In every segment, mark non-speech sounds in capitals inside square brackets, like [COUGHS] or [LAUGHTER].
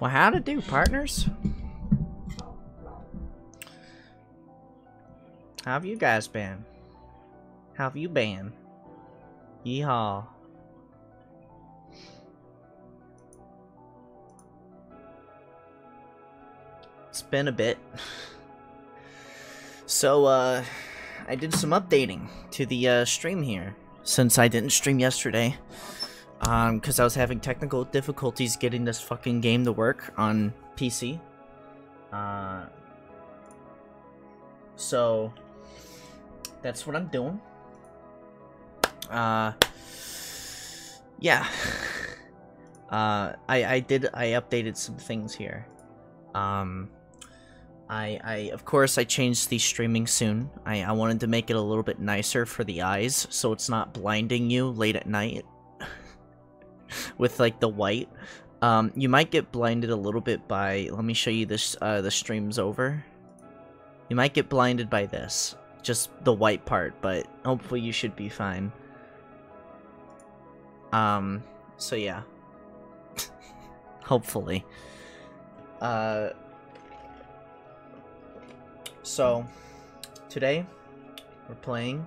Well, how to do, partners? How have you guys been? How have you been? Yeehaw. It's been a bit. [LAUGHS] So, uh, I did some updating to the uh, stream here since I didn't stream yesterday. Um, because I was having technical difficulties getting this fucking game to work on PC. Uh, so, that's what I'm doing. Uh, yeah. [LAUGHS] Uh, I, I did, I updated some things here. Um, I, I, of course, I changed the streaming soon. I, I wanted to make it a little bit nicer for the eyes, so it's not blinding you late at night with like the white. Um, you might get blinded a little bit by. Let me show you this. Uh, the stream's over. You might get blinded by this, just the white part, but hopefully you should be fine. Um, so yeah. [LAUGHS] hopefully. Uh. So, today we're playing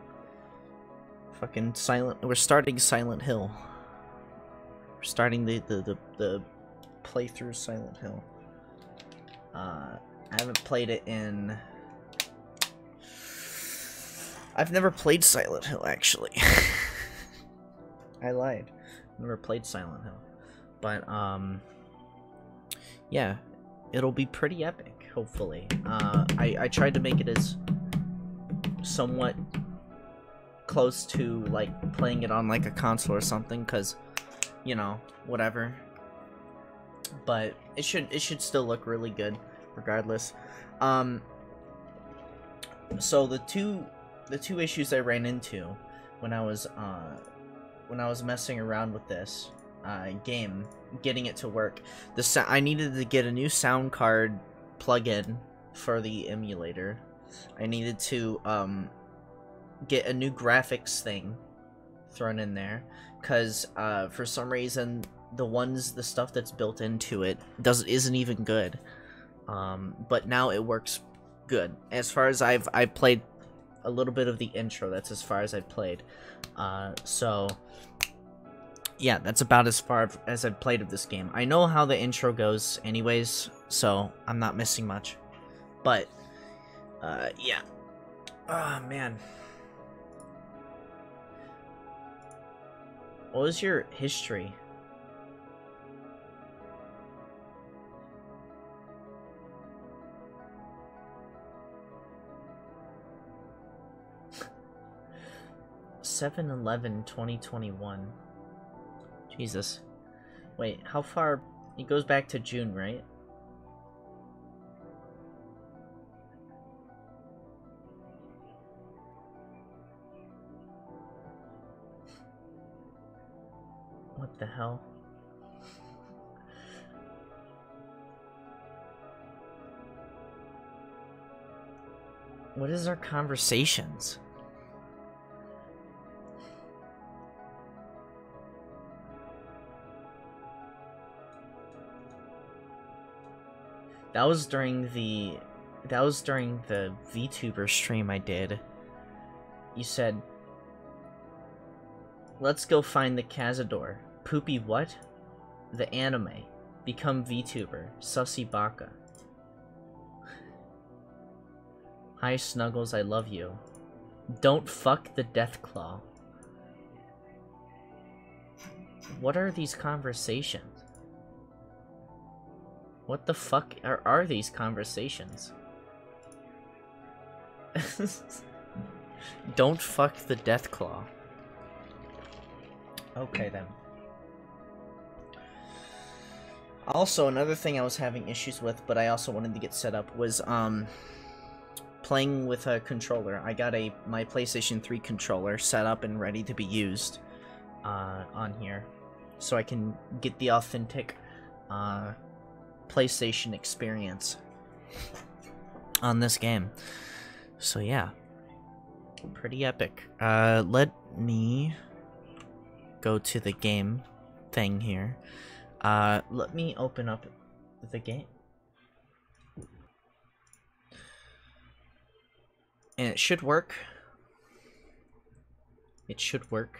fucking Silent. We're starting Silent Hill. We're starting the the the, the playthrough Silent Hill. Uh, I haven't played it in. I've never played Silent Hill actually. [LAUGHS] I lied. Never played Silent Hill, but um, yeah, it'll be pretty epic, hopefully. Uh, I, I tried to make it as somewhat close to, like, playing it on, like, a console or something, because, you know, whatever. But it should, it should still look really good, regardless. Um, so the two, the two issues I ran into when I was, uh, when I was messing around with this, uh, game, getting it to work. The I needed to get a new sound card plug-in for the emulator. I needed to um, get a new graphics thing thrown in there, cause uh, for some reason the ones the stuff that's built into it doesn't isn't even good. Um, but now it works good. As far as I've I played a little bit of the intro. That's as far as I played. Uh, so yeah, that's about as far as I've played of this game. I know how the intro goes anyways, so I'm not missing much. But, uh, yeah. Ah, oh, man. What was your history? Seven Eleven twenty twenty one. Jesus. Wait, how far? It goes back to June, right? Hell? What is our conversations? That was during the that was during the VTuber stream I did. You said Let's go find the Cazador. Poopy what? The anime. Become VTuber. Sussy Baka. Hi Snuggles, I love you. Don't fuck the Deathclaw. What are these conversations? What the fuck are, are these conversations? [LAUGHS] Don't fuck the Deathclaw. Okay then. Also, another thing I was having issues with, but I also wanted to get set up, was um, playing with a controller. I got a my PlayStation 3 controller set up and ready to be used uh, on here, so I can get the authentic uh, PlayStation experience on this game. So yeah, pretty epic. Uh, let me go to the game thing here. Uh, let me open up the game. And it should work. It should work.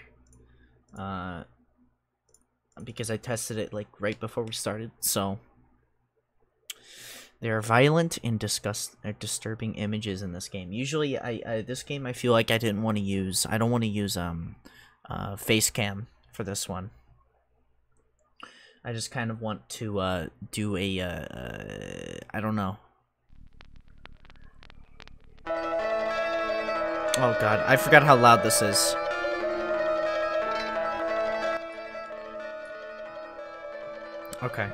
Uh, because I tested it like right before we started, so there are violent and disgust or disturbing images in this game. Usually, I, I this game I feel like I didn't want to use. I don't want to use um, uh, face cam for this one. I just kind of want to uh, do a uh, uh, I don't know. Oh god, I forgot how loud this is. Okay.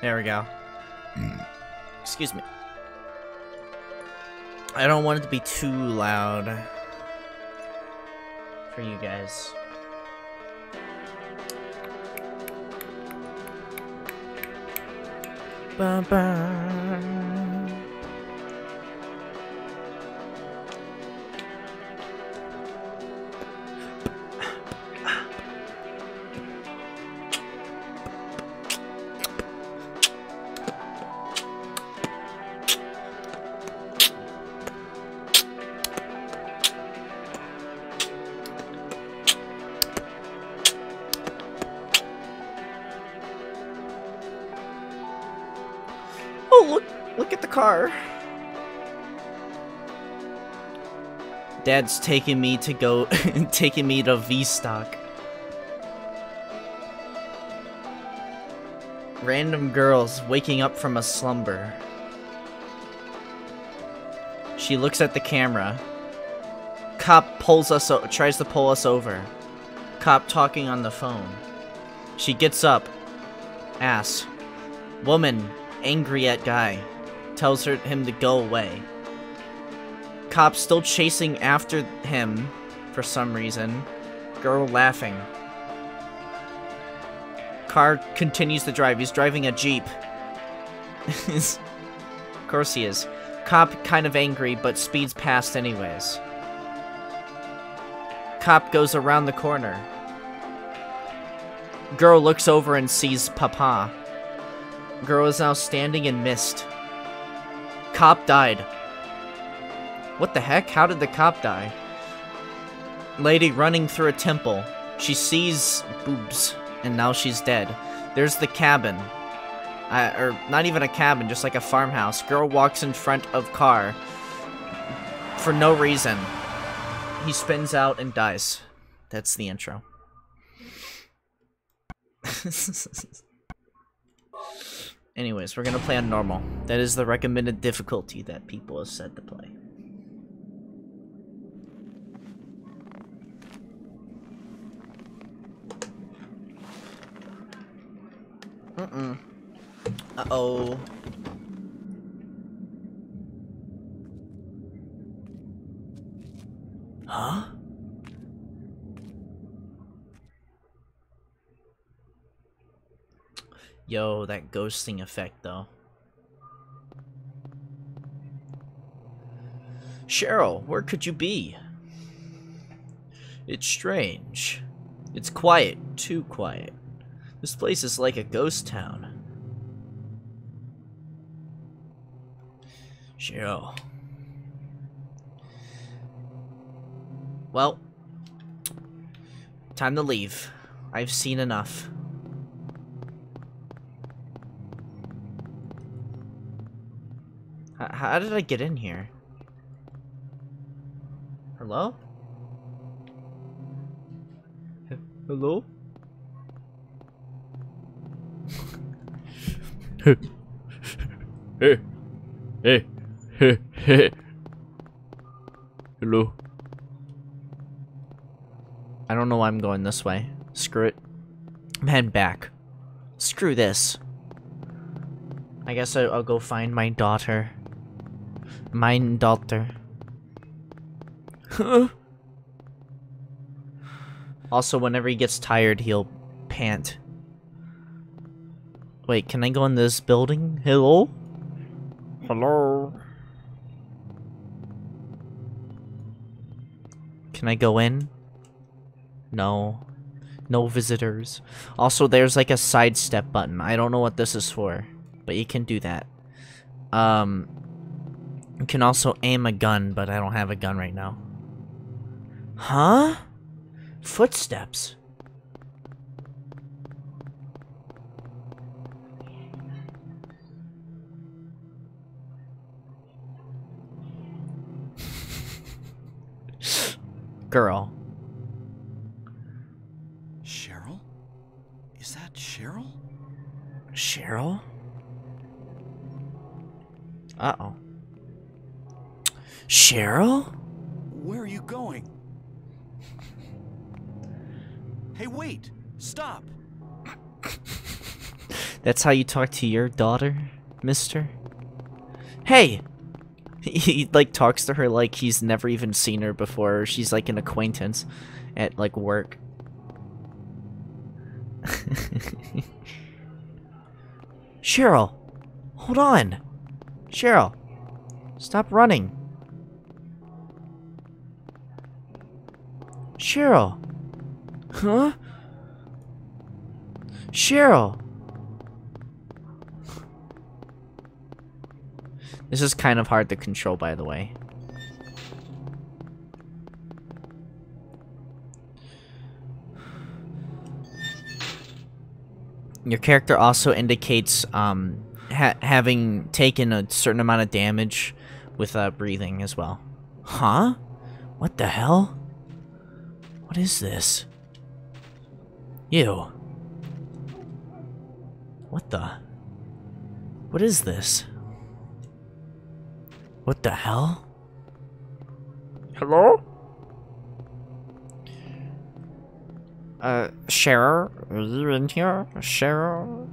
There we go. Excuse me. I don't want it to be too loud for you guys. Ba -ba. Dad's taking me to go, [LAUGHS] taking me to V-Stock. Random girls waking up from a slumber. She looks at the camera. Cop pulls us, tries to pull us over. Cop talking on the phone. She gets up. Ass. Woman, angry at guy. Tells her him to go away. Cop still chasing after him for some reason. Girl laughing. Car continues to drive. He's driving a Jeep. [LAUGHS] of course he is. Cop kind of angry, but speeds past anyways. Cop goes around the corner. Girl looks over and sees Papa. Girl is now standing in mist. Cop died. What the heck? How did the cop die? Lady running through a temple. She sees boobs, and now she's dead. There's the cabin. Or not even a cabin, just like a farmhouse. Girl walks in front of car. For no reason. He spins out and dies. That's the intro. [LAUGHS] Anyways, we're gonna play on normal. That is the recommended difficulty that people have said to play. Mm-mm. Uh-oh. Huh? Yo, that ghosting effect, though. Cheryl, where could you be? It's strange. It's quiet, too quiet. This place is like a ghost town. Cheryl. Well, time to leave. I've seen enough. H how did I get in here? Hello? H Hello? Hey. Hey. Hey. Hey. Hello. I don't know why I'm going this way. Screw it. I'm heading back. Screw this. I guess I, will go find my daughter. My daughter. also, whenever he gets tired, he'll pant. Wait, can I go in this building? Hello? Hello? Can I go in? No. No visitors. Also, there's like a sidestep button. I don't know what this is for. but you can do that. Um, you can also aim a gun, but I don't have a gun right now. Huh? Footsteps. Girl. Cheryl? Is that Cheryl? Cheryl? Uh-oh. Cheryl? Where are you going? Hey, wait! Stop! That's how you talk to your daughter, mister? Hey! He, like, talks to her like he's never even seen her before. She's, like, an acquaintance at, like, work. [LAUGHS] Cheryl! Hold on! Cheryl! Stop running! Cheryl! Huh? Cheryl! This is kind of hard to control, by the way. Your character also indicates um, ha having taken a certain amount of damage with uh, breathing as well. Huh? What the hell? What is this? You. What the? What is this? What the hell? Hello? Uh, Cheryl? Are you in here? Cheryl?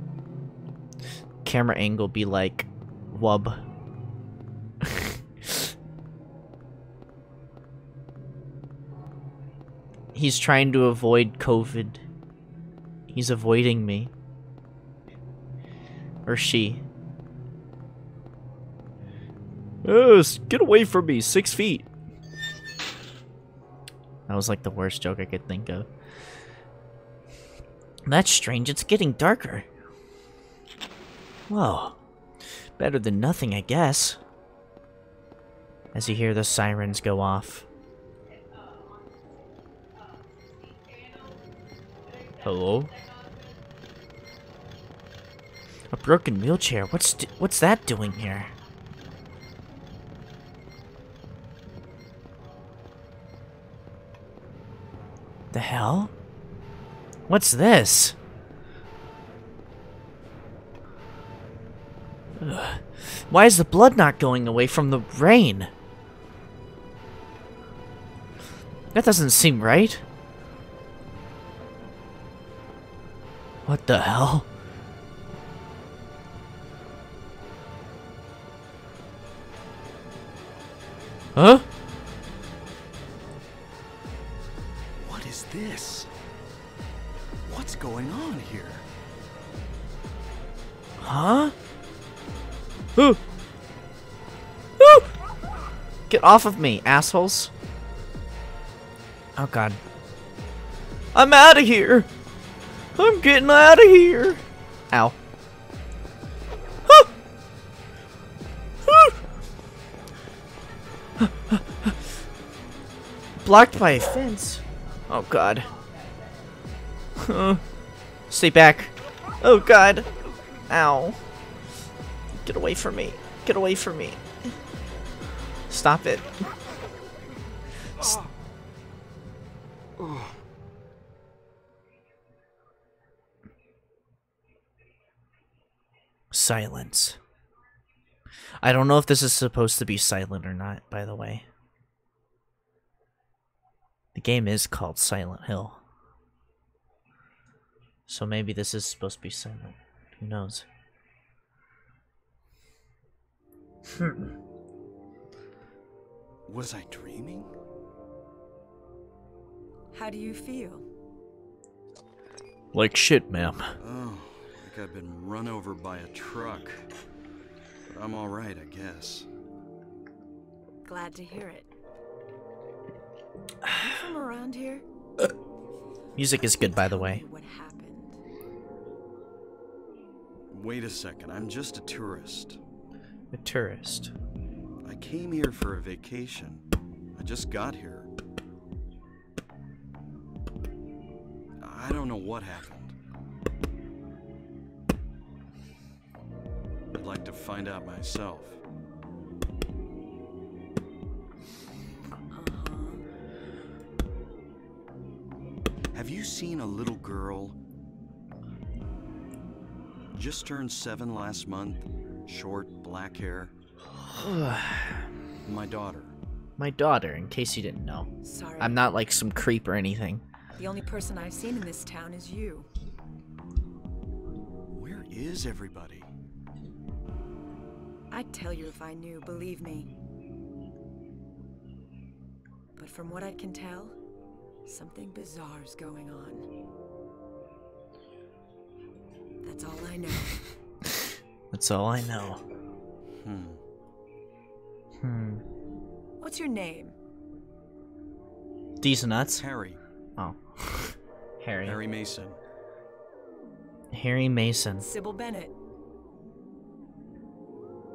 Camera angle be like, wub. [LAUGHS] He's trying to avoid COVID. He's avoiding me. Or she. Yes, get away from me, six feet. That was like the worst joke I could think of. That's strange, it's getting darker. Whoa. Better than nothing, I guess. As you hear the sirens go off. Hello? A broken wheelchair. What's what's that doing here? The hell? What's this? Ugh. Why is the blood not going away from the rain? That doesn't seem right. What the hell? Huh? This? What's going on here? Huh? Ooh. Ooh. Get off of me, assholes. Oh god. I'm out of here. I'm getting out of here. Ow. Blocked by a fence. Oh god. Stay back. Oh god. Ow. Get away from me. Get away from me. Stop it. Silence. I don't know if this is supposed to be silent or not, by the way. The game is called Silent Hill. So maybe this is supposed to be silent. Who knows? Hmm. Was I dreaming? How do you feel? Like shit, ma'am. Oh, like I've been run over by a truck. But I'm alright, I guess. Glad to hear it. Are you from around here? Music is good, by the way. What happened? Wait a second, I'm just a tourist. A tourist. I came here for a vacation. I just got here. I don't know what happened. I'd like to find out myself. Have you seen a little girl? Just turned seven last month. Short, black hair. [SIGHS] My daughter. My daughter, in case you didn't know. Sorry. I'm not like some creep or anything. The only person I've seen in this town is you. Where is everybody? I'd tell you if I knew, believe me. But from what I can tell, something bizarre's going on. That's all I know. [LAUGHS] That's all I know. Hmm. Hmm. What's your name? These nuts? Harry. Oh. [LAUGHS] Harry. Harry Mason. Harry Mason. Cybil Bennett.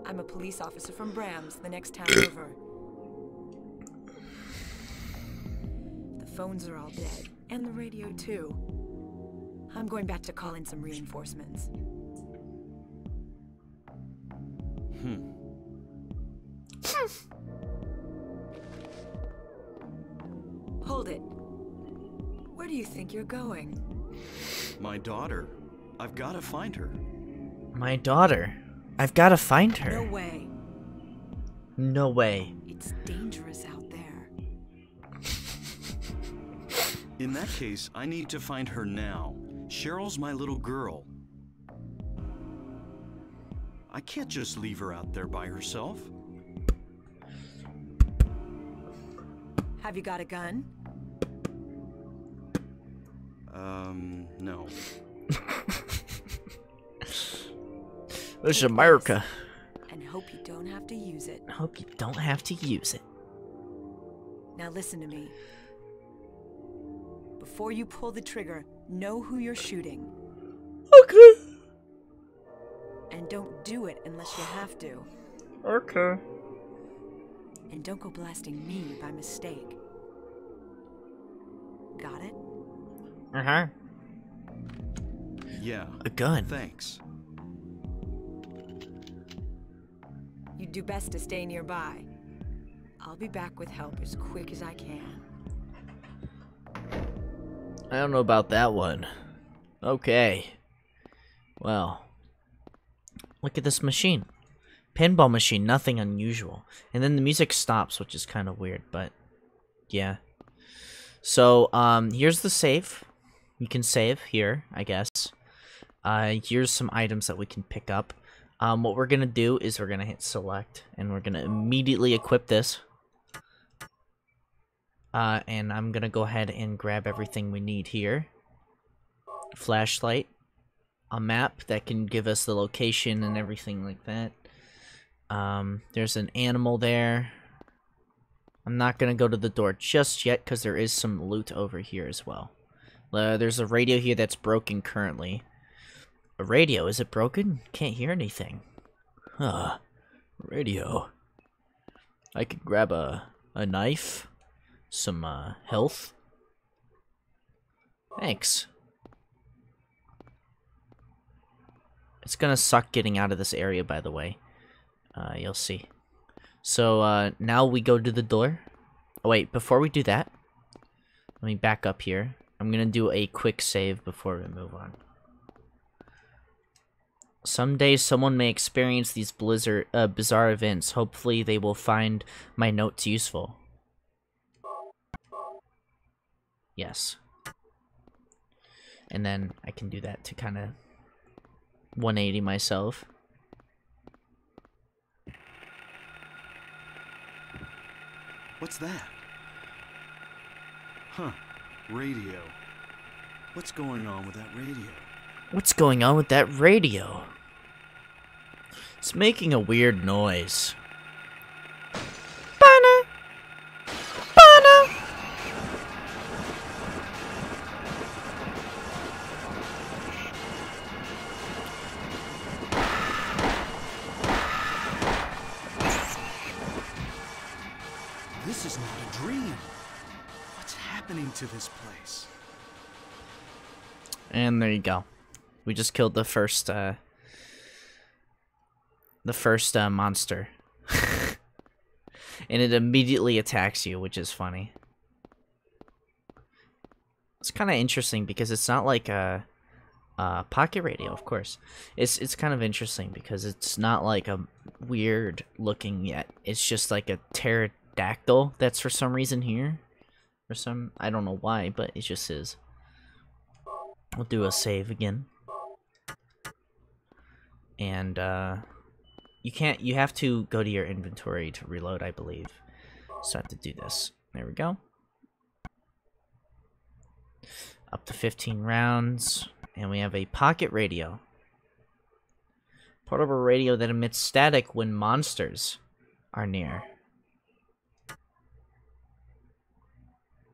I'm a police officer from Brahms, the next town [COUGHS] over. Phones are all dead, and the radio too. I'm going back to call in some reinforcements. Hmm. Hold it. Where do you think you're going? My daughter. I've got to find her. My daughter. I've got to find her. No way. No way. It's dangerous out In that case, I need to find her now. Cheryl's my little girl. I can't just leave her out there by herself. Have you got a gun? Um, no. [LAUGHS] This is America. And hope you don't have to use it. I hope you don't have to use it. Now listen to me. Before you pull the trigger, know who you're shooting. Okay. And don't do it unless you have to. Okay. And don't go blasting me by mistake. Got it? Uh huh. Yeah. A gun. Thanks. You'd do best to stay nearby. I'll be back with help as quick as I can. I don't know about that one. Okay. Well. Look at this machine. Pinball machine, nothing unusual. And then the music stops, which is kind of weird, but yeah. So, um, here's the save. You can save here, I guess. Uh, here's some items that we can pick up. Um, what we're gonna do is we're gonna hit select, and we're gonna immediately equip this. Uh, and I'm gonna go ahead and grab everything we need here. Flashlight, a map that can give us the location and everything like that. Um, there's an animal there. I'm not gonna go to the door just yet because there is some loot over here as well. Uh, there's a radio here that's broken currently. A radio? Is it broken? Can't hear anything. Huh. Radio. I could grab a a knife, some uh, health. Thanks. It's gonna suck getting out of this area, by the way. Uh, you'll see. So uh, now we go to the door. Oh wait, before we do that, let me back up here. I'm gonna do a quick save before we move on. Someday someone may experience these blizzard uh, bizarre events. Hopefully they will find my notes useful. Yes. And then I can do that to kind of 180 myself. What's that? Huh. Radio. What's going on with that radio? What's going on with that radio? It's making a weird noise. Go. We just killed the first, uh... The first, uh, monster. [LAUGHS] and it immediately attacks you, which is funny. It's kind of interesting because it's not like a, a pocket radio, of course. It's it's kind of interesting because it's not like a weird looking yet. It's just like a pterodactyl that's for some reason here. For some, I don't know why, but it just is. We'll do a save again. And, uh, you can't, you have to go to your inventory to reload, I believe. So I have to do this. There we go. Up to 15 rounds. And we have a pocket radio. Portable radio that emits static when monsters are near.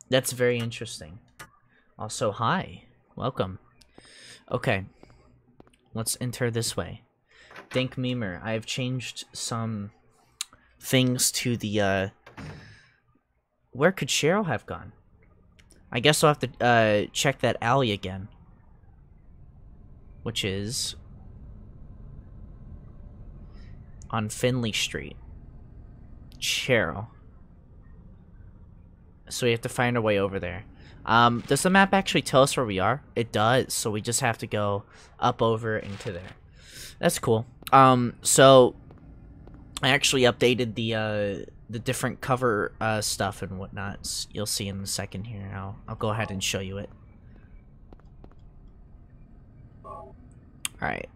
That's very interesting. Also, hi. Welcome. Okay. Let's enter this way. Dink Memer, I've changed some things to the, uh... Where could Cheryl have gone? I guess I'll have to, uh, check that alley again. Which is... On Finney Street. Cheryl. So we have to find our way over there. Um, does the map actually tell us where we are? It does, so we just have to go up over into there. That's cool. Um, so I actually updated the uh, the different cover uh, stuff and whatnot. You'll see in a second here. I'll I'll go ahead and show you it. All right.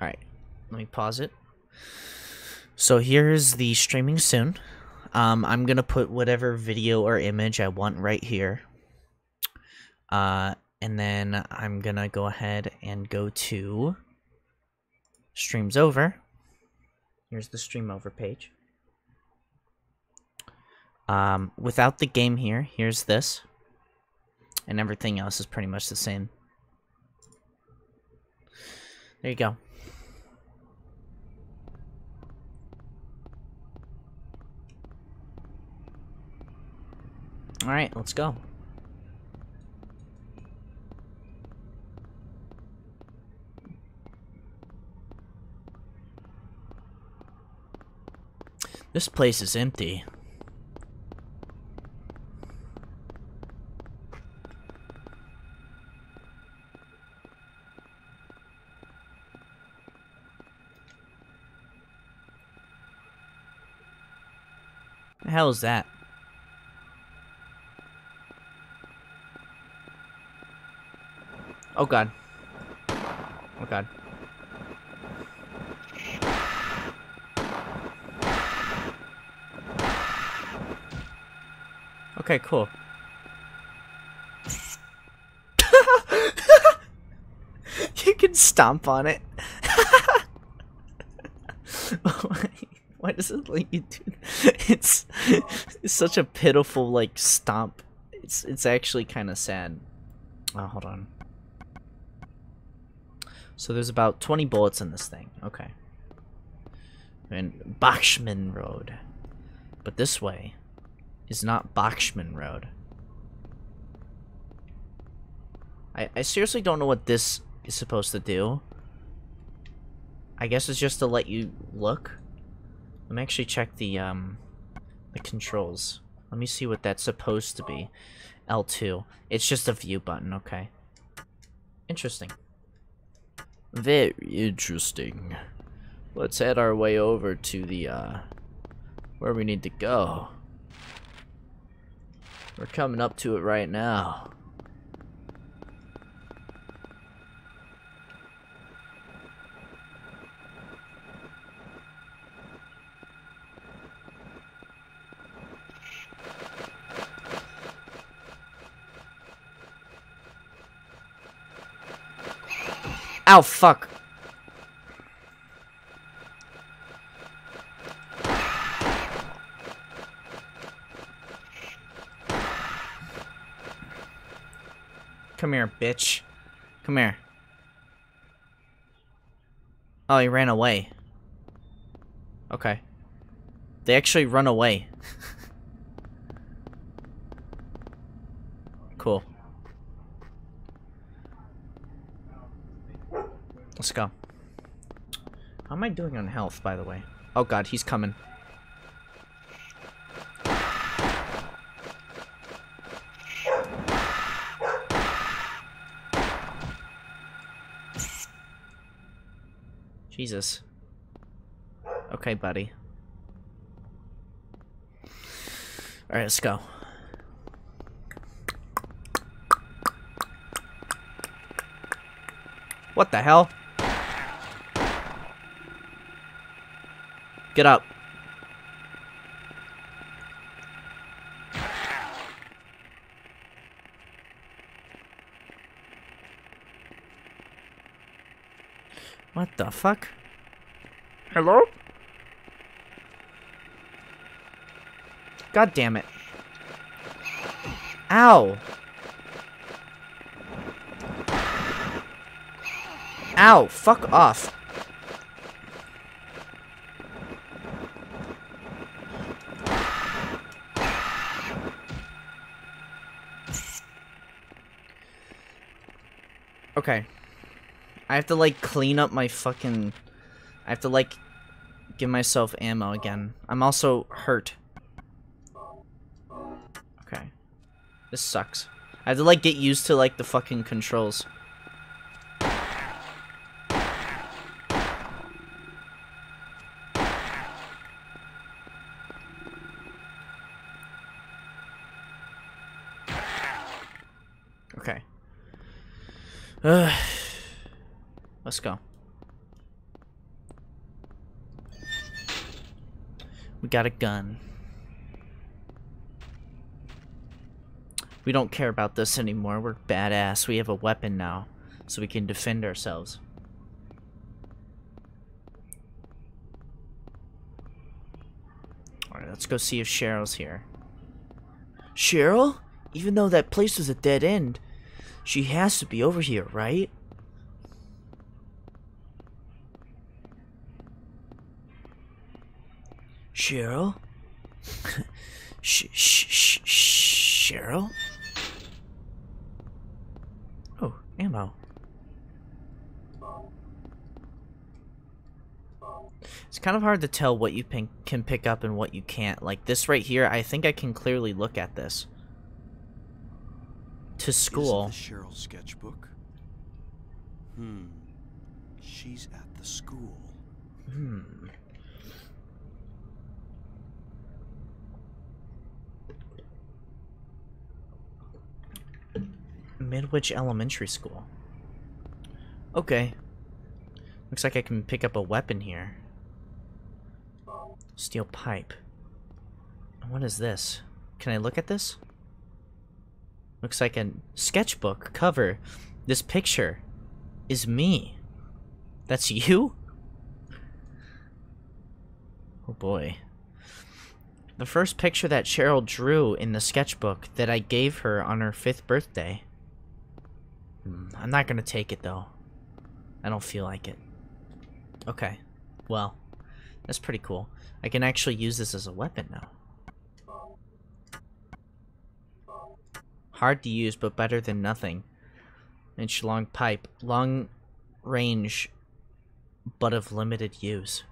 All right. Let me pause it. So here's the streaming soon. Um, I'm gonna put whatever video or image I want right here. Uh, and then I'm gonna go ahead and go to streams over. Here's the stream over page. Um, without the game here, here's this. And everything else is pretty much the same. There you go. Alright, let's go. This place is empty. The hell is that? Oh god. Oh god. Okay, cool. [LAUGHS] you can stomp on it. [LAUGHS] Why does it let you do it's, it's such a pitiful like stomp. It's it's actually kind of sad. Oh, hold on. So there's about 20 bullets in this thing. Okay. And Bachman Road. But this way is not Bachman Road. I, I seriously don't know what this is supposed to do. I guess it's just to let you look. Let me actually check the, um, the controls. Let me see what that's supposed to be. L2. It's just a view button, okay. Interesting. Very interesting. Let's head our way over to the, uh, where we need to go. We're coming up to it right now. Ow, fuck. Come here, bitch. Come here. Oh, he ran away. Okay. They actually run away. [LAUGHS] cool. Let's go. How am I doing on health, by the way? Oh god, he's coming. Jesus. Okay, buddy. Alright, let's go. What the hell? Get up. What the fuck? Hello? God damn it. Ow. Ow, fuck off. Okay. I have to like clean up my fucking I have to like give myself ammo again. I'm also hurt. Okay. This sucks. I have to like get used to like the fucking controls. Okay. Ugh. Let's go. We got a gun. We don't care about this anymore. We're badass. We have a weapon now, so we can defend ourselves. Alright, let's go see if Cheryl's here. Cheryl? Even though that place was a dead end, she has to be over here, right? Cheryl? [LAUGHS] sh sh sh Cheryl? Oh, ammo. It's kind of hard to tell what you can pick up and what you can't. Like this right here, I think I can clearly look at this. To school. Is it the Cheryl sketchbook? Hmm. She's at the school. Hmm. Midwich Elementary School. Okay. Looks like I can pick up a weapon here. Steel pipe. What is this? Can I look at this? Looks like a sketchbook cover. This picture is me. That's you? Oh boy. The first picture that Cheryl drew in the sketchbook that I gave her on her fifth birthday. I'm not gonna take it though. I don't feel like it. Okay. Well, that's pretty cool. I can actually use this as a weapon now. Hard to use, but better than nothing. Inch long pipe. Long range, but of limited use.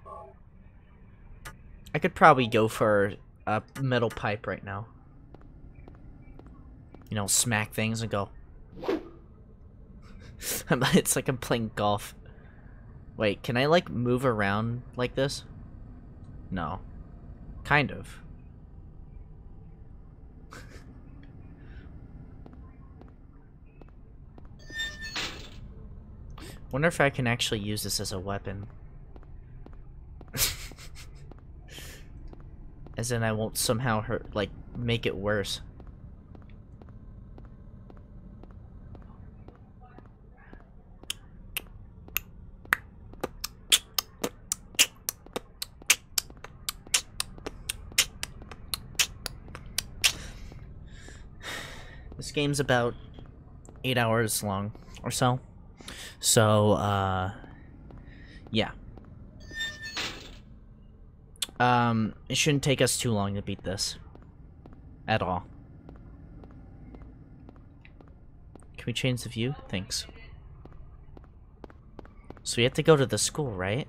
I could probably go for a metal pipe right now. You know, smack things and go. [LAUGHS] it's like I'm playing golf. Wait, can I like move around like this? No. Kind of. [LAUGHS] Wonder if I can actually use this as a weapon. [LAUGHS] as in I won't somehow hurt, like, make it worse. Game's about eight hours long or so. So, uh, yeah. Um, it shouldn't take us too long to beat this. At all. Can we change the view? Thanks. So we have to go to the school, right?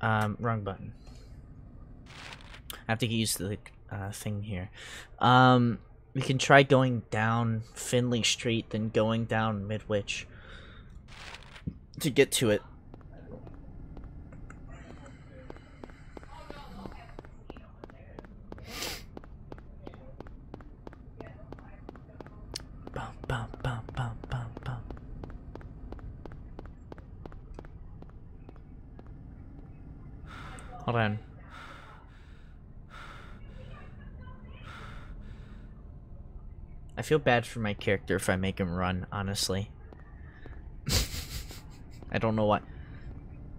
Um, wrong button. I have to get used to the uh, thing here. Um, we can try going down Finney Street, then going down Midwich to get to it. Hold on. I feel bad for my character if I make him run, honestly. [LAUGHS] I don't know what.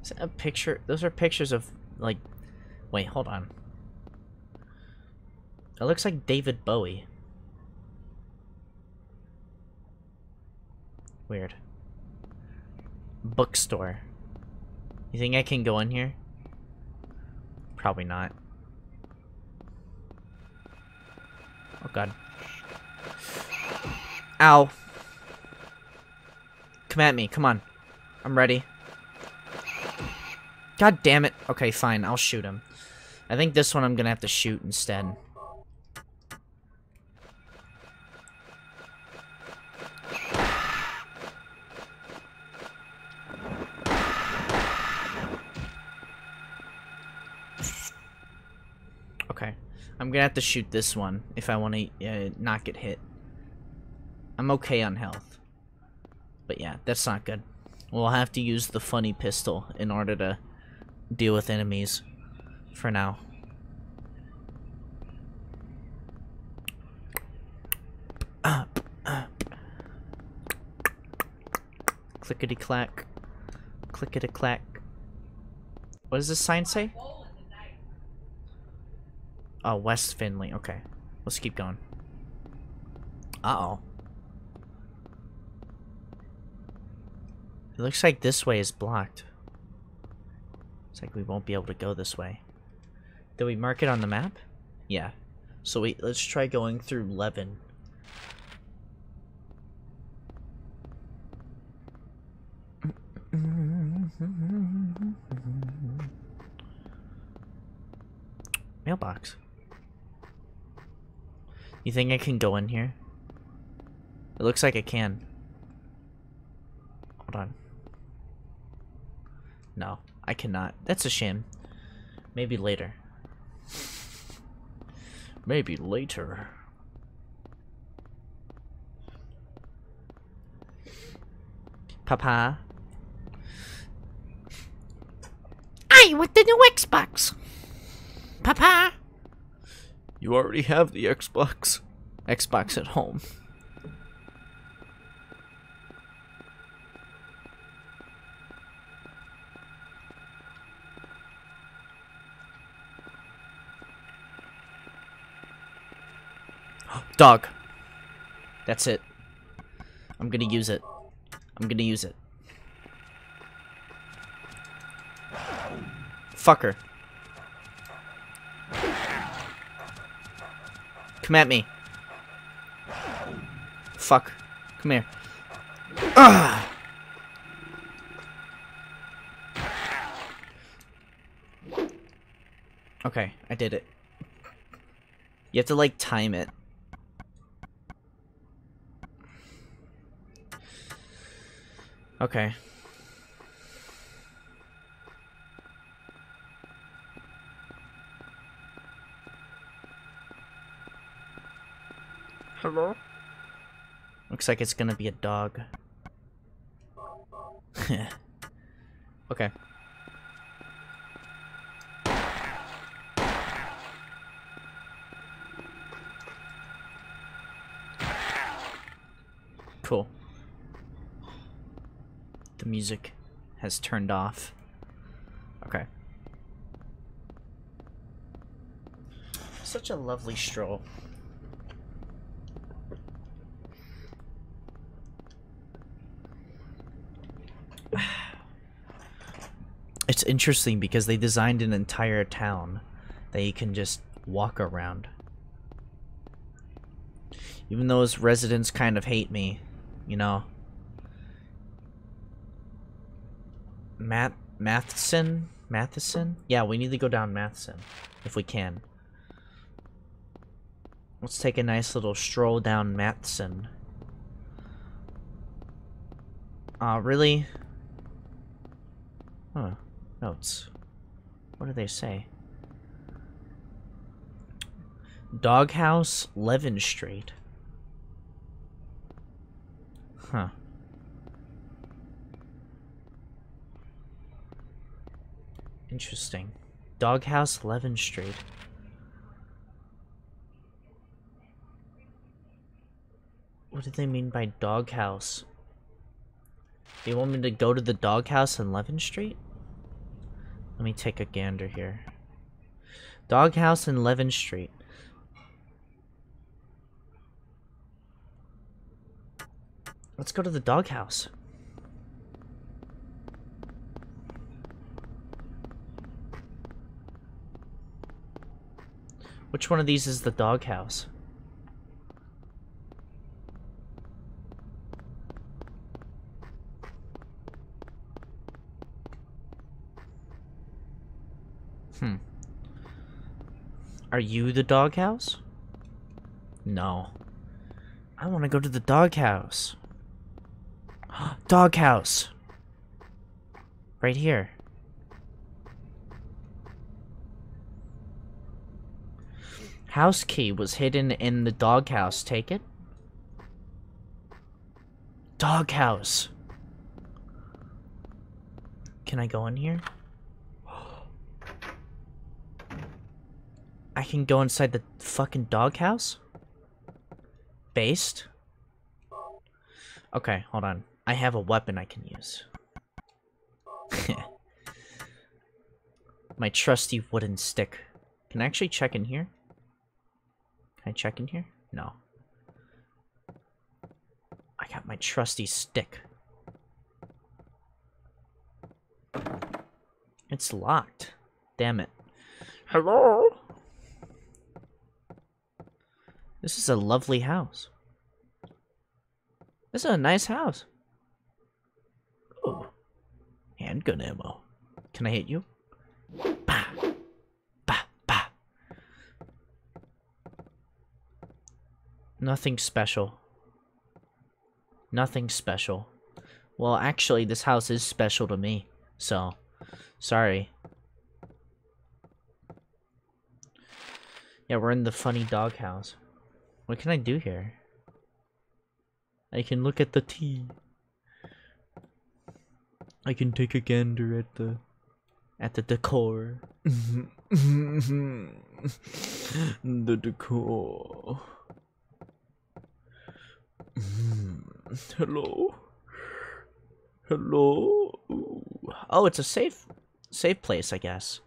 Is that a picture? Those are pictures of, like... Wait, hold on. It looks like David Bowie. Weird. Bookstore. You think I can go in here? Probably not. Oh god. Ow. Come at me, come on. I'm ready. God damn it. Okay, fine, I'll shoot him. I think this one I'm gonna have to shoot instead. Okay. I'm gonna have to shoot this one if I want to uh, not get hit. I'm okay on health. But yeah, that's not good. We'll have to use the funny pistol in order to deal with enemies for now. [COUGHS] Clickety clack. Clickety clack. What does this sign say? Oh, West Finney. Okay. Let's keep going. Uh-oh. It looks like this way is blocked. It's like we won't be able to go this way. Did we mark it on the map? Yeah. So wait, let's try going through Levin. [LAUGHS] Mailbox. You think I can go in here? It looks like I can. Hold on. No, I cannot. That's a shame. Maybe later. Maybe later. Papa? I want the new Xbox. Papa? You already have the Xbox. Xbox at home. Dog. That's it. I'm gonna use it. I'm gonna use it. Fucker. Come at me. Fuck. Come here. Ah! Okay, I did it. You have to, like, time it. Okay. Hello? Looks like it's gonna be a dog. [LAUGHS] okay. Cool. The music has turned off. Okay. Such a lovely stroll. [SIGHS] It's interesting because they designed an entire town that you can just walk around. Even though those residents kind of hate me, you know. Matheson? Matheson? Yeah, we need to go down Matheson if we can. Let's take a nice little stroll down Matheson. Uh, really? Huh. Notes. What do they say? Doghouse, Levin Street. Huh. Interesting. Doghouse, Levin Street. What do they mean by doghouse? Do you want me to go to the doghouse in Levin Street? Let me take a gander here. Doghouse in Levin Street. Let's go to the doghouse. Which one of these is the doghouse? Hmm. Are you the doghouse? No. I want to go to the doghouse. [GASPS] doghouse! Right here. House key was hidden in the doghouse. Take it. Doghouse. Can I go in here? I can go inside the fucking doghouse? Based? Okay, hold on. I have a weapon I can use. [LAUGHS] My trusty wooden stick. Can I actually check in here? Can I check in here? No. I got my trusty stick. It's locked. Damn it. Hello? This is a lovely house. This is a nice house. Oh. Handgun ammo. Can I hit you? Bah! Bah! Nothing special. Nothing special. Well, actually, this house is special to me. So, sorry. Yeah, we're in the funny dog house. What can I do here? I can look at the tea. I can take a gander at the at the decor. [LAUGHS] the decor. Mm. Hello. Hello. Oh, it's a safe safe place, I guess.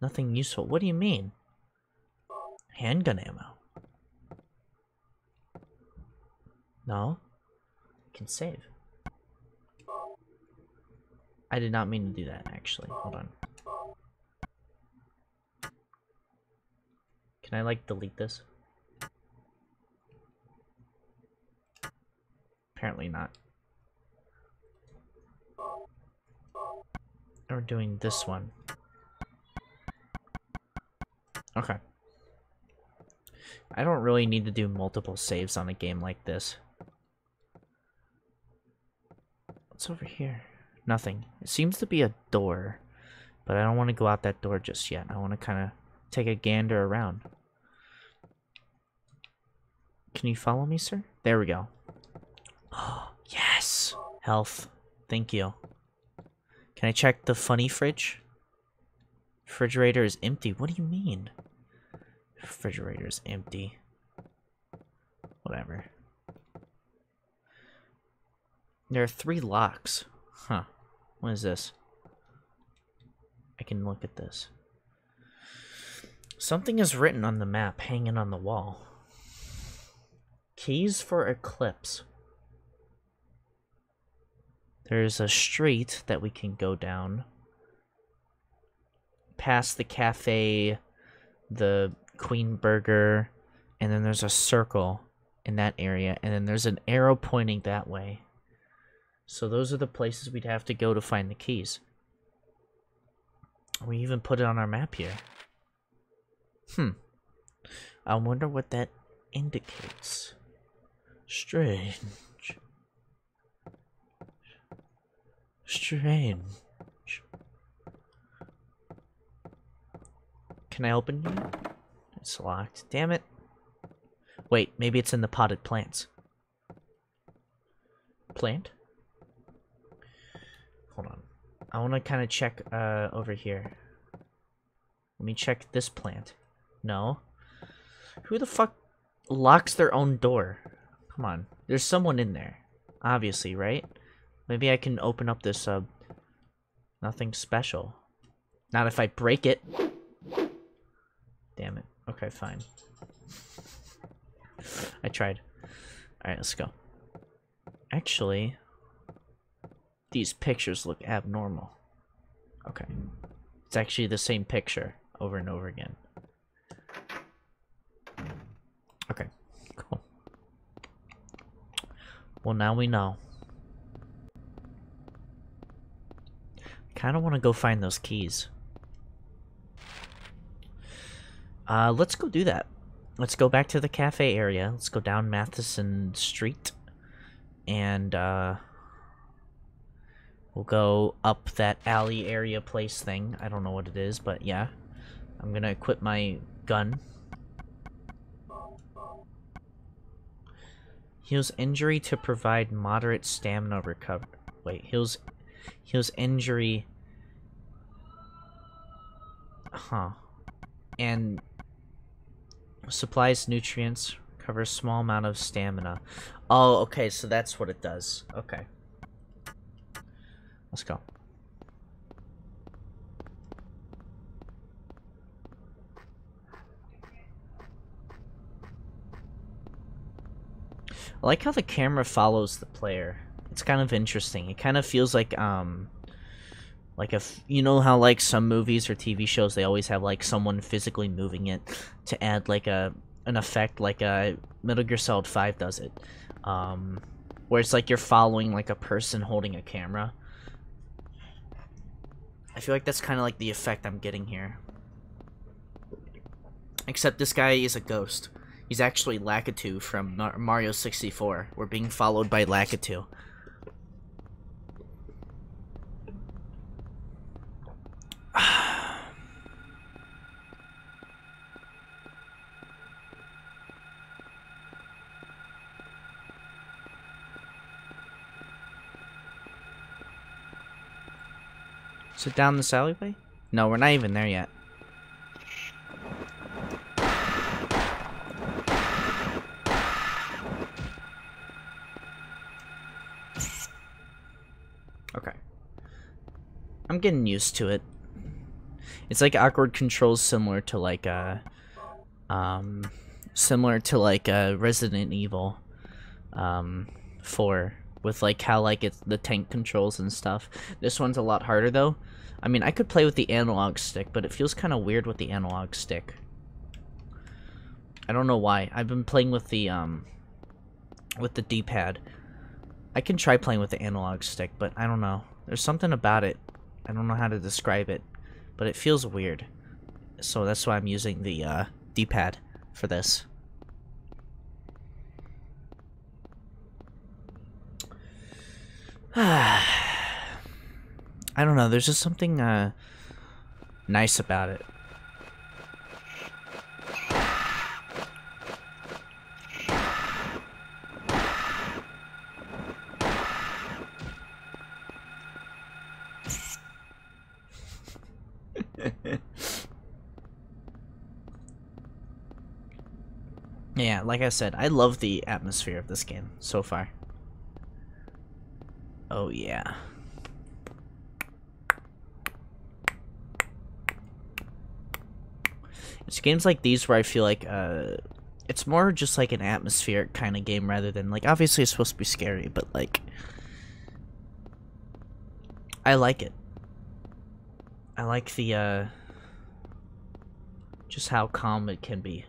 Nothing useful. What do you mean? Handgun ammo. No? can save. I did not mean to do that, actually. Hold on. Can I, like, delete this? Apparently not. We're doing this one. Okay. I don't really need to do multiple saves on a game like this. What's over here? Nothing. It seems to be a door. But I don't want to go out that door just yet. I want to kind of take a gander around. Can you follow me, sir? There we go. [GASPS] Yes! Health. Thank you. Can I check the funny fridge? Refrigerator is empty. What do you mean? Refrigerator is empty. Whatever. There are three locks. Huh. What is this? I can look at this. Something is written on the map hanging on the wall. Keys for Eclipse. There's a street that we can go down. past the cafe, the Queen Burger, and then there's a circle in that area, and then there's an arrow pointing that way. So those are the places we'd have to go to find the keys. We even put it on our map here. Hmm. I wonder what that indicates. Strange. Strange. Can I open it? It's locked. Damn it. Wait, maybe it's in the potted plants. Plant? Hold on. I want to kind of check uh, over here. Let me check this plant. No. Who the fuck locks their own door? Come on. There's someone in there. Obviously, right? Maybe I can open up this, uh... Nothing special. Not if I break it. Damn it. Okay, fine. I tried. Alright, let's go. Actually, these pictures look abnormal. Okay. It's actually the same picture over and over again. Okay, cool. Well, now we know. Kind of want to go find those keys. Uh, let's go do that. Let's go back to the cafe area. Let's go down Matheson Street. And, uh... We'll go up that alley area place thing. I don't know what it is, but yeah. I'm gonna equip my gun. Heals injury to provide moderate stamina recovery. Wait, heals heals injury. Huh. And supplies nutrients, covers small amount of stamina. Oh, okay, so that's what it does. Okay. Let's go. I like how the camera follows the player. It's kind of interesting. It kind of feels like um like if you know how like some movies or TV shows they always have like someone physically moving it to add like a an effect like a Metal Gear Solid 5 does it. Um where it's like you're following like a person holding a camera. I feel like that's kind of like the effect I'm getting here. Except this guy is a ghost. He's actually Lakitu from Mar Mario 64. We're being followed by Lakitu. Is it down this alleyway? No, we're not even there yet. Okay. I'm getting used to it. It's like awkward controls similar to like uh um similar to like uh Resident Evil um 4 with like how like it's the tank controls and stuff. This one's a lot harder though. I mean, I could play with the analog stick, but it feels kind of weird with the analog stick. I don't know why. I've been playing with the um with the D-pad. I can try playing with the analog stick, but I don't know. There's something about it. I don't know how to describe it, but it feels weird. So that's why I'm using the uh, D-pad for this. [SIGHS] [SIGHS] I don't know, there's just something uh, nice about it. [LAUGHS] yeah, like I said, I love the atmosphere of this game so far. Oh yeah. It's games like these where I feel like uh it's more just like an atmospheric kind of game rather than like obviously it's supposed to be scary, but like I like it. I like the uh just how calm it can be.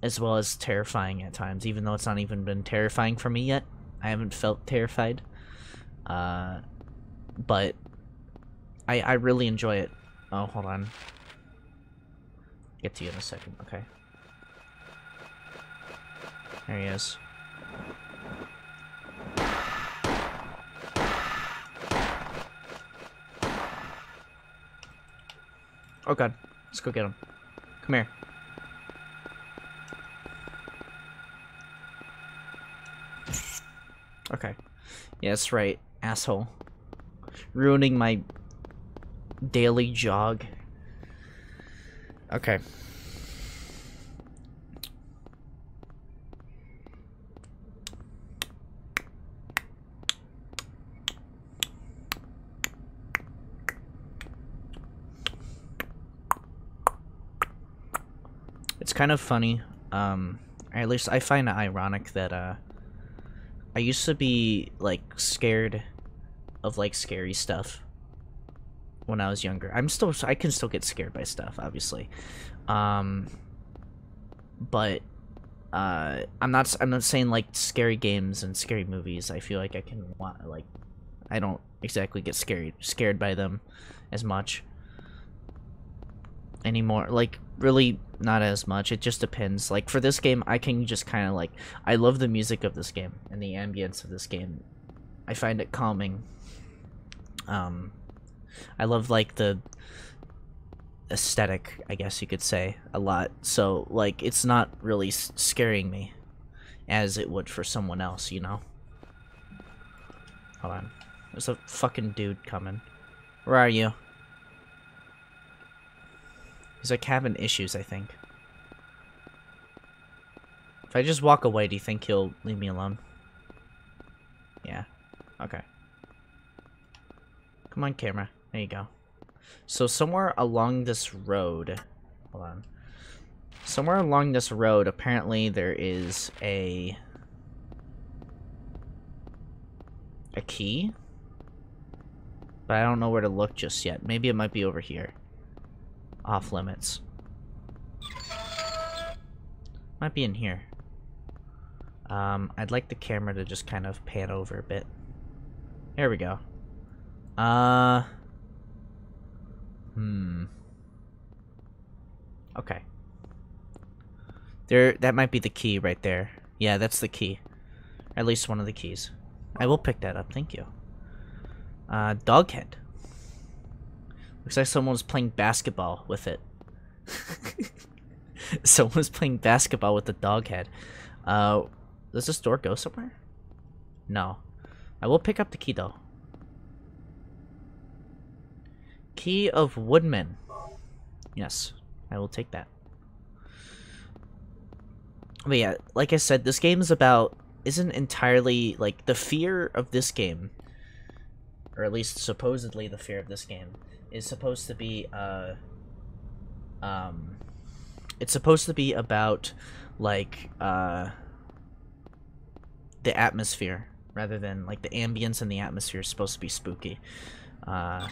As well as terrifying at times, even though it's not even been terrifying for me yet. I haven't felt terrified. Uh, but I I really enjoy it. Oh, hold on. Get to you in a second, okay. There he is. Oh god. Let's go get him. Come here. Okay. Yeah, that's right, asshole. Ruining my daily jog. Okay. It's kind of funny. Um, at least I find it ironic that uh, I used to be like scared of like scary stuff when I was younger. I'm still I can still get scared by stuff, obviously. Um, but uh, I'm not I'm not saying like scary games and scary movies. I feel like I can want like I don't exactly get scared scared by them as much anymore. Like really not as much. It just depends. Like for this game, I can just kind of like I love the music of this game and the ambience of this game. I find it calming. Um I love like the aesthetic, I guess you could say, a lot. So like it's not really scaring me as it would for someone else, you know. Hold on. There's a fucking dude coming. Where are you? He's like having issues, I think. If I just walk away, do you think he'll leave me alone? Yeah. Okay. Come on, camera. There you go. So somewhere along this road, hold on. Somewhere along this road, apparently there is a a key, but I don't know where to look just yet. Maybe it might be over here, off limits. Might be in here. Um, I'd like the camera to just kind of pan over a bit. There we go. Uh. Hmm. Okay. There, that might be the key right there. Yeah, that's the key. At least one of the keys. I will pick that up, thank you. Uh, dog head. Looks like someone's playing basketball with it. [LAUGHS] Someone's playing basketball with the dog head. Uh, does this door go somewhere? No. I will pick up the key though. Key of Woodman. Yes, I will take that. But yeah, like I said, this game is about isn't entirely like the fear of this game, or at least supposedly the fear of this game is supposed to be uh um it's supposed to be about like uh the atmosphere rather than like the ambience and the atmosphere is supposed to be spooky. Uh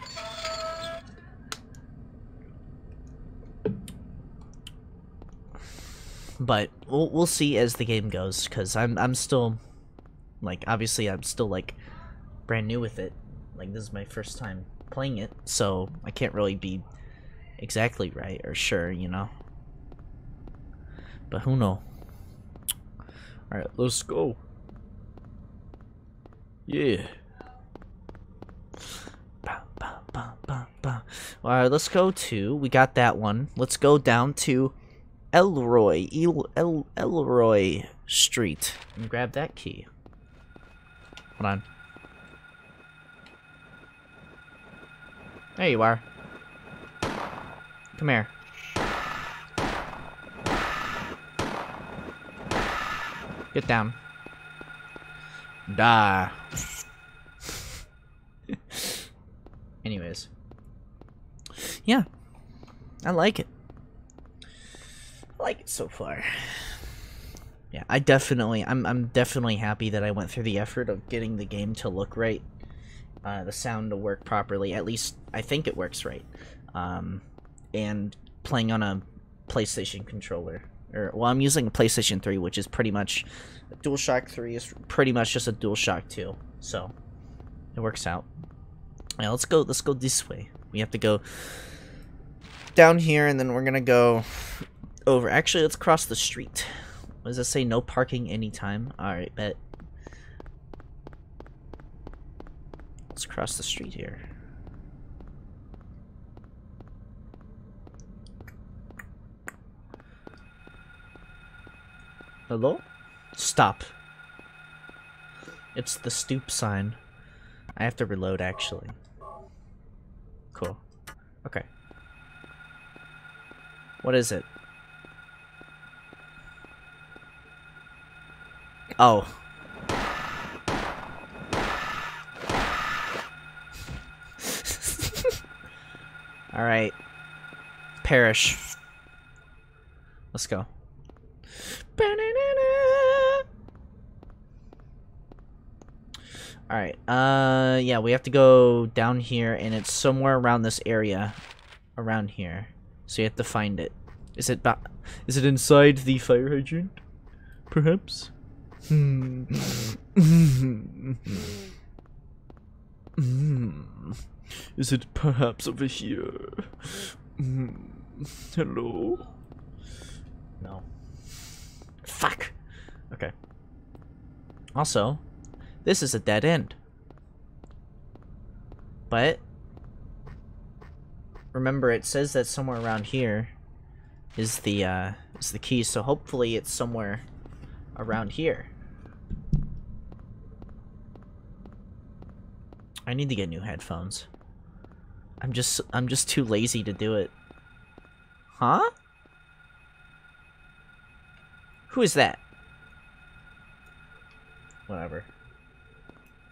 but we'll we'll see as the game goes cuz I'm I'm still like obviously I'm still like brand new with it. Like this is my first time playing it, so I can't really be exactly right or sure, you know. But who know? Alright, let's go. Yeah. Ba, ba, ba, ba. Alright, let's go to. We got that one. Let's go down to Ellroy. El, El, Ellroy Street. And grab that key. Hold on. There you are. Come here. Get down. Die. [LAUGHS] Anyways. Yeah. I like it. I like it so far. Yeah, I definitely I'm I'm definitely happy that I went through the effort of getting the game to look right. Uh, the sound to work properly. At least I think it works right. Um, and playing on a PlayStation controller. Or well, I'm using a PlayStation 3, which is pretty much DualShock 3 is pretty much just a DualShock 2. So it works out. Yeah, let's go. Let's go this way. We have to go down here, and then we're gonna go over. Actually, let's cross the street. What does it say? No parking anytime. All right, bet. Let's cross the street here. Hello? Stop. It's the stoop sign. I have to reload actually. Cool. Okay. What is it? Oh. [LAUGHS] Alright. Perish. Let's go. Alright, uh, yeah, we have to go down here, and it's somewhere around this area. Around here. So you have to find it. Is it ba- Is it inside the fire hydrant? Perhaps? Hmm. Hmm. [LAUGHS] Is it perhaps over here? Hmm. Hello? No. Fuck. Okay. Also, this is a dead end. But remember it says that somewhere around here is the uh is the key, so hopefully it's somewhere around here. I need to get new headphones. I'm just I'm just too lazy to do it. Huh? Who is that? Whatever.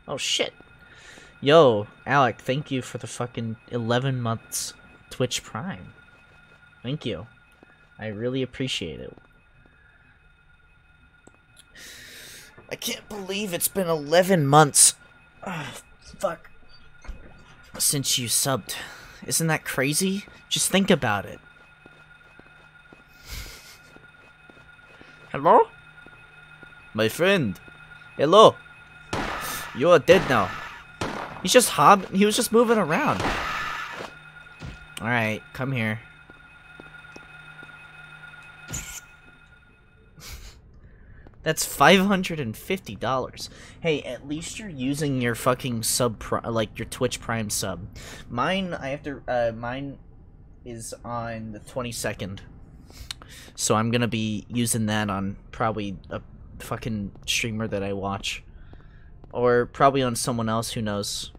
Oh shit. Yo, Alec, thank you for the fucking 11 months Twitch Prime. Thank you. I really appreciate it. I can't believe it's been 11 months. Oh, fuck. Since you subbed. Isn't that crazy? Just think about it. Hello? My friend. Hello. You are dead now. He's just hob. He was just moving around. All right, come here. [LAUGHS] That's five hundred and fifty dollars. Hey, at least you're using your fucking sub, like your Twitch Prime sub. Mine, I have to. Uh, mine is on the twenty second, so I'm gonna be using that on probably a fucking streamer that I watch, or probably on someone else who knows.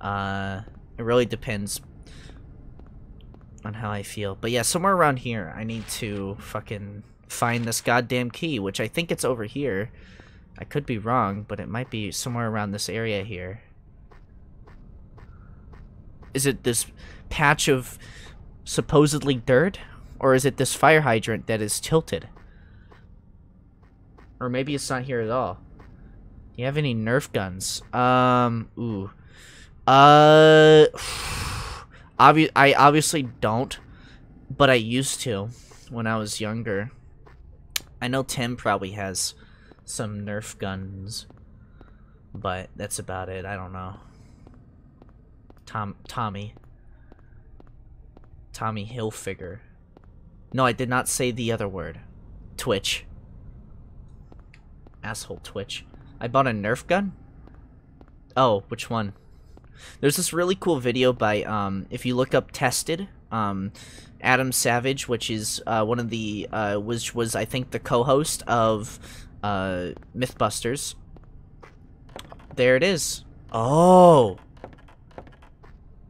Uh, it really depends on how I feel. But yeah, somewhere around here, I need to fucking find this goddamn key, which I think it's over here. I could be wrong, but it might be somewhere around this area here. Is it this patch of supposedly dirt? Or is it this fire hydrant that is tilted? Or maybe it's not here at all. Do you have any Nerf guns? Um, ooh. Uh, [SIGHS] [SIGHS] obvi I obviously don't, but I used to when I was younger. I know Tim probably has some Nerf guns, but that's about it. I don't know. Tom Tommy. Tommy Hilfiger. No, I did not say the other word. Twitch. Asshole Twitch. I bought a Nerf gun? Oh, which one? There's this really cool video by, um, if you look up Tested, um, Adam Savage, which is uh, one of the, uh, which was I think the co-host of uh, MythBusters. There it is. Oh.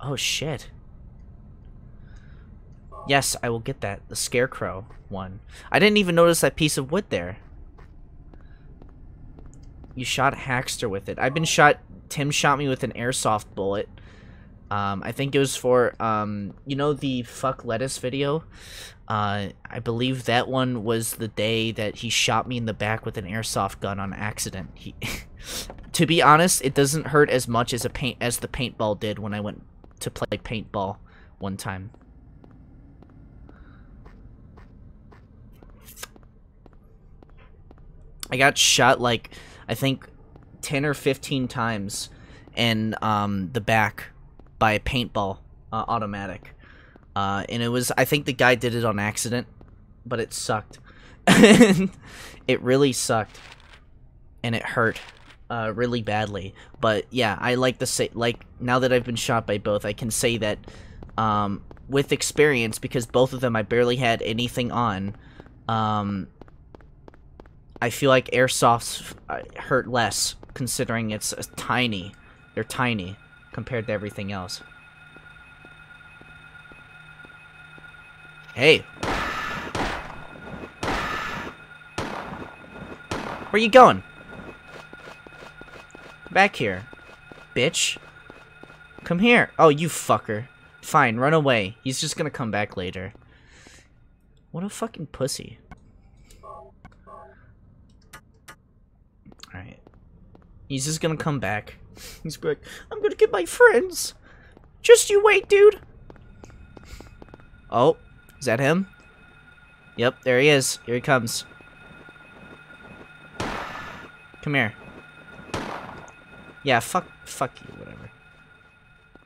Oh shit. Yes, I will get that. The Scarecrow one. I didn't even notice that piece of wood there. You shot Hackster with it. I've been shot... Tim shot me with an airsoft bullet. Um, I think it was for um, you know the fuck lettuce video. Uh, I believe that one was the day that he shot me in the back with an airsoft gun on accident. He, [LAUGHS] to be honest, it doesn't hurt as much as a paint as the paintball did when I went to play paintball one time. I got shot like I think 10 or 15 times in um, the back by a paintball uh, automatic. Uh, and it was I think the guy did it on accident, but it sucked. [LAUGHS] it really sucked. And it hurt uh, really badly. But yeah, I like to say like now that I've been shot by both, I can say that um, with experience because both of them I barely had anything on. Um, I feel like airsofts uh, hurt less considering it's tiny. They're tiny compared to everything else. Hey. Where you going? Back here. Bitch. Come here. Oh, you fucker. Fine, run away. He's just gonna come back later. What a fucking pussy. Alright. He's just gonna come back. [LAUGHS] He's like, I'm gonna get my friends. Just you wait, dude. Oh, is that him? Yep, there he is. Here he comes. Come here. Yeah, fuck, fuck you, whatever.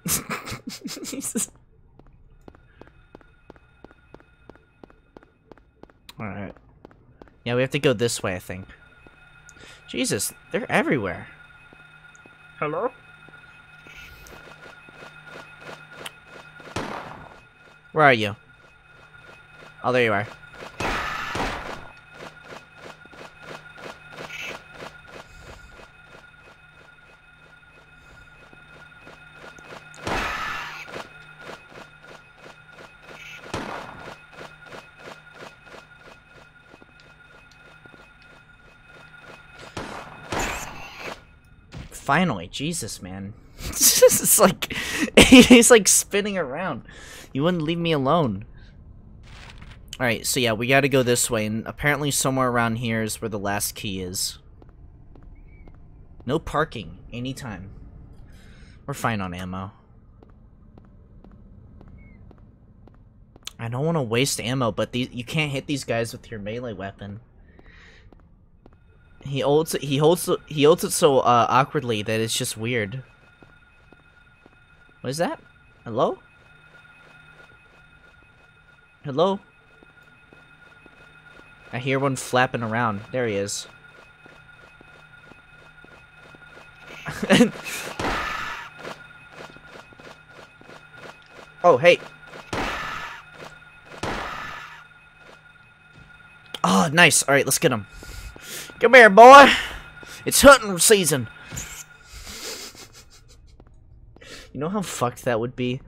[LAUGHS] Jesus. Alright. Yeah, we have to go this way, I think. Jesus, they're everywhere. Hello? Where are you? Oh, there you are. Finally, Jesus, man. [LAUGHS] it's like [LAUGHS] he's like spinning around. You wouldn't leave me alone. Alright, so yeah, we gotta go this way, and apparently somewhere around here is where the last key is. No parking, anytime. We're fine on ammo. I don't want to waste ammo, but these, you can't hit these guys with your melee weapon. He holds it. He holds. it- He holds it so uh, awkwardly that it's just weird. What is that? Hello? Hello? I hear one flapping around. There he is. [LAUGHS] oh, hey. Oh, nice. All right, let's get him. Come here, boy. It's hunting season. You know how fucked that would be?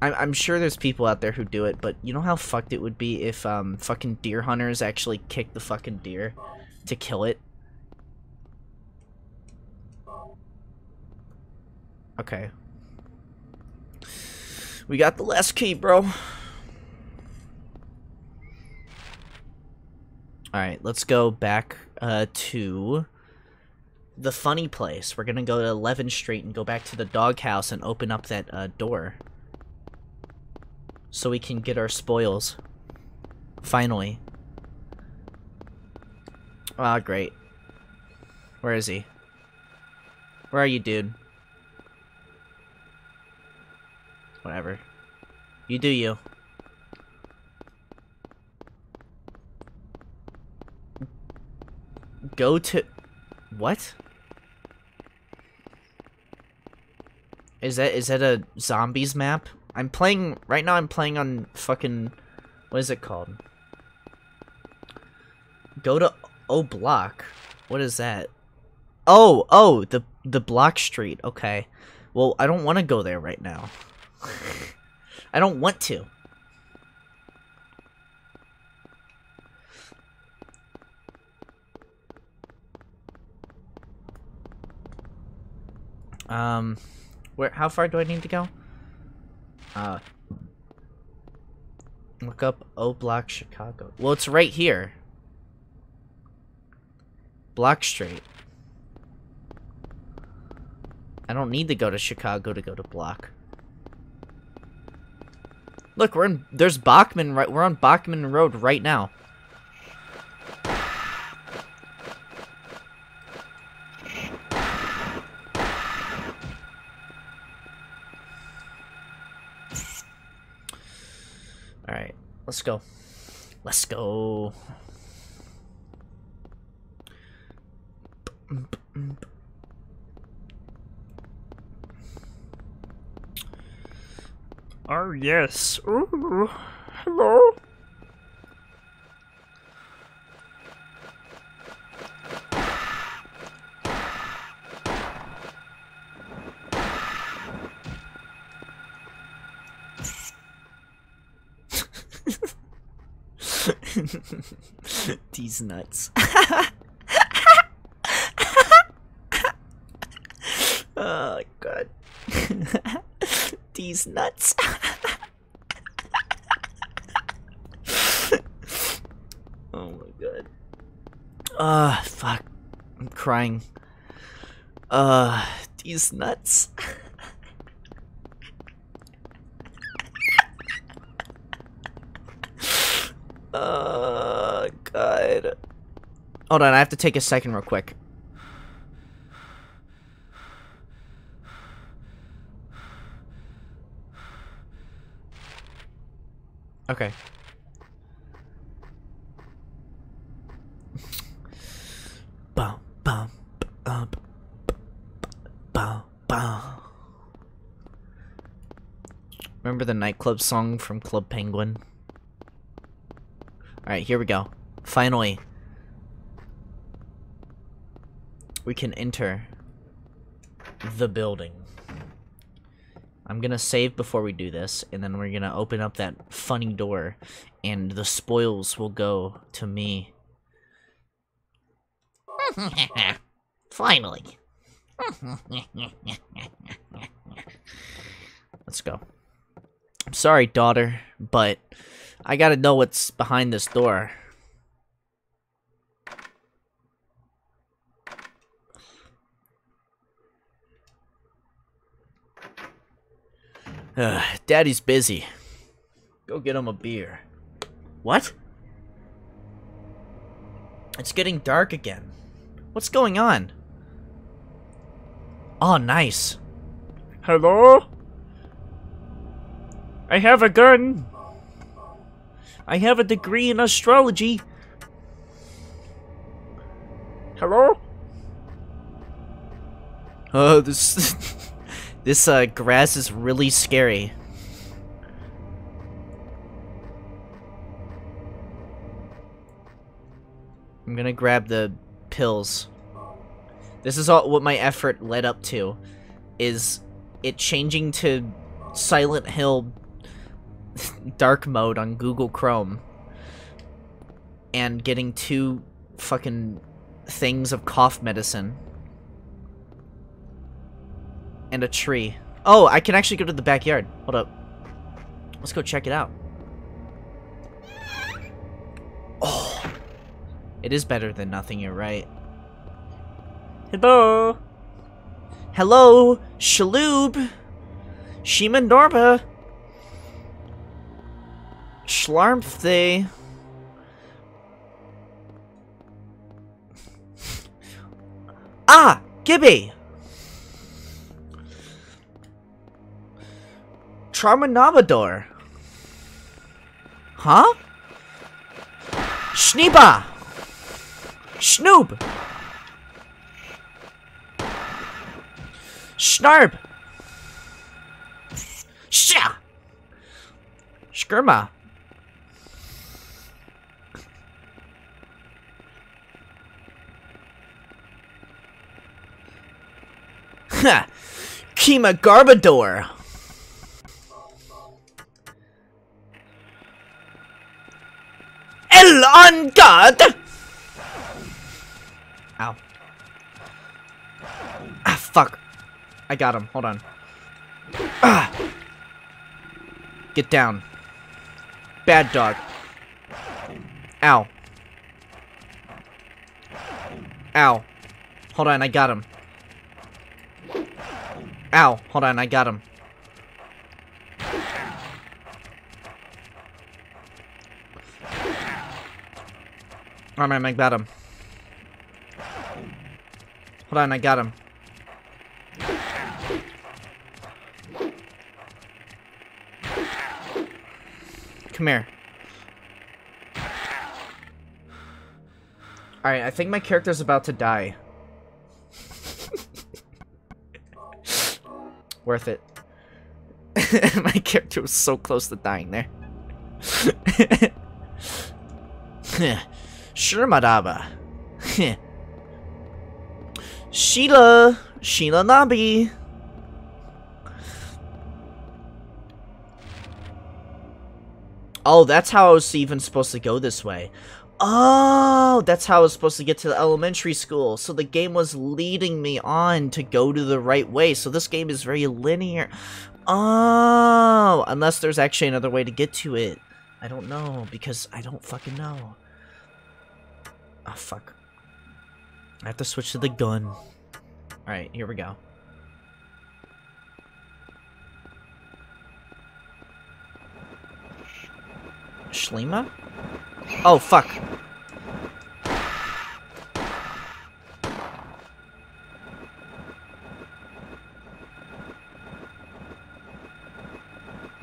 I'm, I'm sure there's people out there who do it, but you know how fucked it would be if um fucking deer hunters actually kick the fucking deer to kill it? Okay. We got the last key, bro. Alright, let's go back uh, to the funny place. We're gonna go to Levin Street and go back to the doghouse and open up that uh, door. So we can get our spoils. Finally. Ah, great. Where is he? Where are you, dude? Whatever. You do you. Go to... What? Is that is that a zombies map? I'm playing right now. I'm playing on fucking what is it called? Go to O Block. What is that? Oh, oh, the the Bloch Street. Okay. Well, I don't want to go there right now. [LAUGHS] I don't want to. Um, where? How far do I need to go? Uh, look up O Block Chicago. Well, it's right here. Bloch Street. I don't need to go to Chicago to go to Block. Look, we're in. There's Bachman right. We're on Bachman Road right now. Alright, let's go. Let's go. Oh, yes. Ooh. Hello? These nuts. [LAUGHS] oh god. [LAUGHS] These nuts. [LAUGHS] oh my god. Ah, fuck. I'm crying. Uh, these nuts. Oh god. Hold on, I have to take a second real quick. Okay. [LAUGHS] Remember the nightclub song from Club Penguin? Alright, here we go. Finally. We can enter the building. I'm gonna save before we do this, and then we're gonna open up that funny door, and the spoils will go to me. [LAUGHS] Finally. [LAUGHS] Let's go. I'm sorry, daughter, but I gotta know what's behind this door. Ugh, [SIGHS] Daddy's busy. Go get him a beer. What? It's getting dark again. What's going on? Oh, nice. Hello? I have a gun. I have a degree in astrology. Hello? Oh, this [LAUGHS] this uh grass is really scary. I'm gonna grab the pills. This is all what my effort led up to, is it changing to Silent Hill [LAUGHS] dark mode on Google Chrome and getting two fucking things of cough medicine and a tree. Oh, I can actually go to the backyard. Hold up. Let's go check it out. Oh. It is better than nothing, you're right. Hello? Hello, Shaloob. Shima Norba. Ah, Gibby. Charmanavador. Huh? Schneeba. Schnoob. Schnarb. Sha. Skirma. Ha! Kima Garbador. El on God. Ow. Ah, fuck. I got him. Hold on. Ah. Get down. Bad dog. Ow. Ow. Hold on, I got him. Ow. Hold on, I got him. Alright, I got him. Hold on, I got him. Come here. Alright, I think my character's about to die. [LAUGHS] Worth it. [LAUGHS] my character was so close to dying there. [LAUGHS] sure, Madaba. [LAUGHS] Sheila! Sheila Nabi! Oh, that's how I was even supposed to go this way. Oh, that's how I was supposed to get to the elementary school. So the game was leading me on to go to the right way. So this game is very linear. Oh, unless there's actually another way to get to it. I don't know, because I don't fucking know. Oh, fuck. I have to switch to the gun. Alright, here we go. Schlema? Oh, fuck.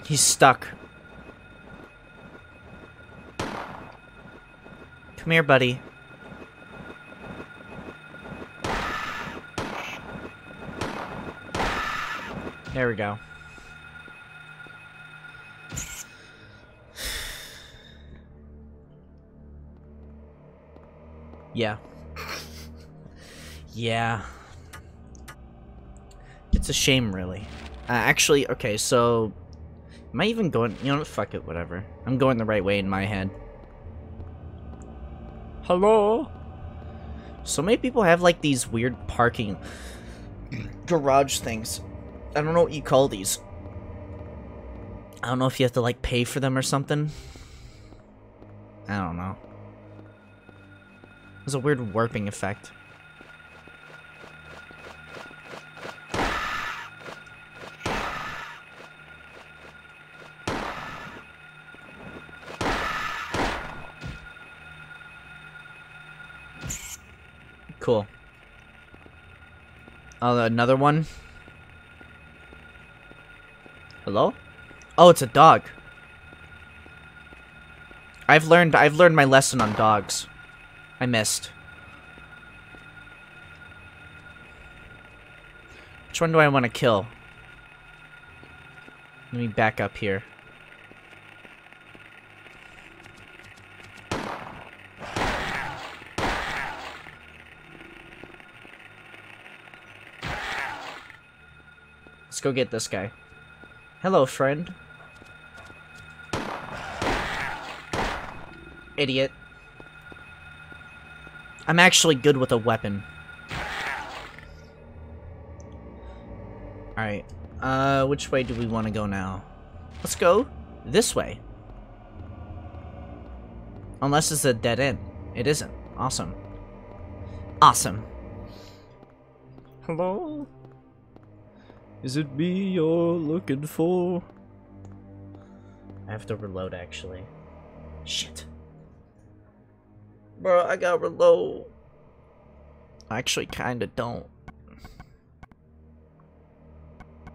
He's stuck. Come here, buddy. There we go. Yeah. yeah. It's a shame, really. Uh, actually, okay, so... Am I even going... You know? Fuck it, whatever. I'm going the right way in my head. Hello? So many people have, like, these weird parking garage things. I don't know what you call these. I don't know if you have to, like, pay for them or something. I don't know. There's a weird warping effect. Cool. Oh, another one? Hello? Oh, it's a dog. I've learned I've learned my lesson on dogs. I missed. Which one do I want to kill? Let me back up here. Let's go get this guy. Hello, friend. Idiot. I'm actually good with a weapon. Alright. Uh, which way do we want to go now? Let's go this way. Unless it's a dead end. It isn't. Awesome. Awesome. Hello? Is it me you're looking for? I have to reload, actually. Shit. Bro, I got reload. I actually kinda don't.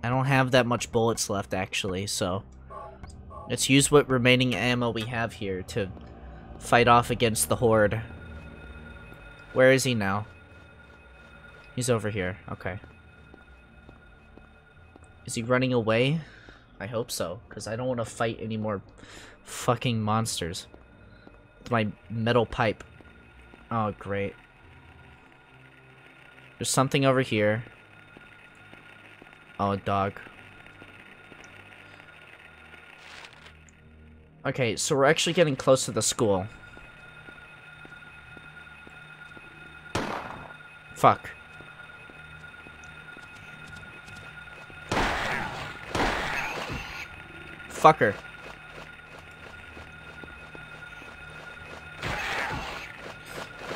I don't have that much bullets left, actually, so... Let's use what remaining ammo we have here to fight off against the Horde. Where is he now? He's over here. Okay. Is he running away? I hope so, because I don't want to fight any more fucking monsters. With my metal pipe. Oh, great. There's something over here. Oh, dog. Okay, so we're actually getting close to the school. Fuck. Fucker.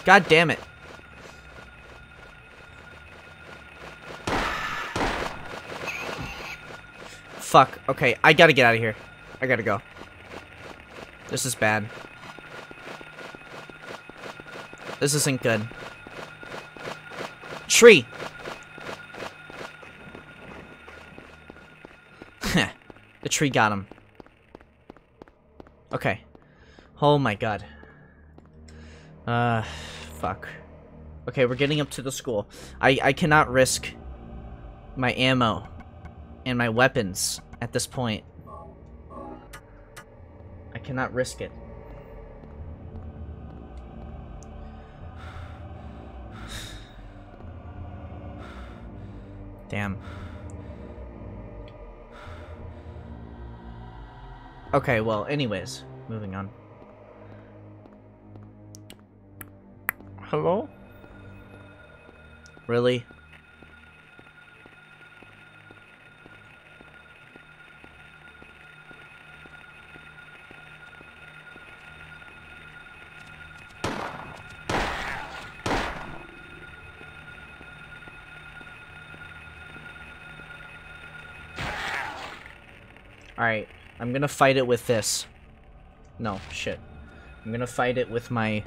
God damn it. Fuck. Okay, I gotta get out of here. I gotta go. This is bad. This isn't good. Tree! [LAUGHS] the tree got him. Okay. Oh my god. Uh, fuck. Okay, we're getting up to the school. I, I cannot risk my ammo and my weapons at this point. I cannot risk it. [SIGHS] Damn. Okay, well, anyways, moving on. Hello? Really? Alright, I'm gonna fight it with this. No, shit. I'm gonna fight it with my...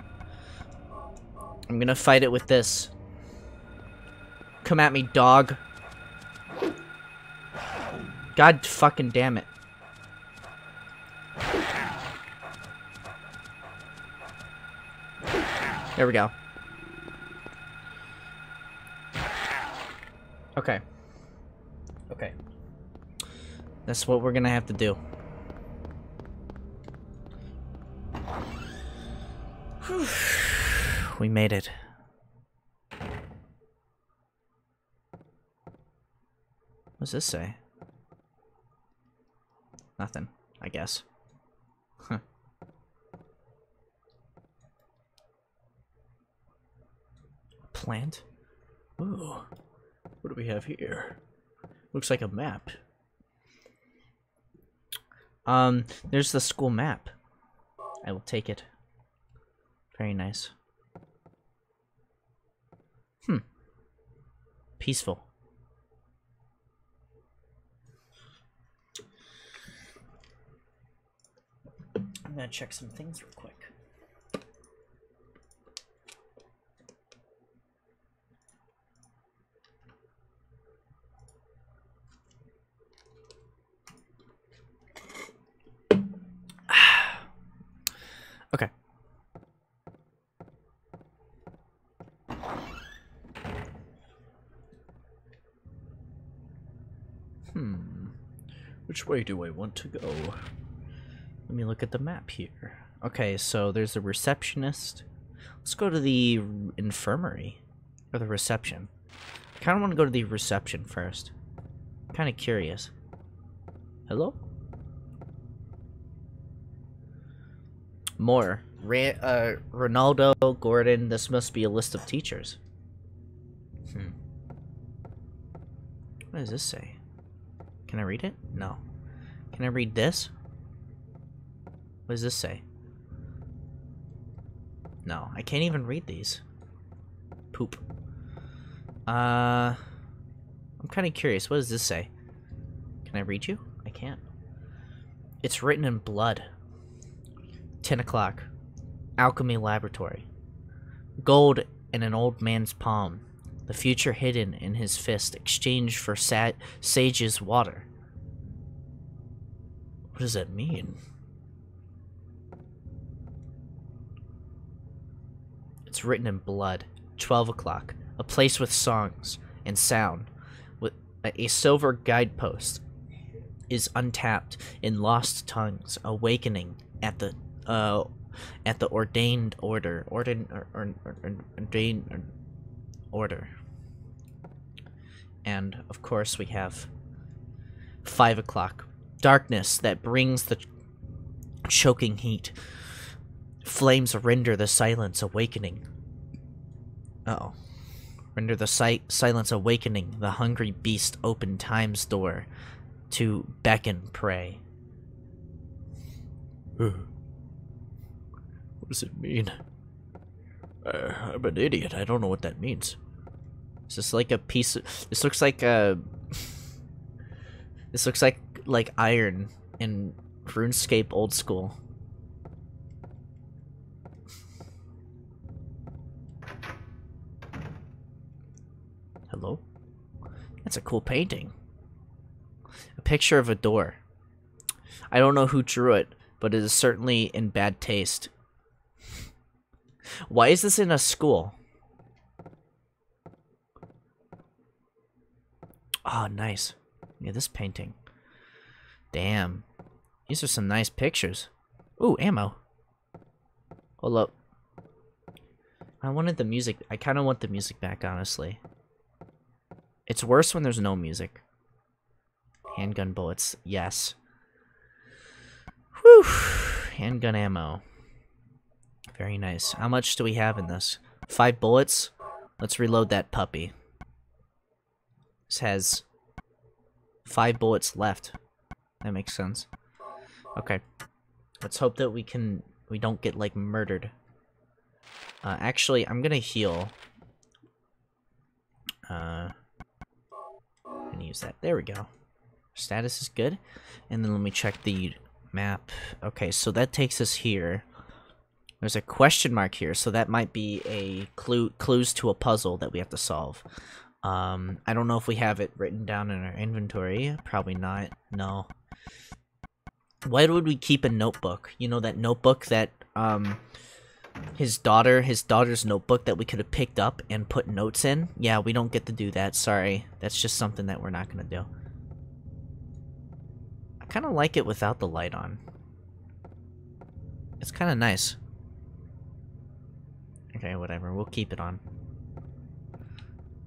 I'm gonna fight it with this. Come at me, dog. God fucking damn it. There we go. Okay. Okay. That's what we're gonna have to do. We made it. What's this say? Nothing, I guess. Huh. Plant? Ooh. What do we have here? Looks like a map. Um, there's the school map. I will take it. Very nice. Hmm. Peaceful. I'm gonna check some things real quick. [SIGHS] okay. Which way do I want to go? Let me look at the map here. Okay, so there's a receptionist. Let's go to the infirmary. Or the reception. I kind of want to go to the reception first. kind of curious. Hello? More. Ra- uh, Ronaldo, Gordon, this must be a list of teachers. Hmm. What does this say? Can I read it? No. Can I read this? What does this say? No, I can't even read these. Poop. Uh, I'm kind of curious. What does this say? Can I read you? I can't. It's written in blood. 10 o'clock. Alchemy Laboratory. Gold in an old man's palm. The future hidden in his fist, exchanged for sa- Sage's water. What does that mean? It's written in blood. 12 o'clock. A place with songs and sound. With a, silver guidepost is untapped in lost tongues, awakening at the uh at the ordained order. Ordained or, or, or, ordained order. And of course we have five o'clock. Darkness that brings the choking heat. Flames render the silence awakening. Oh. Render the si- silence awakening. The hungry beast open time's door to beckon prey. What does it mean? Uh, I'm an idiot. I don't know what that means. Is this like a piece of. This looks like a. This looks like like iron in RuneScape old school. Hello? That's a cool painting. A picture of a door. I don't know who drew it, but it is certainly in bad taste. Why is this in a school? Oh, nice. Yeah, this painting. Damn. These are some nice pictures. Ooh, ammo. Hold up. I wanted the music. I kind of want the music back, honestly. It's worse when there's no music. Handgun bullets. Yes. Whew. Handgun ammo. Very nice. How much do we have in this? Five bullets? Let's reload that puppy. Has five bullets left. That makes sense. Okay. Let's hope that we can we don't get like murdered. Uh, actually, I'm gonna heal. Uh, I'm use that. There we go. Status is good. And then let me check the map. Okay, so that takes us here. There's a question mark here, so that might be a clue clues to a puzzle that we have to solve. Um, I don't know if we have it written down in our inventory. Probably not. No. Why would we keep a notebook? You know that notebook that um his daughter, his daughter's notebook that we could have picked up and put notes in? Yeah, we don't get to do that. Sorry. That's just something that we're not going to do. I kind of like it without the light on. It's kind of nice. Okay, whatever. We'll keep it on.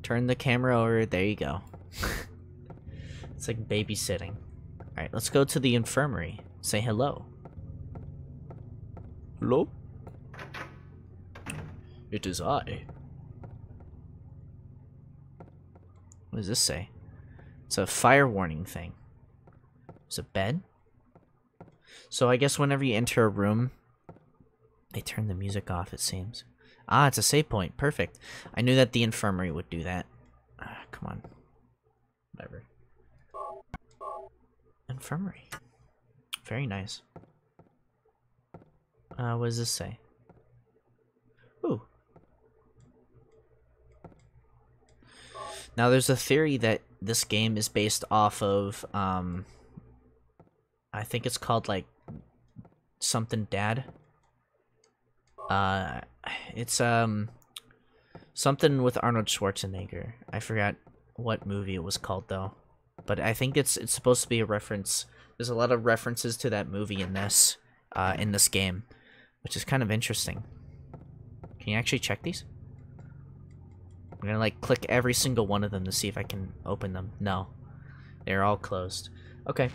Turn the camera over. There you go. [LAUGHS] it's like babysitting. Alright, let's go to the infirmary. Say hello. Hello? It is I. What does this say? It's a fire warning thing. It's a bed? So I guess whenever you enter a room, they turn the music off, it seems. Ah, it's a save point. Perfect. I knew that the infirmary would do that. Ah, come on. Whatever. Infirmary. Very nice. Uh, what does this say? Ooh. Now, there's a theory that this game is based off of, um, I think it's called, like, something dad. Uh, it's, um, something with Arnold Schwarzenegger. I forgot what movie it was called, though. But I think it's it's supposed to be a reference. There's a lot of references to that movie in this, uh, in this game, which is kind of interesting. Can you actually check these? I'm gonna like click every single one of them to see if I can open them. No, they're all closed. Okay.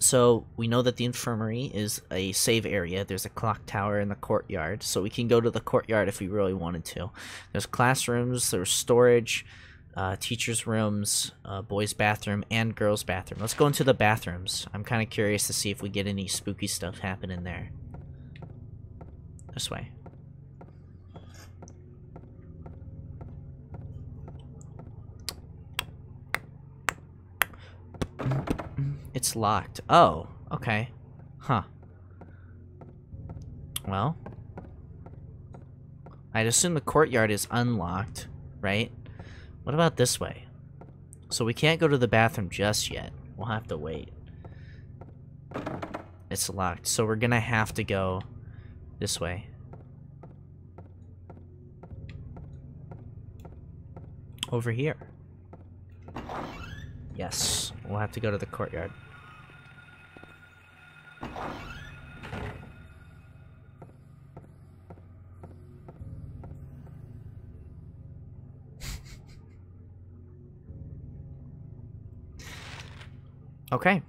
So we know that the infirmary is a save area. There's a clock tower in the courtyard, so we can go to the courtyard if we really wanted to. There's classrooms, there's storage, uh, teachers' rooms, uh, boys' bathroom, and girls' bathroom. Let's go into the bathrooms. I'm kind of curious to see if we get any spooky stuff happening there. This way. It's locked. Oh, okay. Huh. Well. I'd assume the courtyard is unlocked, right? What about this way? So we can't go to the bathroom just yet. We'll have to wait. It's locked, so we're gonna have to go this way. Over here. Yes, we'll have to go to the courtyard. [LAUGHS] Okay.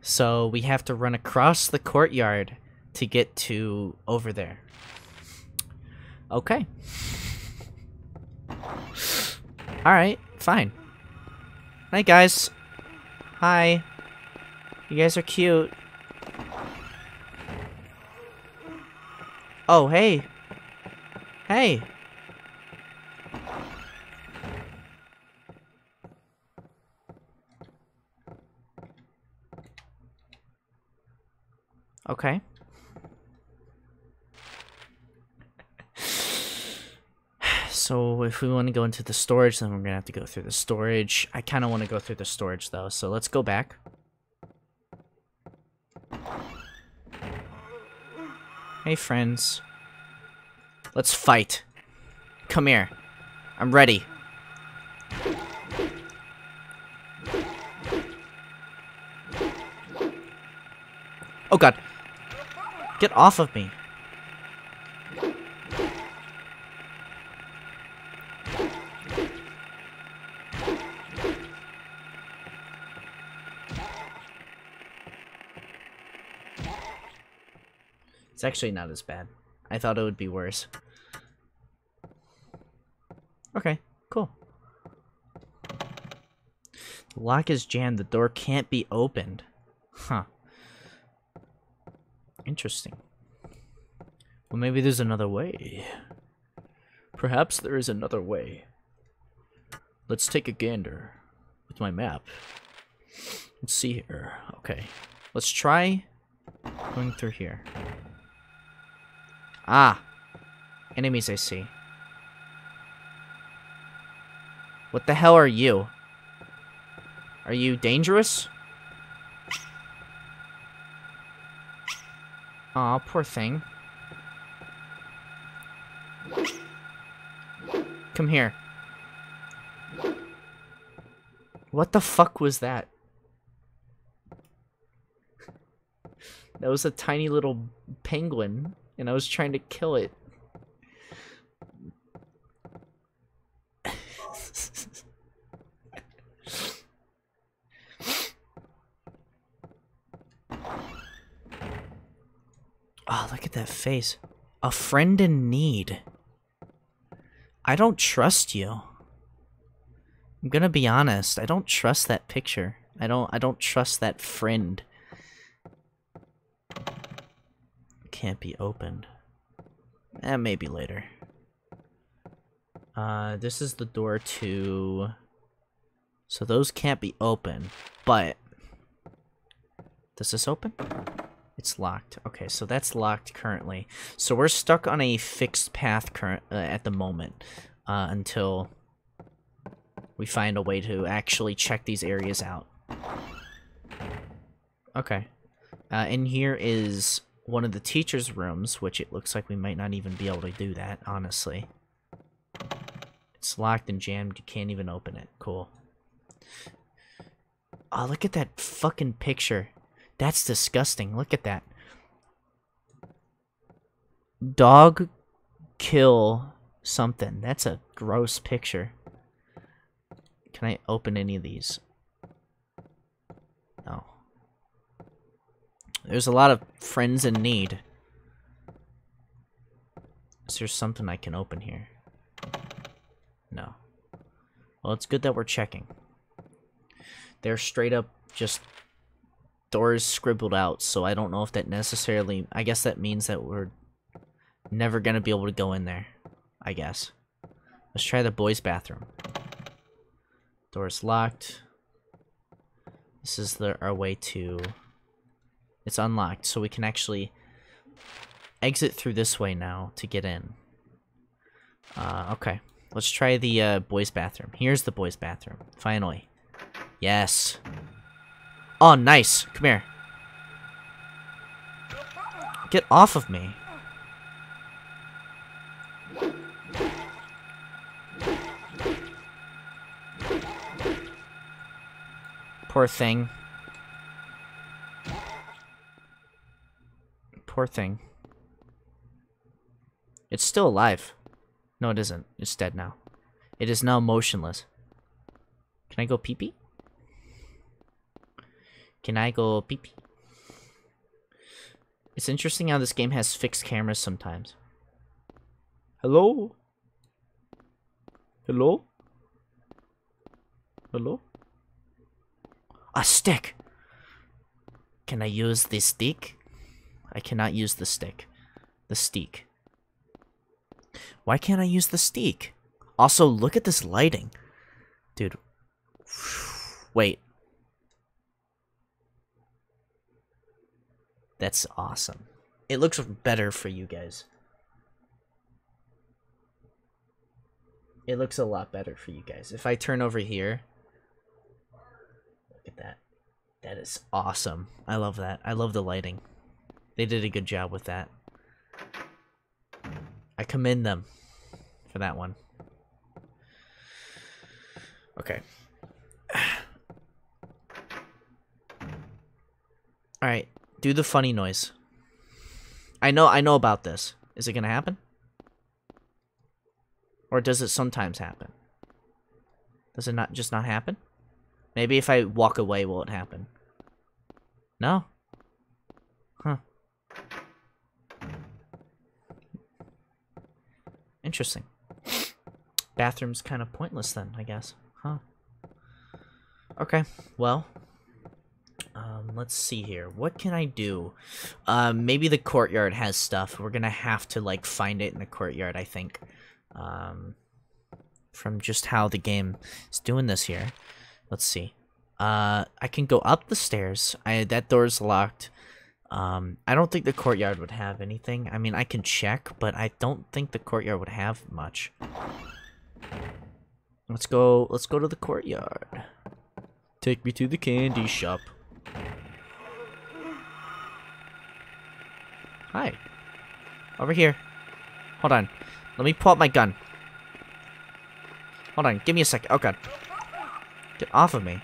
So we have to run across the courtyard to get to over there. Okay. Alright, fine. Hi, guys. Hi. You guys are cute. Oh, hey. Hey. Okay. So if we want to go into the storage, then we're going to have to go through the storage. I kind of want to go through the storage, though, so let's go back. Hey, friends. Let's fight. Come here. I'm ready. Oh god. Get off of me. It's actually not as bad. I thought it would be worse. Okay, cool. The lock is jammed. The door can't be opened. Huh. Interesting. Well, maybe there's another way. Perhaps there is another way. Let's take a gander with my map. Let's see here. Okay. Let's try going through here. Ah. Enemies I see. What the hell are you? Are you dangerous? Aw, poor thing. Come here. What the fuck was that? That was a tiny little penguin, and I was trying to kill it. Oh, look at that face. A friend in need. I don't trust you. I'm gonna be honest. I don't trust that picture. I don't. I don't trust that friend. Can't be opened. Eh, maybe later. Uh, this is the door to. So those can't be open, but does this open? It's locked. Okay, so that's locked currently. So we're stuck on a fixed path current uh, at the moment uh, until we find a way to actually check these areas out. Okay. Uh, in here is one of the teacher's rooms, which it looks like we might not even be able to do that, honestly. It's locked and jammed. You can't even open it. Cool. Oh, look at that fucking picture. That's disgusting. Look at that. Dog kill something. That's a gross picture. Can I open any of these? There's a lot of friends in need. Is there something I can open here? No. Well, it's good that we're checking. They're straight up just doors scribbled out, so I don't know if that necessarily... I guess that means that we're never gonna be able to go in there. I guess. Let's try the boys' bathroom. Door's locked. This is the, our way to... It's unlocked, so we can actually exit through this way now to get in. Uh, okay. Let's try the uh, boys' bathroom. Here's the boys' bathroom. Finally. Yes. Oh, nice. Come here. Get off of me. Poor thing. Poor thing. It's still alive. No, it isn't. It's dead now. It is now motionless. Can I go pee pee? Can I go pee pee? It's interesting how this game has fixed cameras sometimes. Hello? Hello? Hello? A stick! Can I use this stick? I cannot use the stick. The stick. Why can't I use the stick? Also, look at this lighting. Dude. [SIGHS] Wait. That's awesome. It looks better for you guys. It looks a lot better for you guys. If I turn over here, look at that. That is awesome. I love that. I love the lighting. They did a good job with that. I commend them for that one. Okay. [SIGHS] All right, do the funny noise. I know I know about this. Is it going to happen? Or does it sometimes happen? Does it not just not happen? Maybe if I walk away will it happen? No. Huh. Interesting. Bathroom's kind of pointless then, I guess. Huh. Okay, well. Um, let's see here. What can I do? Um, maybe the courtyard has stuff. We're gonna have to, like, find it in the courtyard, I think. Um, from just how the game is doing this here. Let's see. Uh, I can go up the stairs. I That door's locked. Um, I don't think the courtyard would have anything. I mean, I can check, but I don't think the courtyard would have much. Let's go, let's go to the courtyard. Take me to the candy shop. Hi. Over here. Hold on. Let me pull out my gun. Hold on, give me a second. Oh god. Get off of me.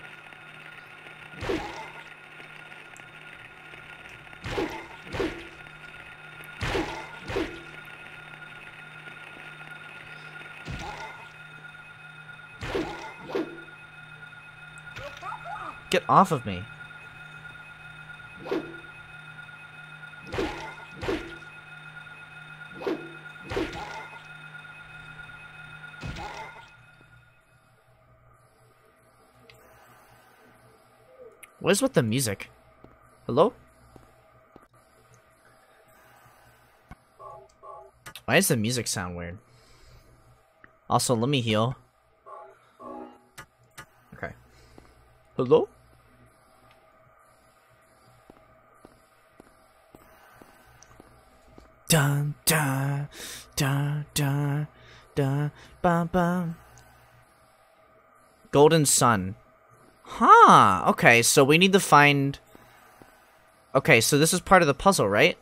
Get off of me. What is with the music? Hello? Why does the music sound weird? Also, let me heal. Okay. Hello? Dun dun dun dun dun bum bum. Golden Sun. Huh. Okay, so we need to find. Okay, so this is part of the puzzle, right?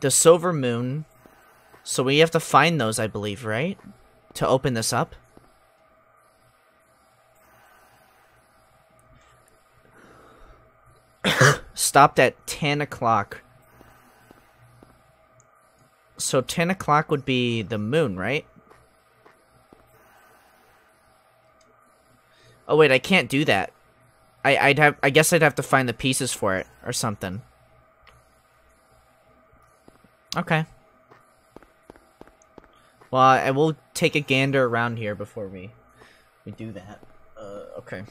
The Silver Moon. So we have to find those, I believe, right? To open this up. [COUGHS] Stopped at 10 o'clock. So 10 o'clock would be the moon, right? Oh wait, I can't do that. I I'd have I guess I'd have to find the pieces for it or something. Okay. Well, I will take a gander around here before we we do that. Uh, okay.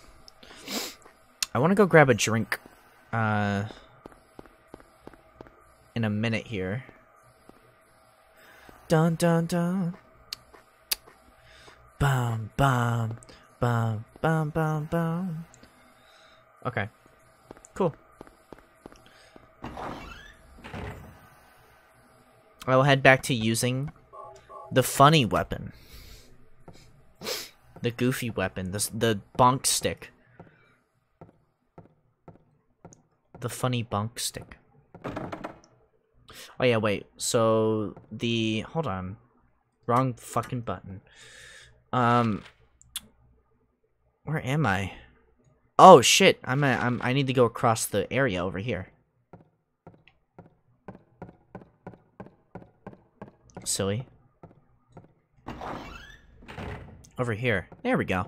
I want to go grab a drink. Uh, in a minute here. Dun dun dun. Bum bum bum bum bum bum. Okay. Cool. I will head back to using the funny weapon. The goofy weapon, the the bonk stick. The funny bonk stick. Oh yeah, wait. So the hold on. Wrong fucking button. Um where am I? Oh shit! I'm a, I'm I need to go across the area over here. Silly. Over here. There we go.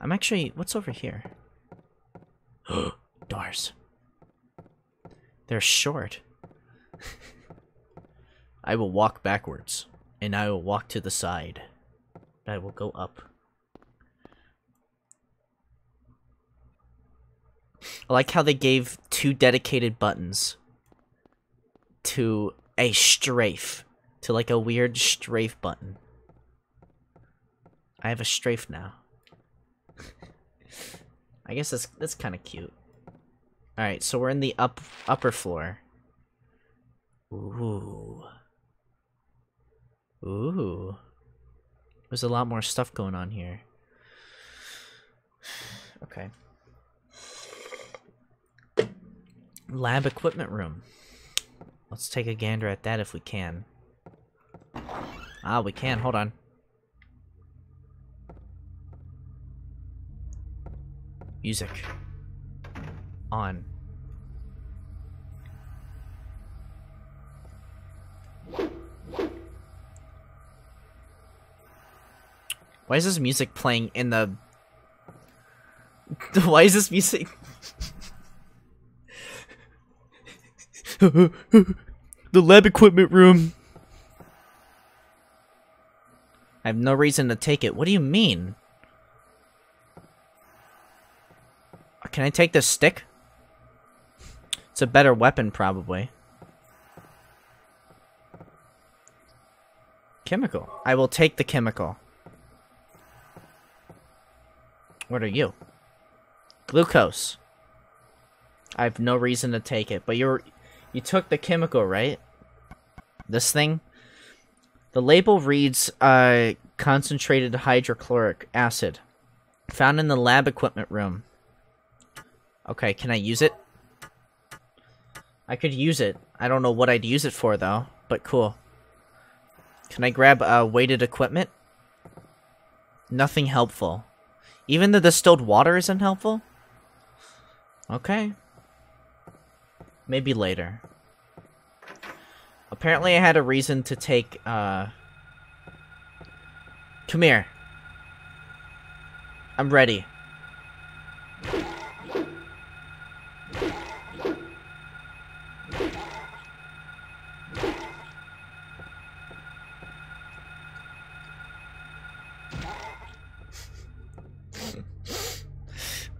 I'm actually what's over here? [GASPS] Doors. They're short. [LAUGHS] I will walk backwards, and I will walk to the side. I will go up. I like how they gave two dedicated buttons to a strafe, to like a weird strafe button. I have a strafe now. [LAUGHS] I guess that's that's kind of cute. All right, so we're in the up upper floor. Ooh. Ooh. There's a lot more stuff going on here. [SIGHS] Okay. Lab equipment room. Let's take a gander at that if we can. Ah, we can. Hold on. Music. On. Why is this music playing in the... [LAUGHS] Why is this music... [LAUGHS] the lab equipment room. I have no reason to take it. What do you mean? Can I take this stick? It's a better weapon, probably. Chemical. I will take the chemical. What are you? Glucose. I have no reason to take it, but you're you took the chemical, right? This thing? The label reads uh concentrated hydrochloric acid found in the lab equipment room. Okay, can I use it? I could use it. I don't know what I'd use it for though, but cool. Can I grab uh, weighted equipment? Nothing helpful. Even the distilled water isn't helpful? Okay. Maybe later. Apparently I had a reason to take, uh... Come here. I'm ready.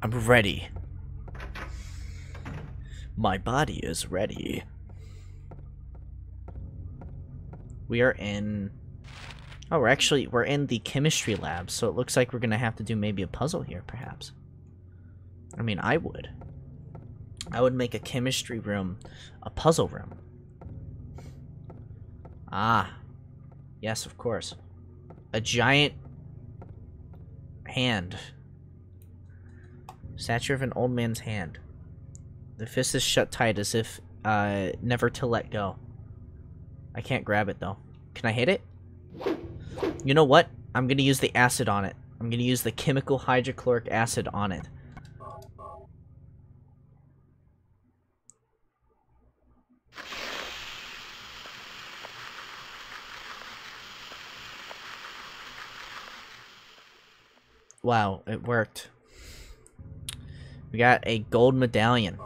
I'm ready. My body is ready. We are in... Oh, we're actually, we're in the chemistry lab, so it looks like we're gonna have to do maybe a puzzle here, perhaps. I mean, I would. I would make a chemistry room a puzzle room. Ah. Yes, of course. A giant hand. Stature of an old man's hand. The fist is shut tight as if uh, never to let go. I can't grab it though. Can I hit it? You know what? I'm gonna use the acid on it. I'm gonna use the chemical hydrochloric acid on it. Wow, it worked. We got a gold medallion.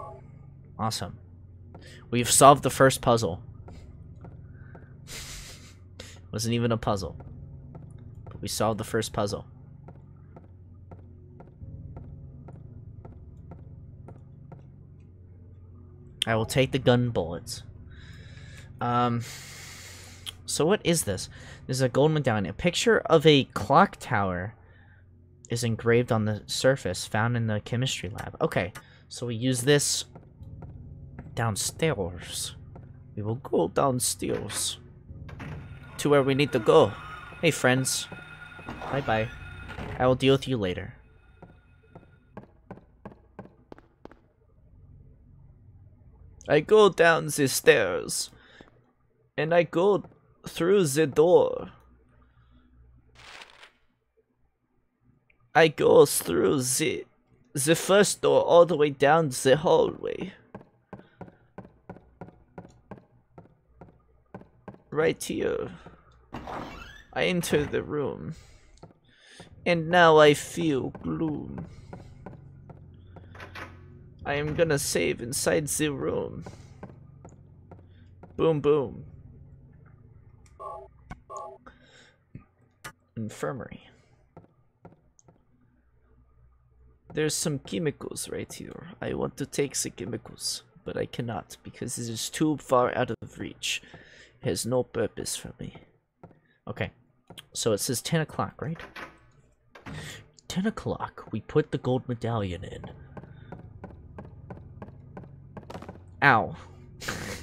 Awesome. We've solved the first puzzle. [LAUGHS] Wasn't even a puzzle. But we solved the first puzzle. I will take the gun bullets. Um, so what is this? This is a gold medallion. A picture of a clock tower is engraved on the surface found in the chemistry lab. Okay, so we use this downstairs. We will go downstairs to where we need to go. Hey, friends. Bye-bye. I will deal with you later. I go down the stairs. And I go through the door. I go through the the first door all the way down the hallway. Right here. I enter the room. And now I feel gloom. I am gonna save inside the room. Boom boom. Infirmary. There's some chemicals right here. I want to take the chemicals, but I cannot because it is too far out of reach. It has no purpose for me. Okay, so it says 10 o'clock, right? 10 o'clock, we put the gold medallion in. Ow.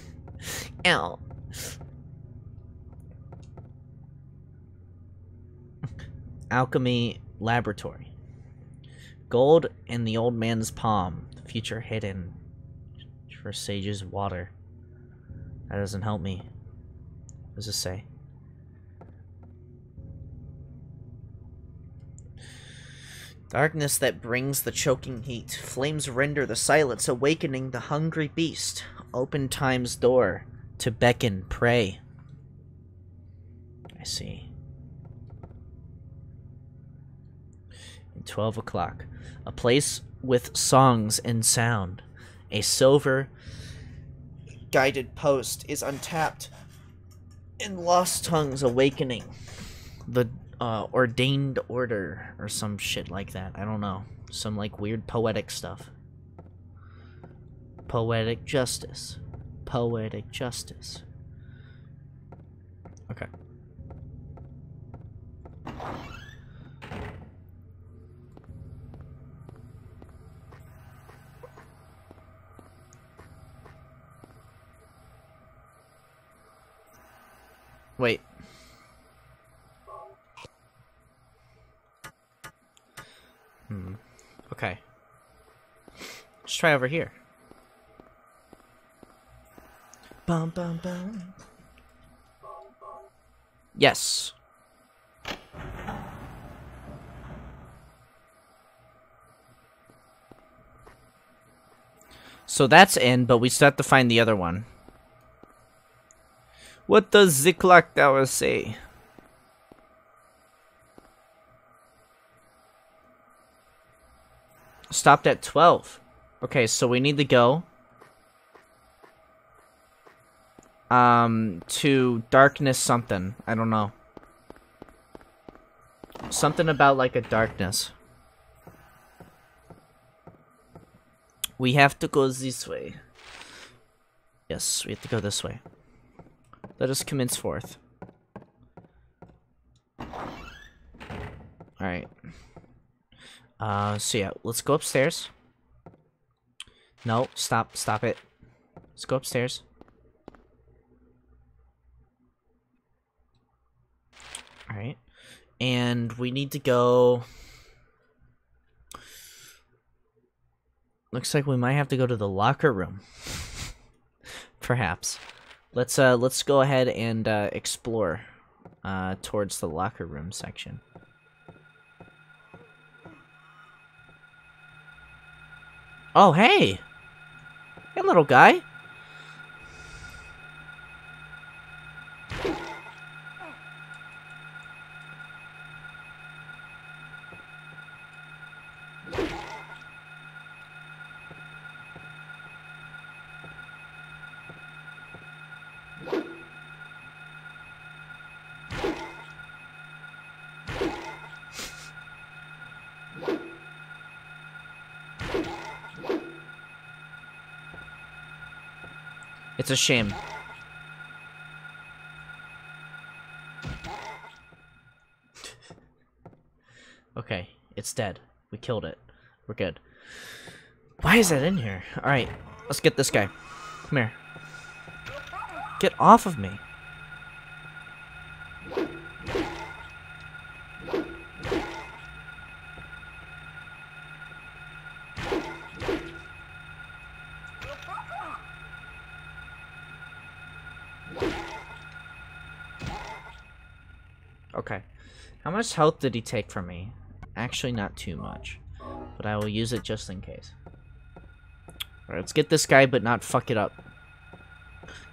[LAUGHS] Ow. Alchemy Laboratory. Gold in the old man's palm. Future hidden for Sage's water. That doesn't help me. What does it say? Darkness that brings the choking heat. Flames render the silence, awakening the hungry beast. Open time's door to beckon prey. I see. 12 o'clock. A place with songs and sound. A silver guided post is untapped. And lost tongues awakening. The uh, ordained order or some shit like that. I don't know. Some like weird poetic stuff. Poetic justice. Poetic justice. Wait. Hmm. Okay. Let's try over here. Bum bum bum. Yes. So that's in, but we still have to find the other one. What does the clock tower say? Stopped at 12. Okay, so we need to go um to darkness something. I don't know. Something about like a darkness. We have to go this way. Yes, we have to go this way. Let us commence forth. Alright. Uh, so yeah, let's go upstairs. No, stop, stop it. Let's go upstairs. Alright. And we need to go... Looks like we might have to go to the locker room. [LAUGHS] Perhaps. Let's uh let's go ahead and uh explore uh towards the locker room section. Oh, hey! Hey, little guy! It's a shame. okay, it's dead. We killed it. We're good. Why is that in here? Alright, let's get this guy. Come here. Get off of me. Much health did he take from me? Actually, not too much. But I will use it just in case. Alright, let's get this guy, but not fuck it up.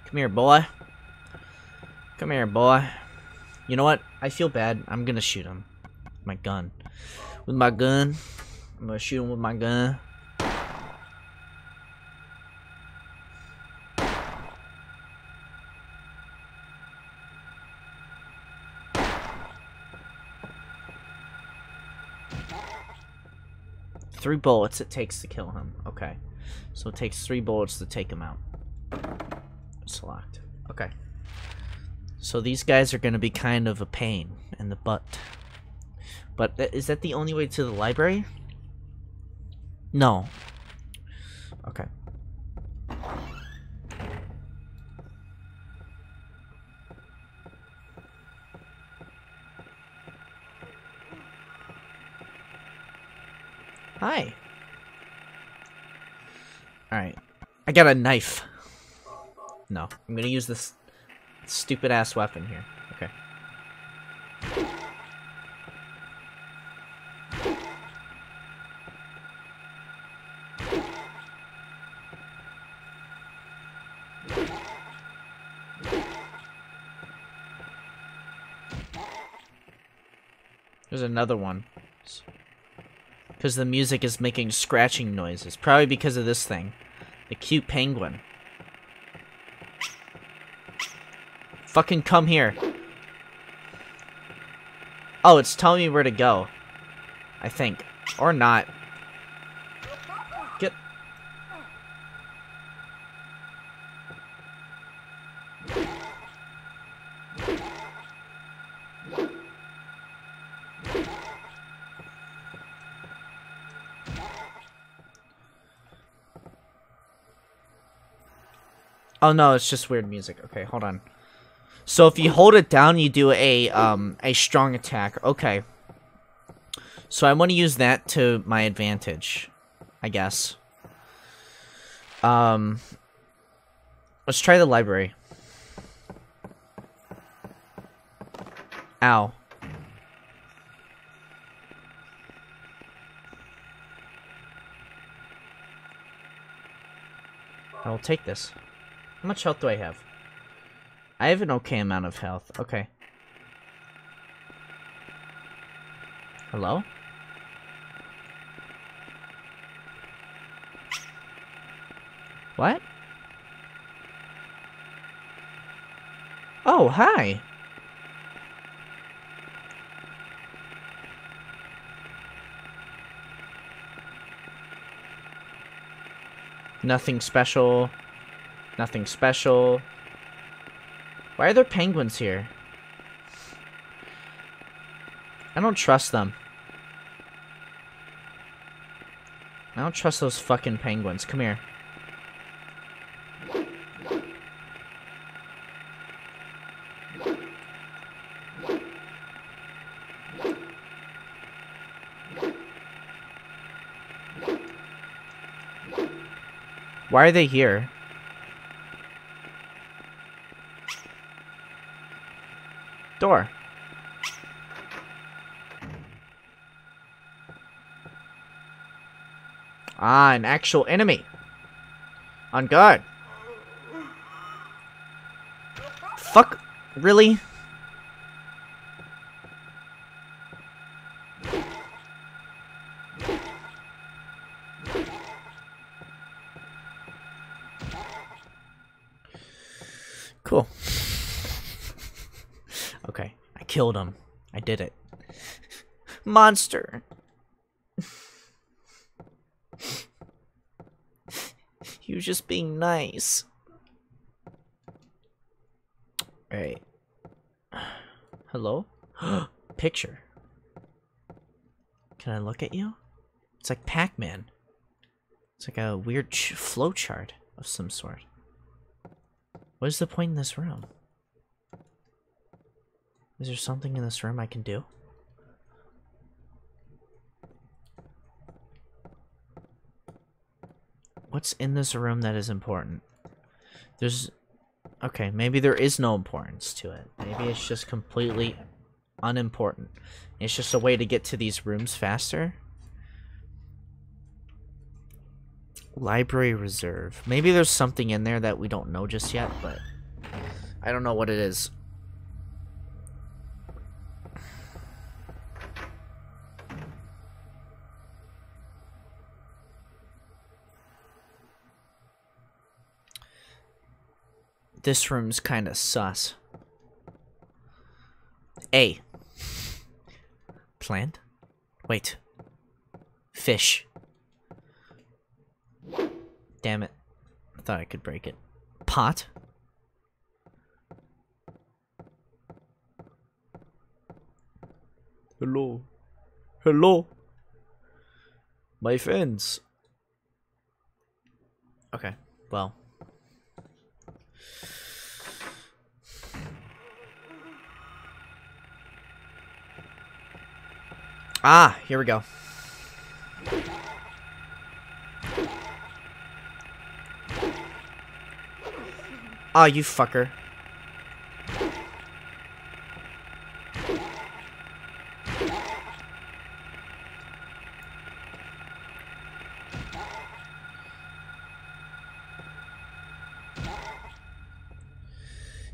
Come here, boy. Come here, boy. You know what? I feel bad. I'm gonna shoot him. My gun. With my gun. I'm gonna shoot him with my gun. Three bullets it takes to kill him. Okay. So it takes three bullets to take him out. It's locked. Okay. So these guys are going to be kind of a pain in the butt. But uh, is that the only way to the library? No. Hi. Alright. I got a knife. No. I'm gonna use this stupid ass weapon here. Okay. There's another one. Because the music is making scratching noises. Probably because of this thing. The cute penguin. Fucking come here. Oh, it's telling me where to go. I think. Or not. Oh no, it's just weird music. Okay, hold on. So if you hold it down, you do a um a strong attack. Okay. So I want to use that to my advantage, I guess. Um Let's try the library. Ow. I will take this. How much health do I have? I have an okay amount of health. Okay. Hello? What? Oh, hi. Nothing special. Nothing special. Why are there penguins here? I don't trust them. I don't trust those fucking penguins. Come here. Why are they here? Door. Ah, an actual enemy. On guard. Fuck. Really? Killed him. I did it. Monster. [LAUGHS] he was just being nice. Alright. Hello? [GASPS] Picture. Can I look at you? It's like Pac-Man. It's like a weird ch flow chart of some sort. What is the point in this room? Is there something in this room I can do? What's in this room that is important? There's... Okay, maybe there is no importance to it. Maybe it's just completely unimportant. It's just a way to get to these rooms faster. Library Reserve. Maybe there's something in there that we don't know just yet, but... I don't know what it is. This room's kind of sus. A. Plant? Wait. Fish. Damn it. I thought I could break it. Pot? Hello. Hello. My friends. Okay, well. Ah, here we go. Ah, you fucker.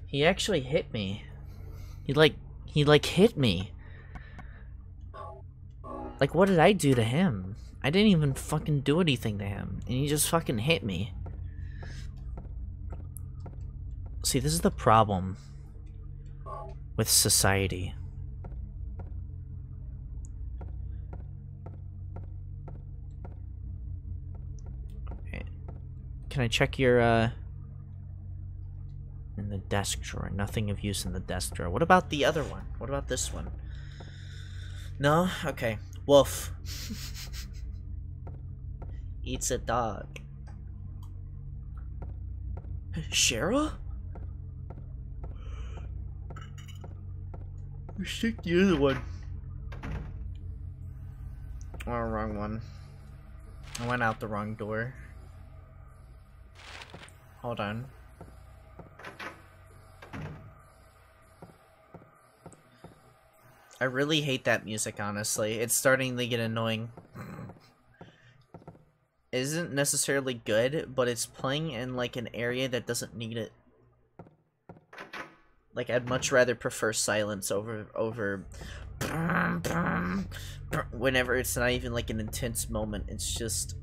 He actually hit me. He like he like hit me. Like what did I do to him? I didn't even fucking do anything to him, and he just fucking hit me. See, this is the problem with society. Okay. Can I check your, uh... In the desk drawer. Nothing of use in the desk drawer. What about the other one? What about this one? No? Okay. Wolf. Eats a dog. Cheryl? Stick the other one. Oh, wrong one. I went out the wrong door. Hold on. I really hate that music, honestly. It's starting to get annoying. It isn't necessarily good, but it's playing in like an area that doesn't need it. Like I'd much rather prefer silence over over whenever it's not even like an intense moment. It's just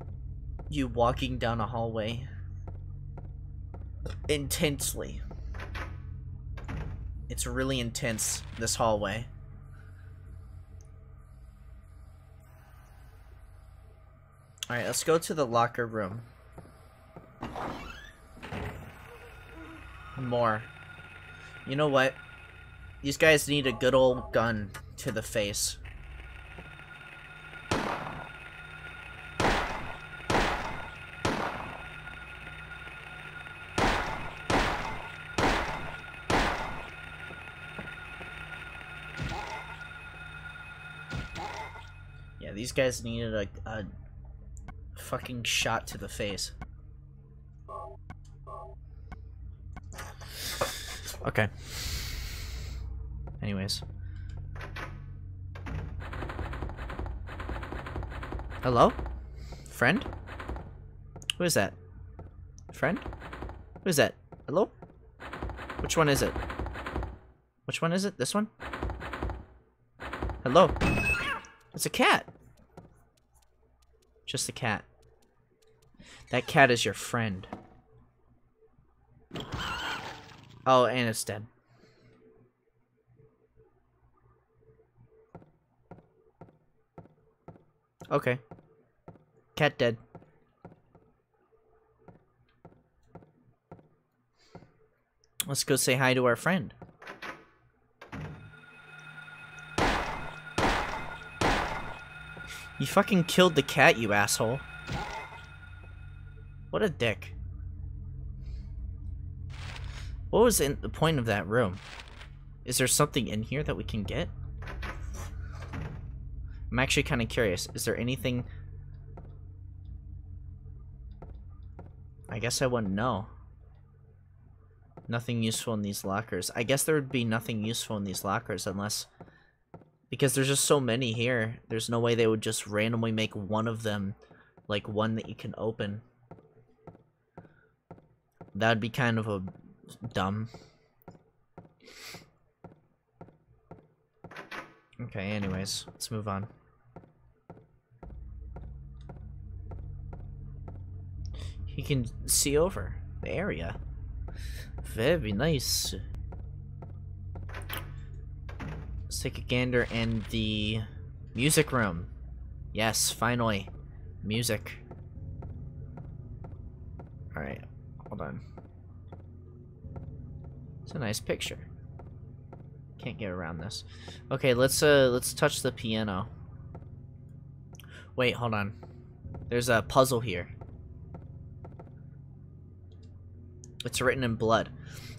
you walking down a hallway intensely. It's really intense this hallway. Alright, let's go to the locker room. More. You know what? These guys need a good old gun to the face. Yeah, these guys needed a, a fucking shot to the face. Okay. Anyways. Hello? Friend? Who is that? Friend? Who is that? Hello? Which one is it? Which one is it? This one? Hello? It's a cat. Just a cat. That cat is your friend. Oh, and it's dead. Okay. Cat dead. Let's go say hi to our friend. You fucking killed the cat, you asshole. What a dick. What was in the point of that room? Is there something in here that we can get? I'm actually kind of curious. Is there anything... I guess I wouldn't know. Nothing useful in these lockers. I guess there would be nothing useful in these lockers unless... Because there's just so many here. There's no way they would just randomly make one of them, like, one that you can open. That would be kind of a dumb. Okay, anyways, let's move on. He can see over the area. Very nice. Let's take a gander in the music room. Yes, finally. Music. Alright, hold on. It's a nice picture. Can't get around this. Okay, let's uh let's touch the piano. Wait, hold on. There's a puzzle here. It's written in blood.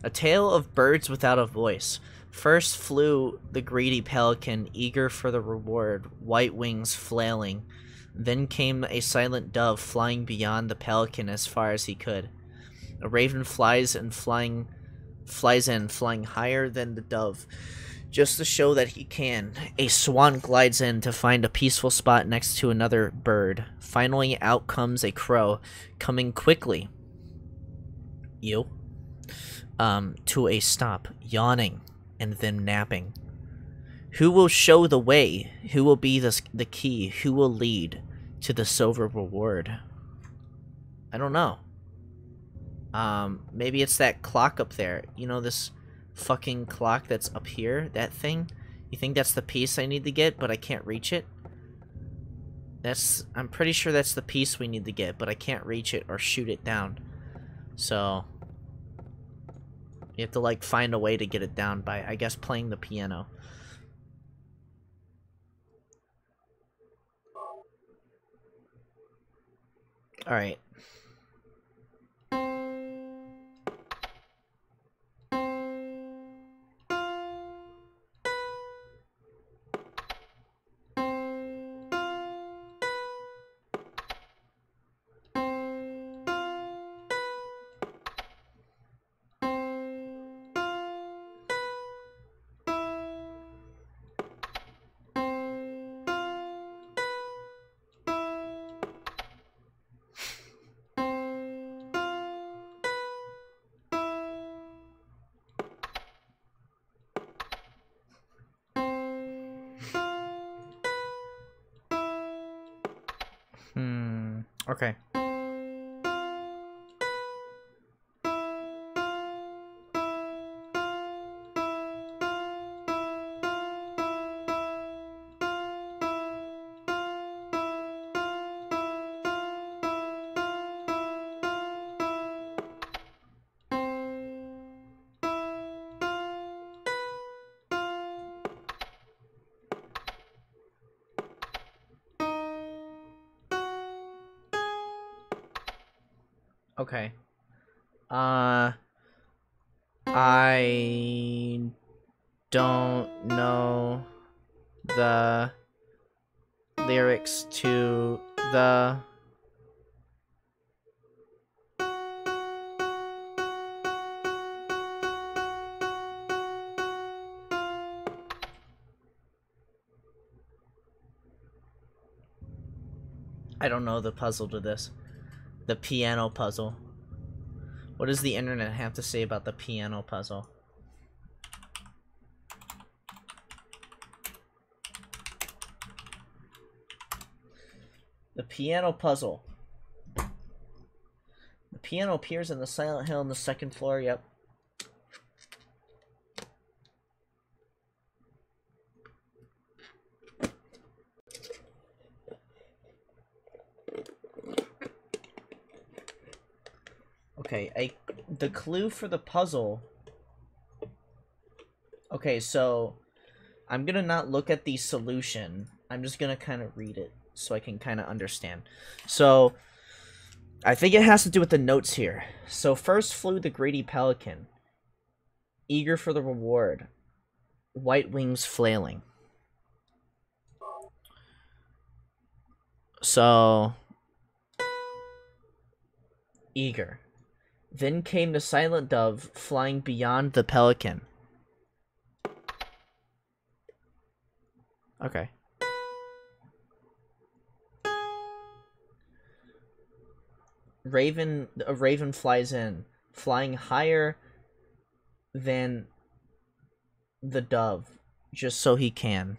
A tale of birds without a voice. First flew the greedy pelican, eager for the reward, white wings flailing. Then came a silent dove, flying beyond the pelican as far as he could. A raven flies and flying flies in, flying higher than the dove. Just to show that he can, a swan glides in to find a peaceful spot next to another bird. Finally, out comes a crow, coming quickly. You? um, to a stop, yawning, and then napping. Who will show the way? Who will be the, the key? Who will lead to the silver reward? I don't know. Um, maybe it's that clock up there. You know this fucking clock that's up here? That thing? You think that's the piece I need to get, but I can't reach it? That's... I'm pretty sure that's the piece we need to get, but I can't reach it or shoot it down. So... You have to, like, find a way to get it down by, I guess, playing the piano. Alright. Okay. Uh I don't know the lyrics to the I don't know the puzzle to this. The piano puzzle. What does the internet have to say about the piano puzzle? The piano puzzle. The piano appears in the Silent Hill on the second floor, yep. Okay, a the clue for the puzzle. Okay, so I'm gonna not look at the solution. I'm just gonna kind of read it so I can kind of understand. So I think it has to do with the notes here. So first flew the greedy pelican, eager for the reward, white wings flailing. So eager. Then came the silent dove flying beyond the pelican. Okay. Raven a raven flies in, flying higher than the dove just so he can.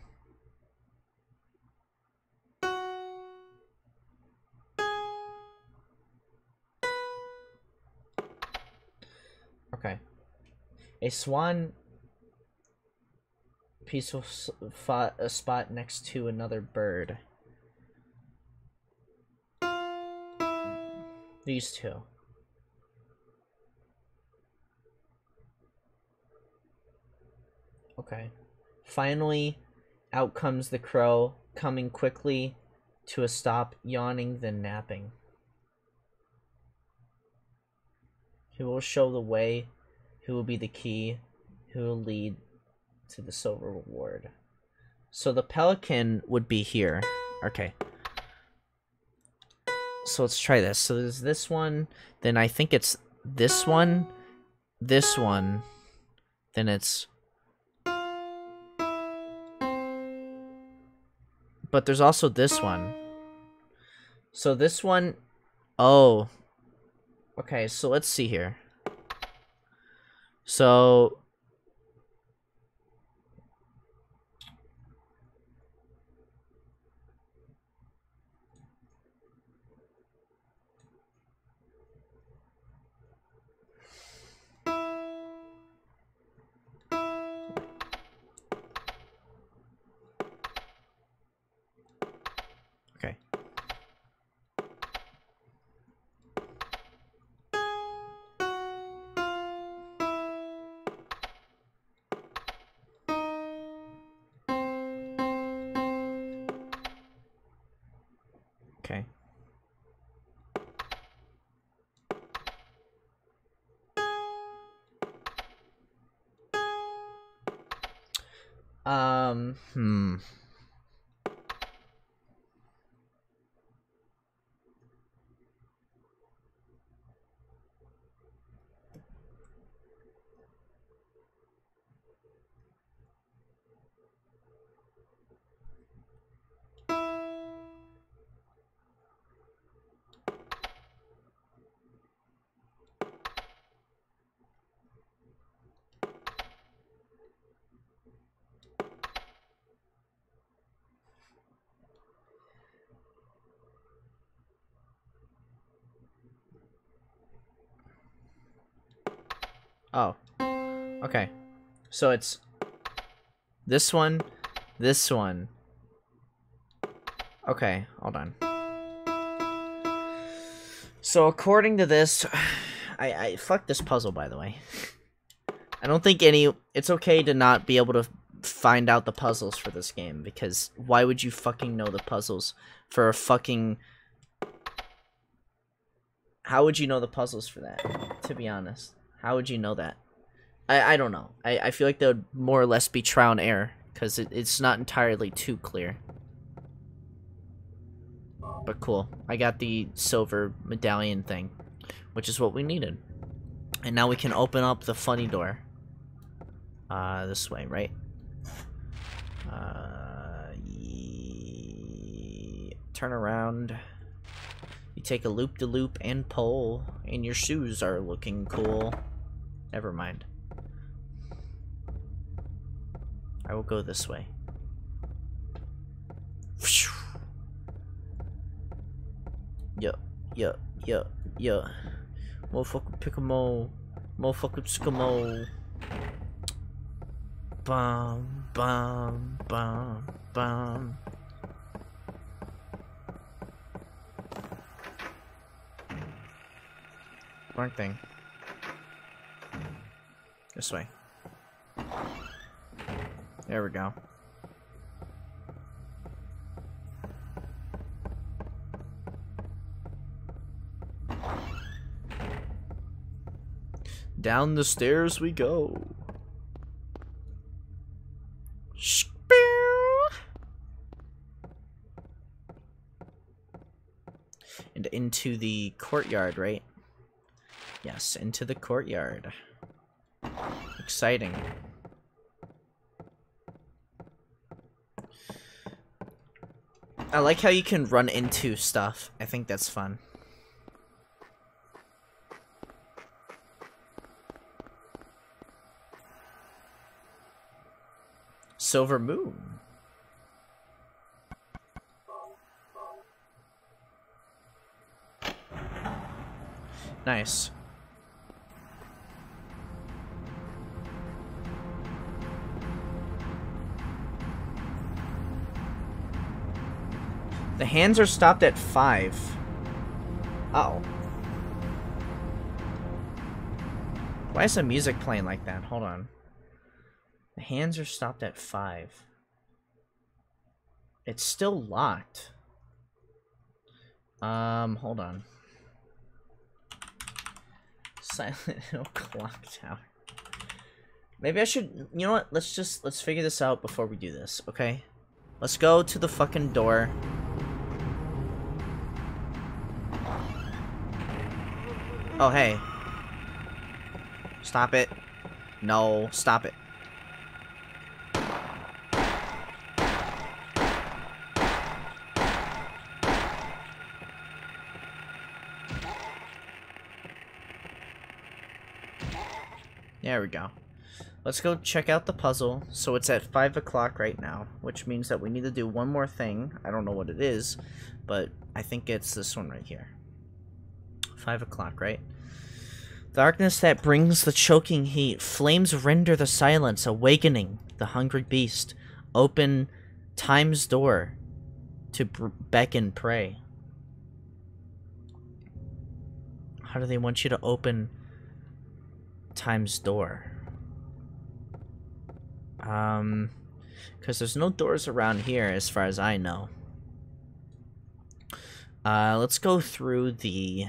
Okay. A swan peaceful fought a uh, spot next to another bird. These two. Okay. Finally, out comes the crow, coming quickly to a stop, yawning, then napping. He will show the way? Who will be the key? Who will lead to the silver reward? So the pelican would be here. Okay. So let's try this. So there's this one, then I think it's this one, this one, then it's But there's also this one. So this one oh Okay, so let's see here. So Oh. Okay. So it's this one, this one. Okay, hold on. So according to this, [SIGHS] I I fuck this puzzle by the way. [LAUGHS] I don't think any it's okay to not be able to find out the puzzles for this game because why would you fucking know the puzzles for a fucking How would you know the puzzles for that? To be honest. How would you know that? I, I don't know. I, I feel like that would more or less be trial and error because it, it's not entirely too clear. But cool. I got the silver medallion thing, which is what we needed. And now we can open up the funny door. Uh, this way, right? Uh, turn around. You take a loop de loop and pull, and your shoes are looking cool. Never mind. I will go this way. Yeah, yeah, yeah, yeah. Motherfucker, pick 'em all. Motherfucker, pick 'em all. Bum, bum, bum, bum. Wrong thing. This way. There we go. Down the stairs we go. And into the courtyard, right? Yes, into the courtyard. Exciting. I like how you can run into stuff. I think that's fun. Silver Moon. Nice. The hands are stopped at five. Uh oh. Why is the music playing like that? Hold on. The hands are stopped at five. It's still locked. Um, hold on. Silent [LAUGHS] Hill Clock Tower. Maybe I should, you know what? Let's just, let's figure this out before we do this, okay? Let's go to the fucking door. Oh, hey. Stop it. No, stop it. There we go. Let's go check out the puzzle. So it's at 5 o'clock right now, which means that we need to do one more thing. I don't know what it is, but I think it's this one right here. 5 o'clock, right? Darkness that brings the choking heat. Flames render the silence, awakening the hungry beast. Open time's door to beckon prey. How do they want you to open time's door? Um, because there's no doors around here as far as I know. Uh, let's go through the...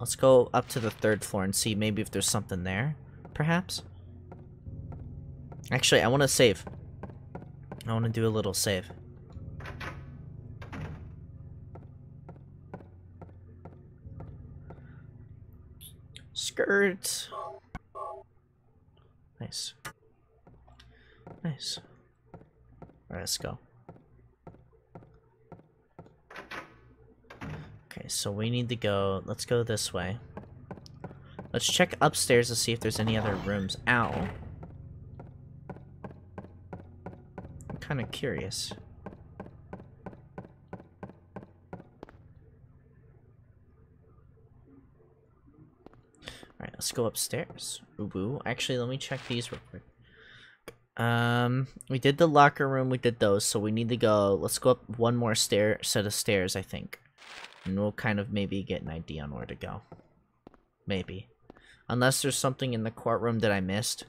Let's go up to the third floor and see maybe if there's something there, perhaps? Actually, I want to save. I want to do a little save. Skirt. Nice. Nice. Alright, let's go. Okay, so we need to go... Let's go this way. Let's check upstairs to see if there's any other rooms. Ow. I'm kind of curious. Alright, let's go upstairs. Ooh, Actually, let me check these real quick. Um, we did the locker room, we did those, so we need to go, let's go up one more stair, set of stairs, I think. And we'll kind of maybe get an idea on where to go. Maybe. Unless there's something in the courtroom that I missed.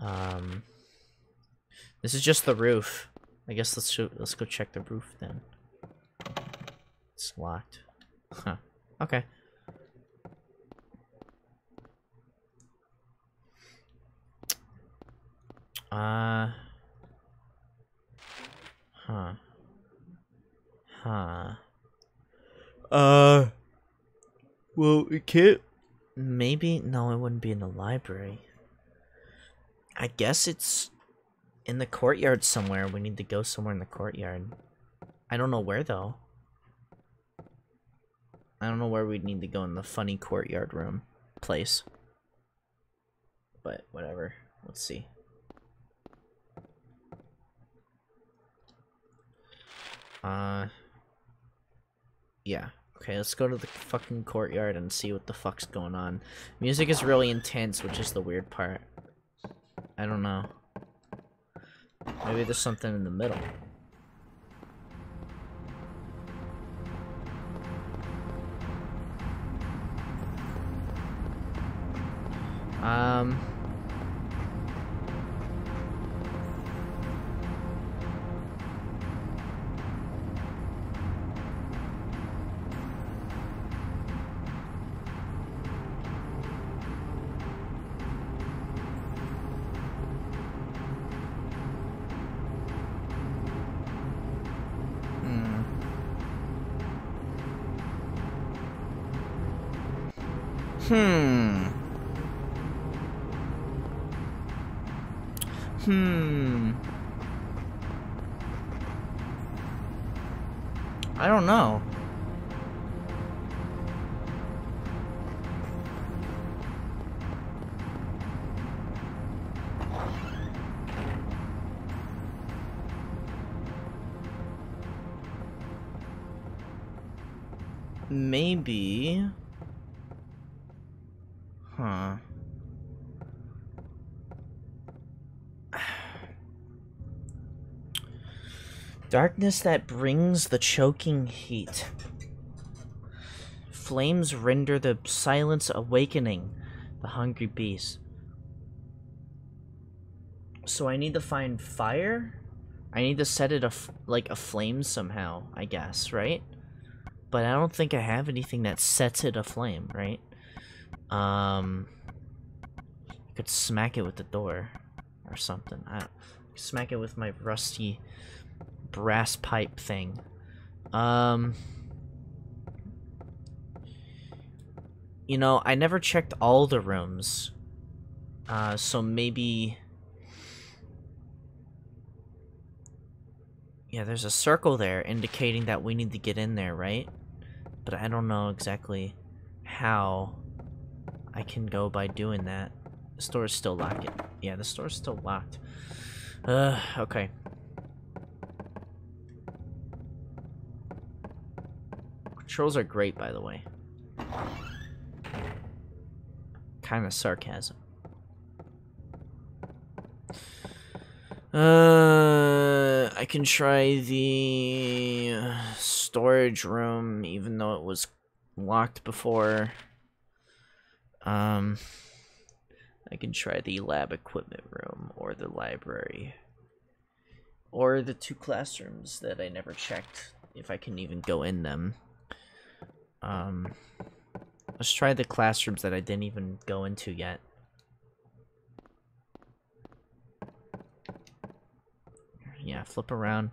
Um, this is just the roof. I guess let's show, let's go check the roof then. It's locked. Huh. Okay. Uh. Huh. Huh. Uh. Well, it can't. Maybe. No, it wouldn't be in the library. I guess it's in the courtyard somewhere. We need to go somewhere in the courtyard. I don't know where, though. I don't know where we'd need to go in the funny courtyard room place. But whatever. Let's see. Uh. Yeah. Okay, let's go to the fucking courtyard and see what the fuck's going on. Music is really intense, which is the weird part. I don't know. Maybe there's something in the middle. Um. I don't know. Maybe. Darkness that brings the choking heat. Flames render the silence awakening the hungry beast. So I need to find fire? I need to set it a f- like a flame somehow, I guess, right? But I don't think I have anything that sets it aflame, right? Um, I could smack it with the door or something. I smack it with my rusty brass pipe thing. Um, you know, I never checked all the rooms. Uh, so maybe. Yeah, there's a circle there indicating that we need to get in there, right? But I don't know exactly how I can go by doing that. The store is still locked. Yeah, the store's still locked. Uh, okay. Controls are great, by the way. Kind of sarcasm. Uh, I can try the storage room, even though it was locked before. Um, I can try the lab equipment room or the library. Or the two classrooms that I never checked if I can even go in them. Um, let's try the classrooms that I didn't even go into yet. Yeah, flip around.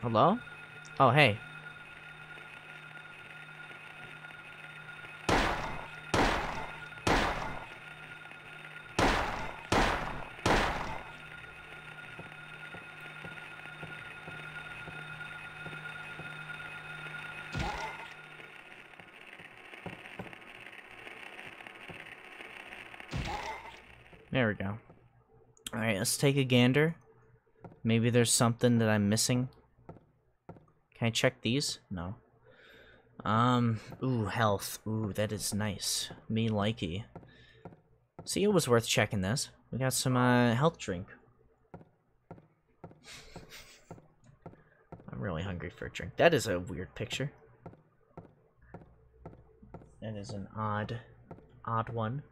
Hello? Oh, hey. There we go. Alright, let's take a gander. Maybe there's something that I'm missing. Can I check these? No. Um, ooh, health. Ooh, that is nice. Me likey. See, it was worth checking this. We got some, uh, health drink. I'm really hungry for a drink. That is a weird picture. That is an odd, odd one.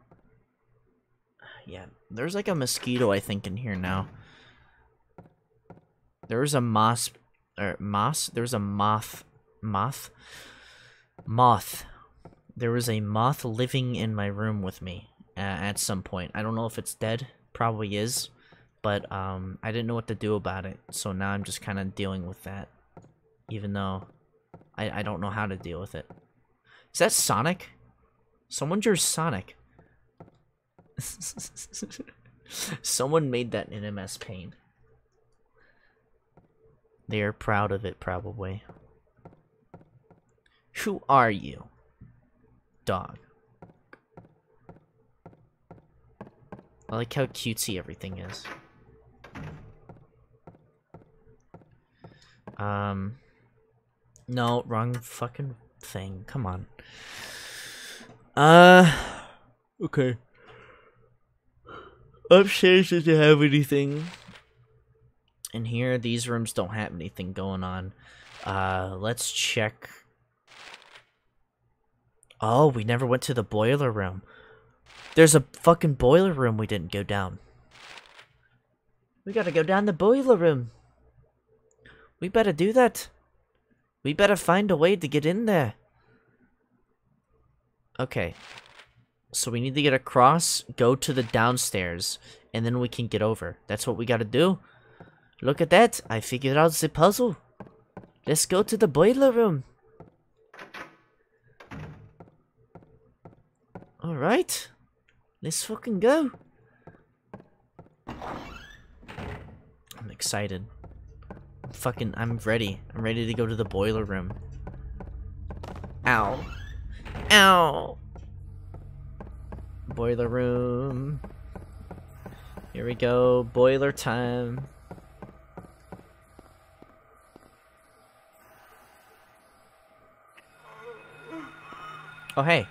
Yeah, there's like a mosquito, I think, in here now. There was a moss, or moss? There was a moth, moth? Moth. There was a moth living in my room with me uh, at some point. I don't know if it's dead. Probably is. But um, I didn't know what to do about it. So now I'm just kind of dealing with that. Even though I, I don't know how to deal with it. Is that Sonic? Someone drew Sonic. Someone made that in MS Paint. They are proud of it, probably. Who are you? Dog. I like how cutesy everything is. Um. No, wrong fucking thing. Come on. Uh. Okay. Upstairs doesn't have anything. And here, these rooms don't have anything going on. Uh, let's check. Oh, we never went to the boiler room. There's a fucking boiler room we didn't go down. We gotta go down the boiler room. We better do that. We better find a way to get in there. Okay. So we need to get across, go to the downstairs, and then we can get over. That's what we gotta do. Look at that. I figured out the puzzle. Let's go to the boiler room. Alright. Let's fucking go. I'm excited. I'm fucking, I'm ready. I'm ready to go to the boiler room. Ow. Ow. Boiler room. Here we go. Boiler time. Oh, hey.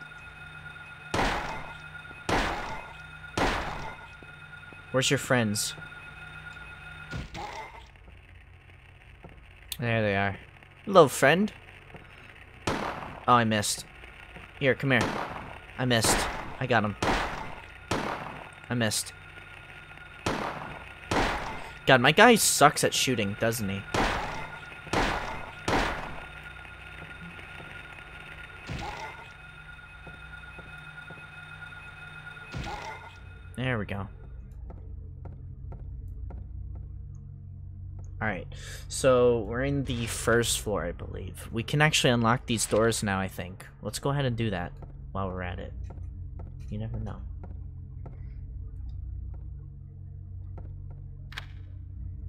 Where's your friends? There they are. Hello, friend. Oh, I missed. Here, come here. I missed. I got him. I missed. God, my guy sucks at shooting, doesn't he? There we go. Alright, so we're in the first floor, I believe. We can actually unlock these doors now, I think. Let's go ahead and do that while we're at it. You never know.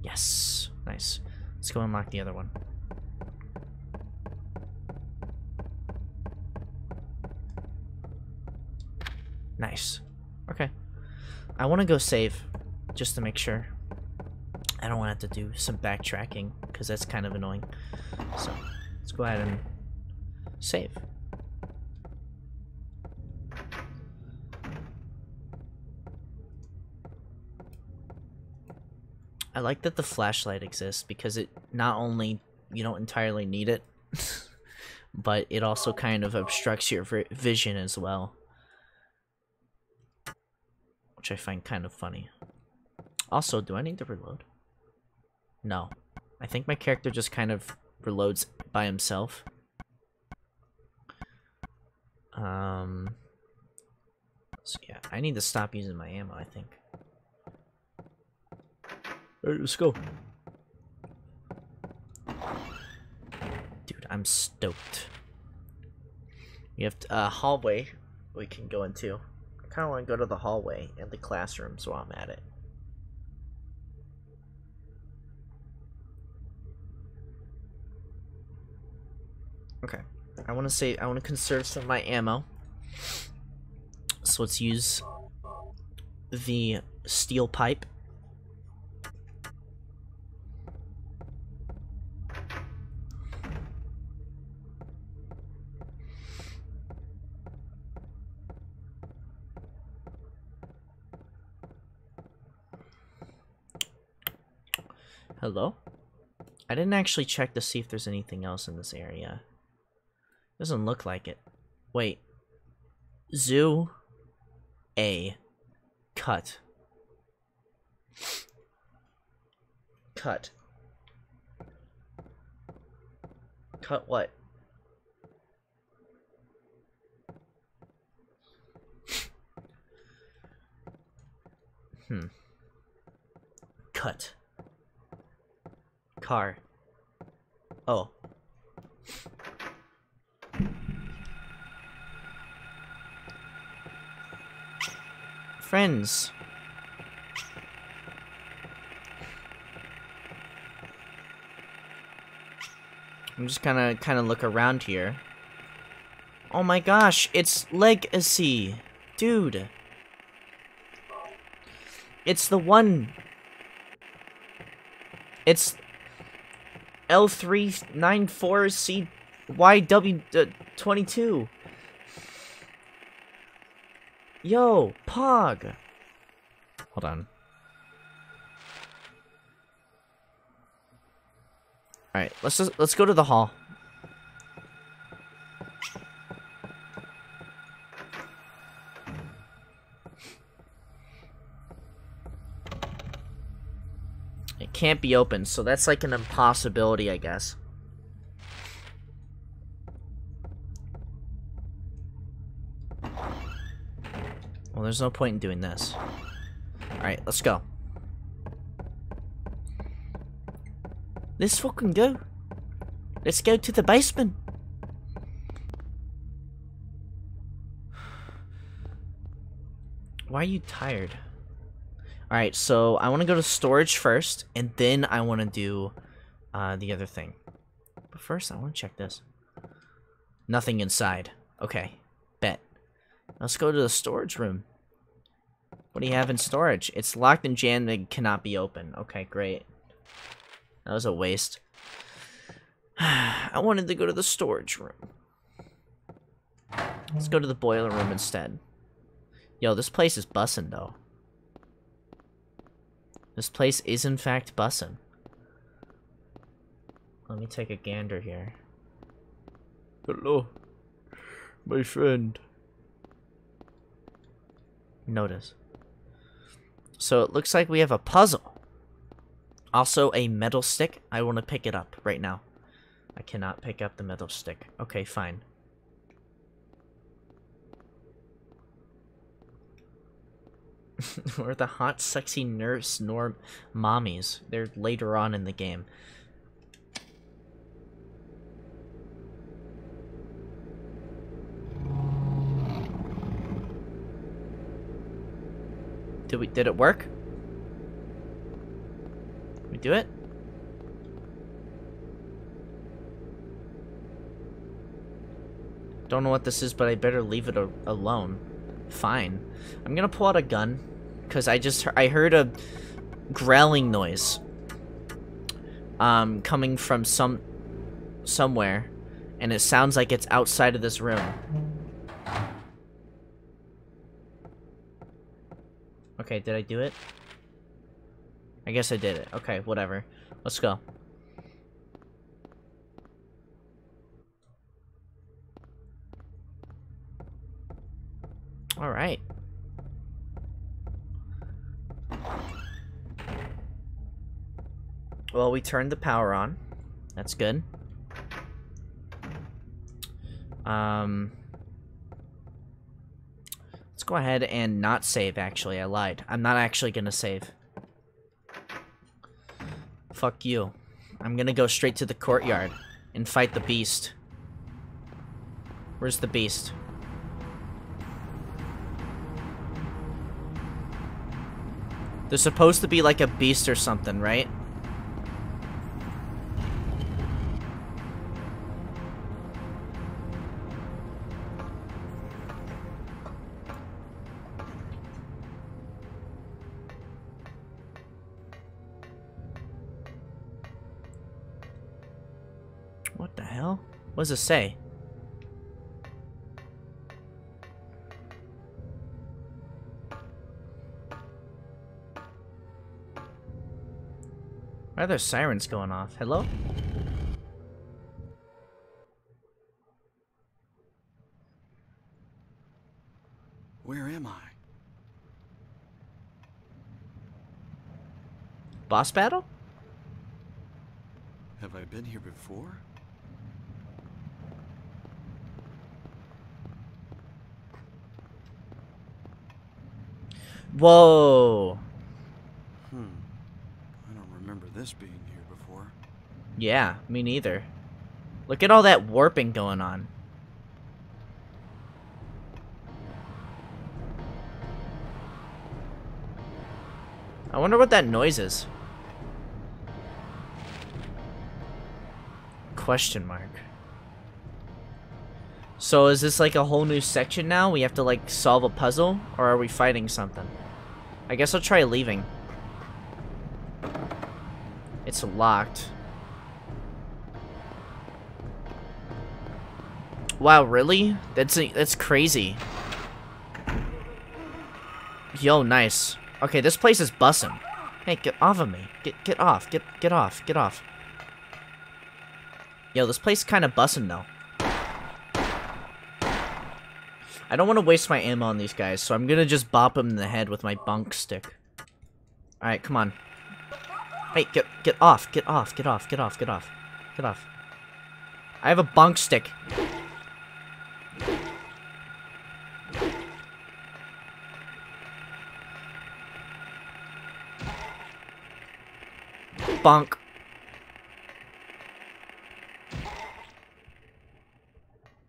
Yes. Nice. Let's go unlock the other one. Nice. Okay. I want to go save, just to make sure. I don't want to have to do some backtracking, because that's kind of annoying. So, let's go ahead and save. I like that the flashlight exists because it not only you don't entirely need it, [LAUGHS] but it also kind of obstructs your vision as well. Which I find kind of funny. Also, do I need to reload? No. I think my character just kind of reloads by himself. Um. So yeah, I need to stop using my ammo, I think. Alright, let's go. Dude, I'm stoked. We have a uh, hallway we can go into. I kind of want to go to the hallway and the classrooms while I'm at it. Okay. I want to say I want to conserve some of my ammo. So let's use the steel pipe. Hello? I didn't actually check to see if there's anything else in this area. Doesn't look like it. Wait. Zoo A. Cut. Cut. Cut what? hmm. Cut. Car. Oh. Friends. I'm just gonna kind of look around here. Oh my gosh, it's Legacy. Dude. It's the one. It's L394CYW22. Uh, Yo, Pog. Hold on. All right, let's just let's go to the hall. Can't be open, so that's like an impossibility, I guess. Well, there's no point in doing this. Alright, let's go. Let's fucking go. Let's go to the basement. Why are you tired? Alright, so I want to go to storage first, and then I want to do uh, the other thing. But first, I want to check this. Nothing inside. Okay, bet. Let's go to the storage room. What do you have in storage? It's locked and jammed and cannot be opened. Okay, great. That was a waste. [SIGHS] I wanted to go to the storage room. Let's go to the boiler room instead. Yo, this place is bussin' though. This place is in fact bussin'. Let me take a gander here. Hello, my friend. Notice. So it looks like we have a puzzle. Also a metal stick. I want to pick it up right now. I cannot pick up the metal stick. Okay, fine. [LAUGHS] or the hot, sexy nurse norm mommies. They're later on in the game. Did we did it work? We do it? Don't know what this is, but I better leave it alone. Fine. I'm gonna pull out a gun, because I just, I heard a growling noise. Um, coming from some, somewhere, and it sounds like it's outside of this room. Okay, did I do it? I guess I did it. Okay, whatever. Let's go. Alright. Well, we turned the power on. That's good. Um... Let's go ahead and not save, actually. I lied. I'm not actually gonna save. Fuck you. I'm gonna go straight to the courtyard and fight the beast. Where's the beast? There's supposed to be like a beast or something, right? What the hell? What does it say? Why are there sirens going off? Hello? Where am I? Boss battle? Have I been here before? Whoa! Hmm. I don't remember this being here before. Yeah, me neither. Look at all that warping going on. I wonder what that noise is. Question mark. So is this like a whole new section now? We have to like solve a puzzle? Or are we fighting something? I guess I'll try leaving. It's locked. Wow, really? That's that's crazy. Yo, nice. Okay, this place is bussin'. Hey, get off of me. Get get off. Get get off. Get off. Yo, this place kind of bussin' though. I don't want to waste my ammo on these guys, so I'm gonna just bop them in the head with my bunk stick. Alright, come on. Hey, get get off, get off, get off, get off, get off. Get off. I have a bunk stick. Bunk.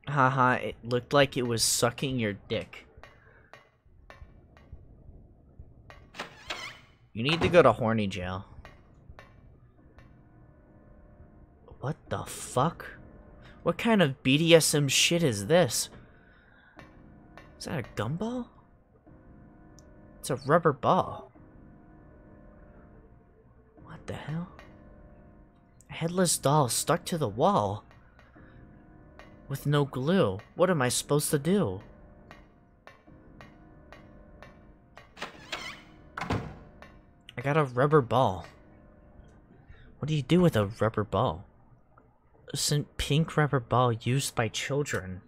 Haha, it looked like it was sucking your dick. You need to go to horny jail. What the fuck? What kind of BDSM shit is this? Is that a gumball? It's a rubber ball. What the hell? A headless doll stuck to the wall. With no glue. What am I supposed to do? I got a rubber ball. What do you do with a rubber ball? It's pink rubber ball used by children.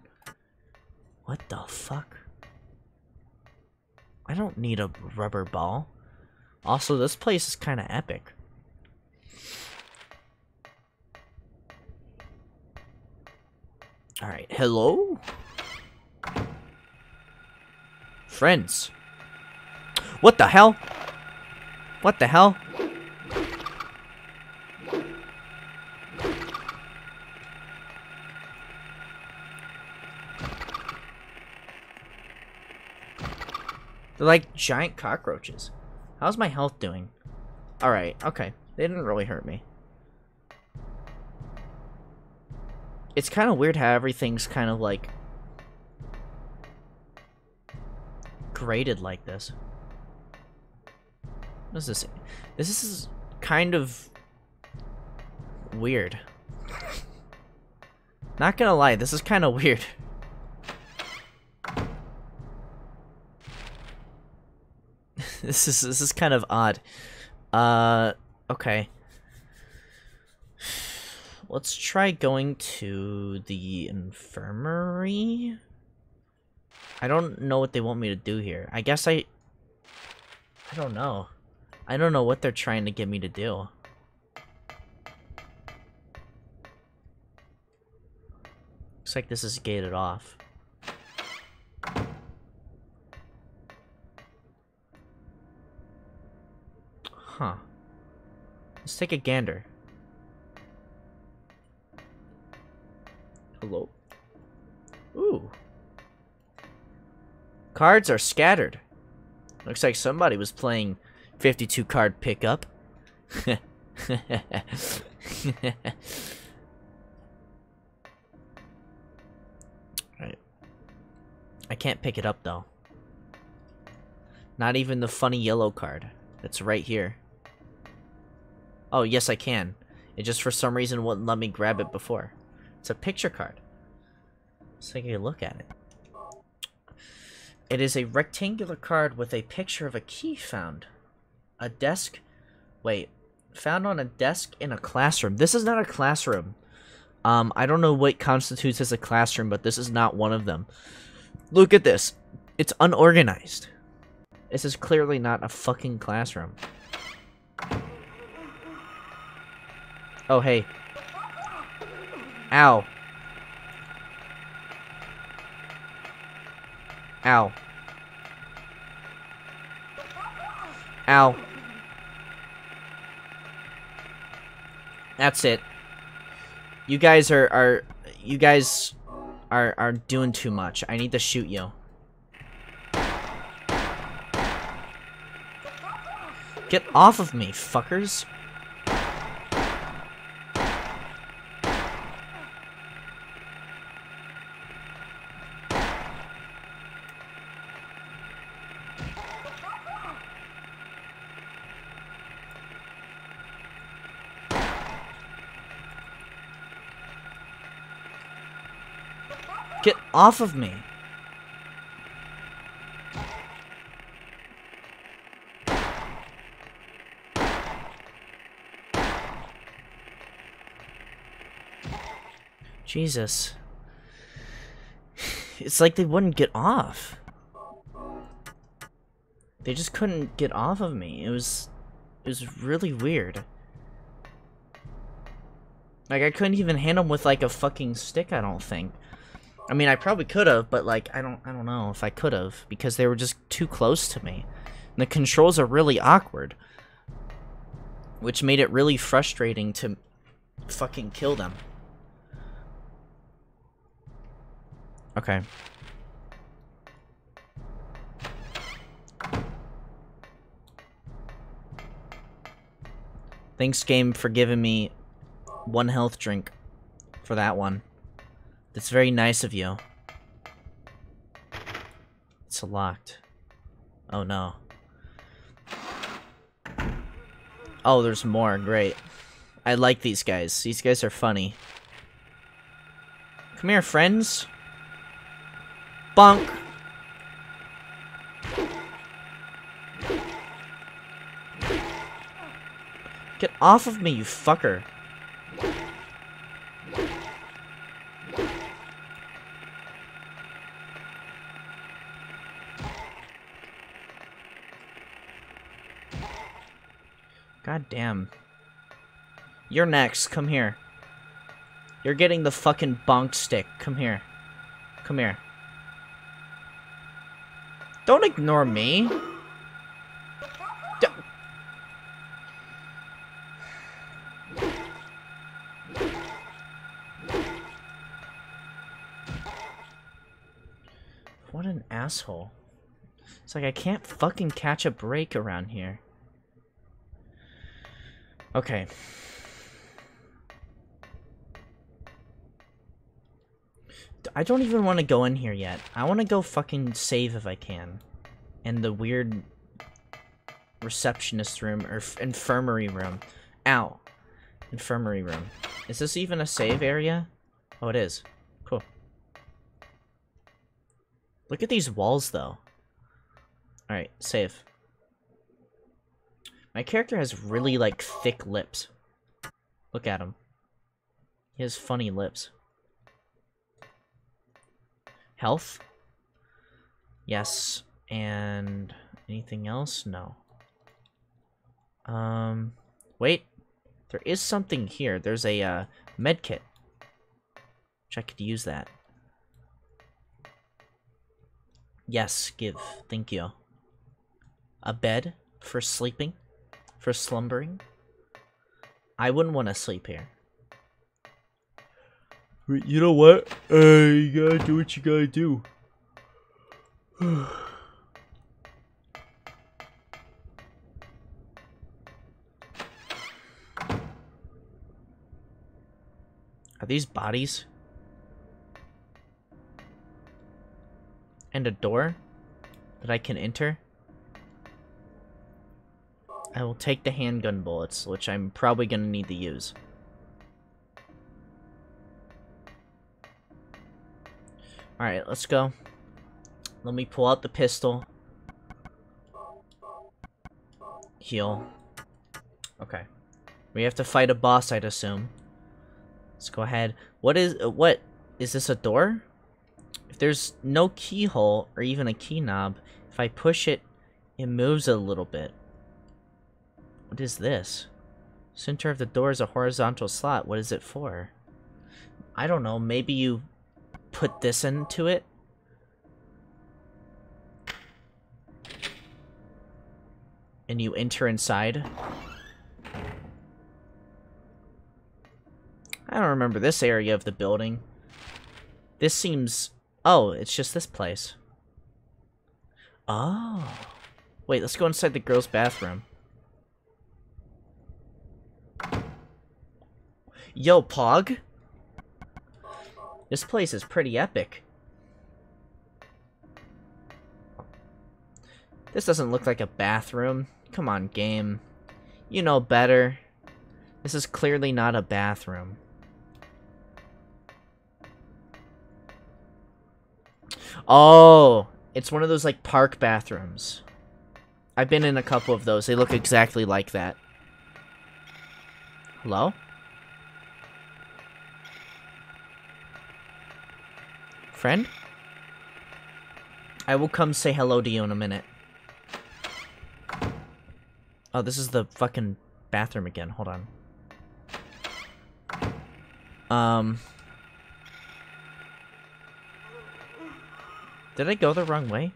What the fuck? I don't need a rubber ball. Also, this place is kind of epic. Alright, hello? Friends. What the hell? What the hell? They're like giant cockroaches. How's my health doing? Alright, okay. They didn't really hurt me. It's kind of weird how everything's kind of like... graded like this? What is this? This is kind of weird. [LAUGHS] Not gonna lie, this is kind of weird. [LAUGHS] [LAUGHS] this is this is kind of odd. Uh, okay. Let's try going to the infirmary. I don't know what they want me to do here. I guess I... I don't know. I don't know what they're trying to get me to do. Looks like this is gated off. Huh. Let's take a gander. Hello? Ooh. Cards are scattered. Looks like somebody was playing 52 card pickup. [LAUGHS] right. I can't pick it up though. Not even the funny yellow card. That's right here. Oh, yes I can. It just for some reason wouldn't let me grab it before. It's a picture card. Let's take a look at it. It is a rectangular card with a picture of a key found. A desk. Wait. Found on a desk in a classroom. This is not a classroom. Um, I don't know what constitutes as a classroom, but this is not one of them. Look at this. It's unorganized. This is clearly not a fucking classroom. Oh, hey. Ow. Ow. Ow. That's it. You guys are are you guys are are doing too much. I need to shoot you. Get off of me, fuckers. Get off of me. Jesus. [SIGHS] It's like they wouldn't get off. They just couldn't get off of me. It was it was really weird. Like I couldn't even hit them with like a fucking stick, I don't think. I mean, I probably could have, but like I don't I don't know if I could have because they were just too close to me. And the controls are really awkward, which made it really frustrating to fucking kill them. Okay. Thanks, game, for giving me one health drink for that one. That's very nice of you. It's locked. Oh no. Oh, there's more. Great. I like these guys. These guys are funny. Come here, friends. Bunk. Get off of me, you fucker. Damn. You're next. Come here. You're getting the fucking bonk stick. Come here. Come here. Don't ignore me. What an asshole. It's like I can't fucking catch a break around here. Okay. I don't even want to go in here yet. I want to go fucking save if I can. and the weird receptionist room or infirmary room. Ow. Infirmary room. Is this even a save area? Oh, it is. Cool. Look at these walls, though. Alright, save. My character has really, like, thick lips. Look at him. He has funny lips. Health? Yes. And anything else? No. Um, wait. There is something here. There's a uh, med. Which I could use that. Yes, give. Thank you. A bed for sleeping? For slumbering? I wouldn't want to sleep here. You know what? Uh, you gotta do what you gotta do. Are these bodies? And a door that I can enter? I will take the handgun bullets, which I'm probably gonna need to use. Alright, let's go. Let me pull out the pistol. Heal. Okay. We have to fight a boss, I'd assume. Let's go ahead. What is uh, what? Is this a door? If there's no keyhole or even a key knob, if I push it, it moves a little bit. What is this? Center of the door is a horizontal slot. What is it for? I don't know. Maybe you put this into it? And you enter inside? I don't remember this area of the building. This seems... Oh, it's just this place. Oh. Wait, let's go inside the girls' bathroom. Yo, Pog? This place is pretty epic. This doesn't look like a bathroom. Come on, game. You know better. This is clearly not a bathroom. Oh, it's one of those like park bathrooms. I've been in a couple of those. They look exactly like that. Hello? Friend? I will come say hello to you in a minute. Oh, this is the fucking bathroom again. Hold on. Um... Did I go the wrong way?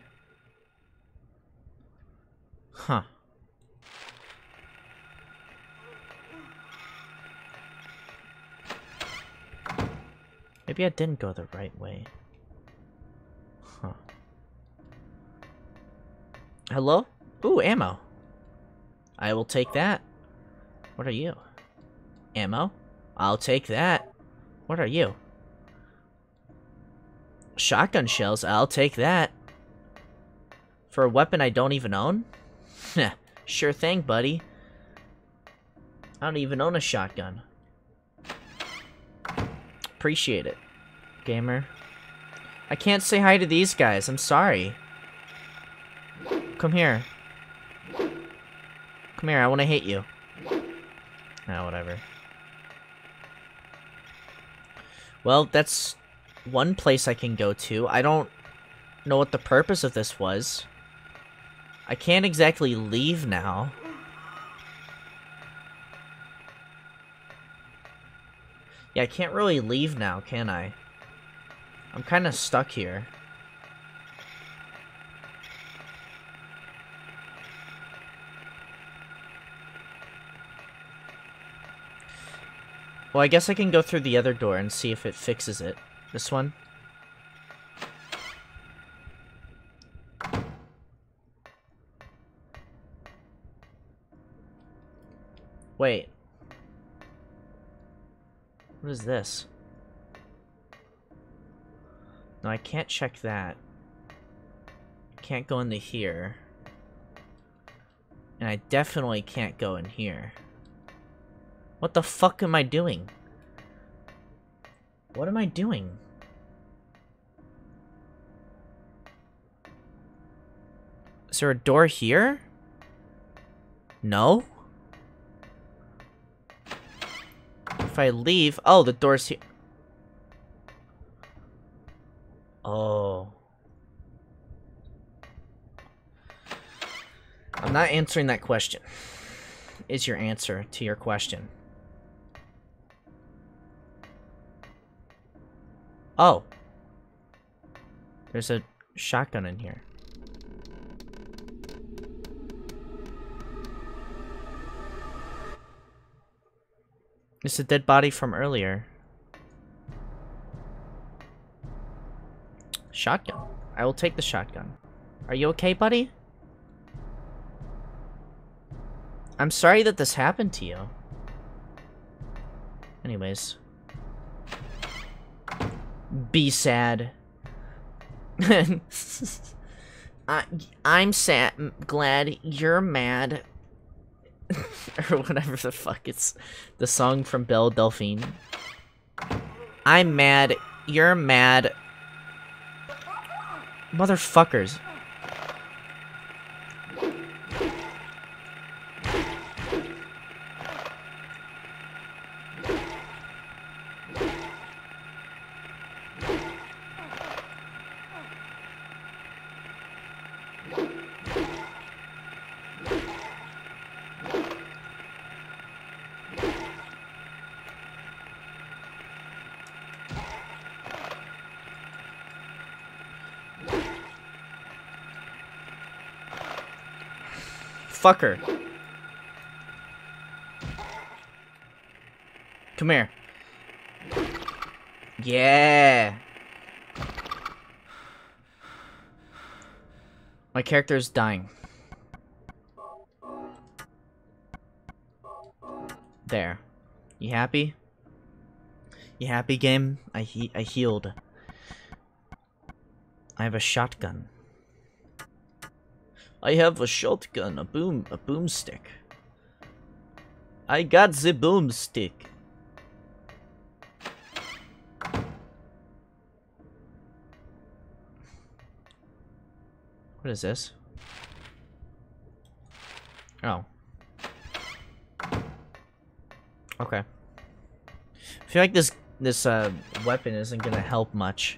Huh. Maybe I didn't go the right way. Hello? Ooh, ammo. I will take that. What are you? Ammo? I'll take that. What are you? Shotgun shells, I'll take that. For a weapon I don't even own? sure thing, buddy. I don't even own a shotgun. Appreciate it, gamer. I can't say hi to these guys, I'm sorry. Come here. Come here, I want to hit you. Ah, whatever. Well, that's one place I can go to. I don't know what the purpose of this was. I can't exactly leave now. Yeah, I can't really leave now, can I? I'm kind of stuck here. Well, I guess I can go through the other door and see if it fixes it. This one? Wait. What is this? No, I can't check that. can't go into here. And I definitely can't go in here. What the fuck am I doing? What am I doing? Is there a door here? No? If I leave... Oh, the door's here. Oh. I'm not answering that question. Is your answer to your question. Oh. There's a shotgun in here. It's a dead body from earlier. Shotgun. I will take the shotgun. Are you okay, buddy? I'm sorry that this happened to you. Anyways. Be sad. [LAUGHS] I, I'm sad. Glad you're mad. [LAUGHS] or whatever the fuck it's the song from Belle Delphine. I'm mad. You're mad. Motherfuckers. Fucker. Come here. Yeah. My character is dying. There. You happy? You happy, game? I he I healed. I have a shotgun. I have a shotgun, a boom, a boomstick. I got the boomstick. What is this? Oh. Okay. I feel like this this uh weapon isn't gonna help much.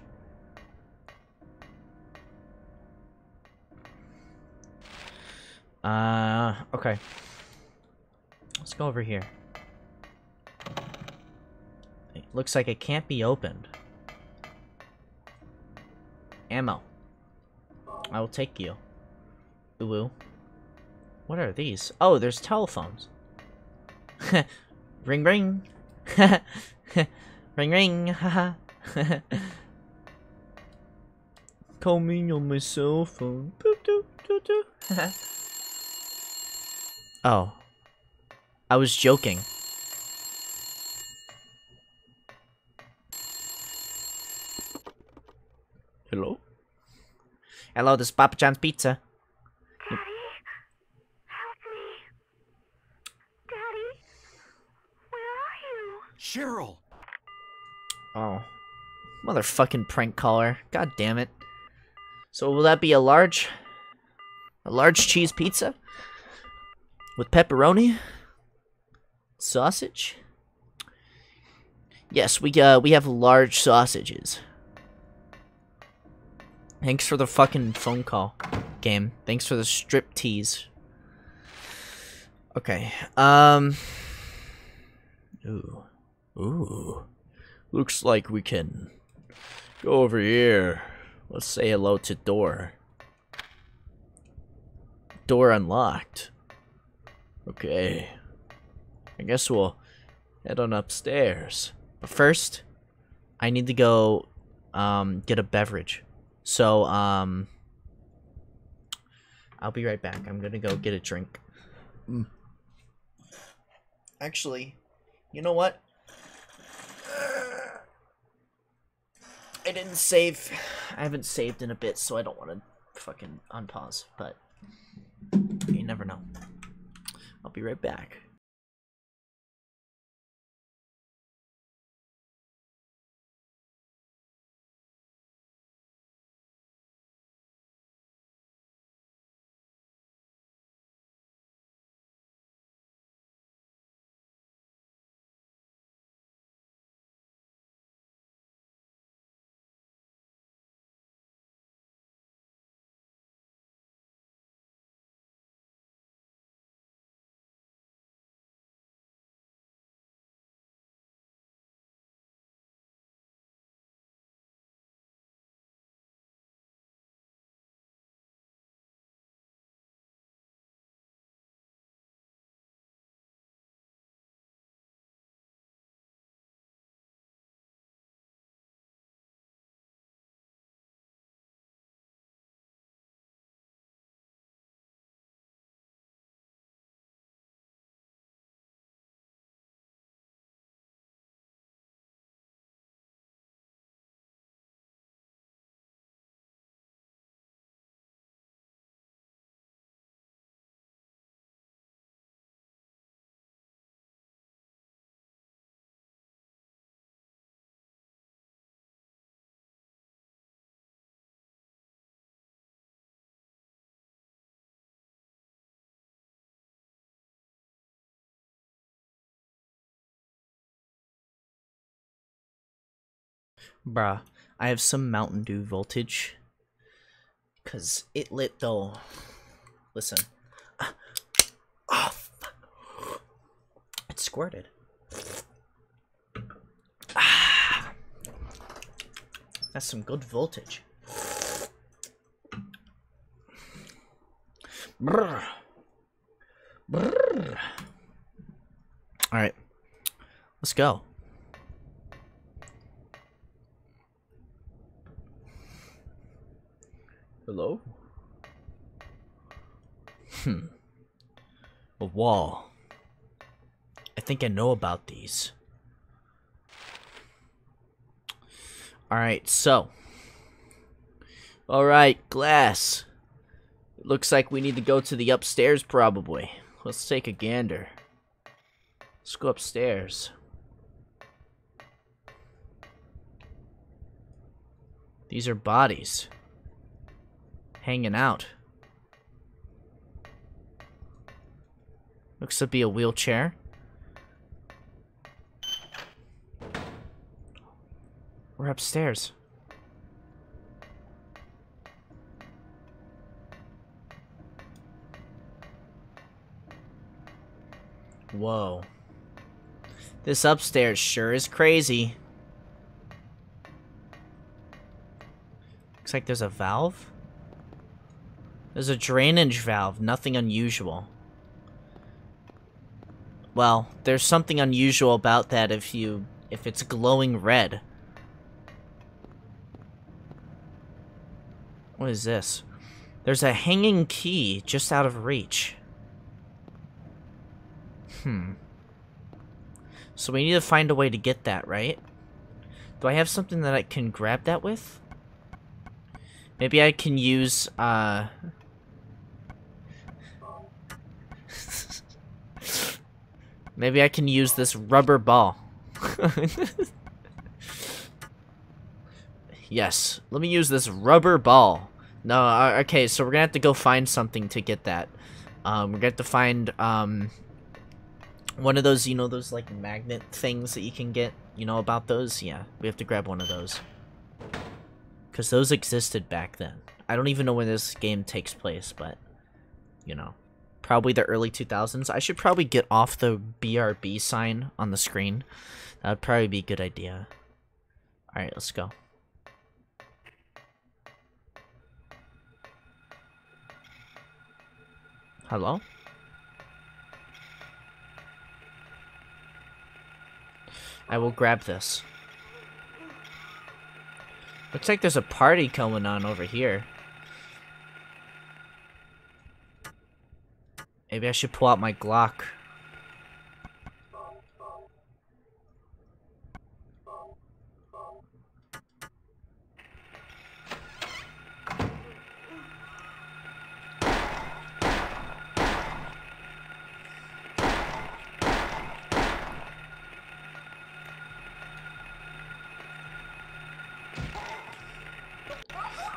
Uh, okay. Let's go over here. It looks like it can't be opened. Ammo. I will take you. Ooh. What are these? Oh, there's telephones. [LAUGHS] ring ring. [LAUGHS] ring ring. [LAUGHS] Call me on my cell phone. Oh. I was joking. Hello? Hello, this is Papa John's Pizza. Daddy, help me. Daddy, where are you? Cheryl! Oh. Motherfucking prank caller. God damn it. So will that be a large... A large cheese pizza? With pepperoni? Sausage? Yes, we uh we have large sausages. Thanks for the fucking phone call, game. Thanks for the strip tease. Okay. Um Ooh. Ooh. Looks like we can go over here. Let's say hello to door. Door unlocked. Okay. I guess we'll head on upstairs. But first, I need to go um, get a beverage. So, um, I'll be right back. I'm gonna go get a drink. Mm. Actually, you know what? I didn't save. I haven't saved in a bit, so I don't want to fucking unpause, but you never know. Be right back. Bruh, I have some Mountain Dew voltage. Cause it lit though. Listen. Oh, fuck. It squirted. Ah. That's some good voltage. Brr. Brr. All right. Let's go. Hello? Hmm. A wall. I think I know about these. Alright, so. Alright, glass. It looks like we need to go to the upstairs, probably. Let's take a gander. Let's go upstairs. These are bodies hanging out. Looks to be a wheelchair. We're upstairs. Whoa. This upstairs sure is crazy. Looks like there's a valve. There's a drainage valve, nothing unusual. Well, there's something unusual about that if you if it's glowing red. What is this? There's a hanging key just out of reach. Hmm. So we need to find a way to get that, right? Do I have something that I can grab that with? Maybe I can use, uh... Maybe I can use this rubber ball. yes, let me use this rubber ball. No, uh, okay, so we're gonna have to go find something to get that. Um, we're gonna have to find, um, one of those, you know, those, like, magnet things that you can get. You know about those? Yeah, we have to grab one of those. Because those existed back then. I don't even know when this game takes place, but, you know probably the early 2000s. I should probably get off the BRB sign on the screen. That would probably be a good idea. Alright, let's go. Hello? I will grab this. Looks like there's a party going on over here. Maybe I should pull out my Glock.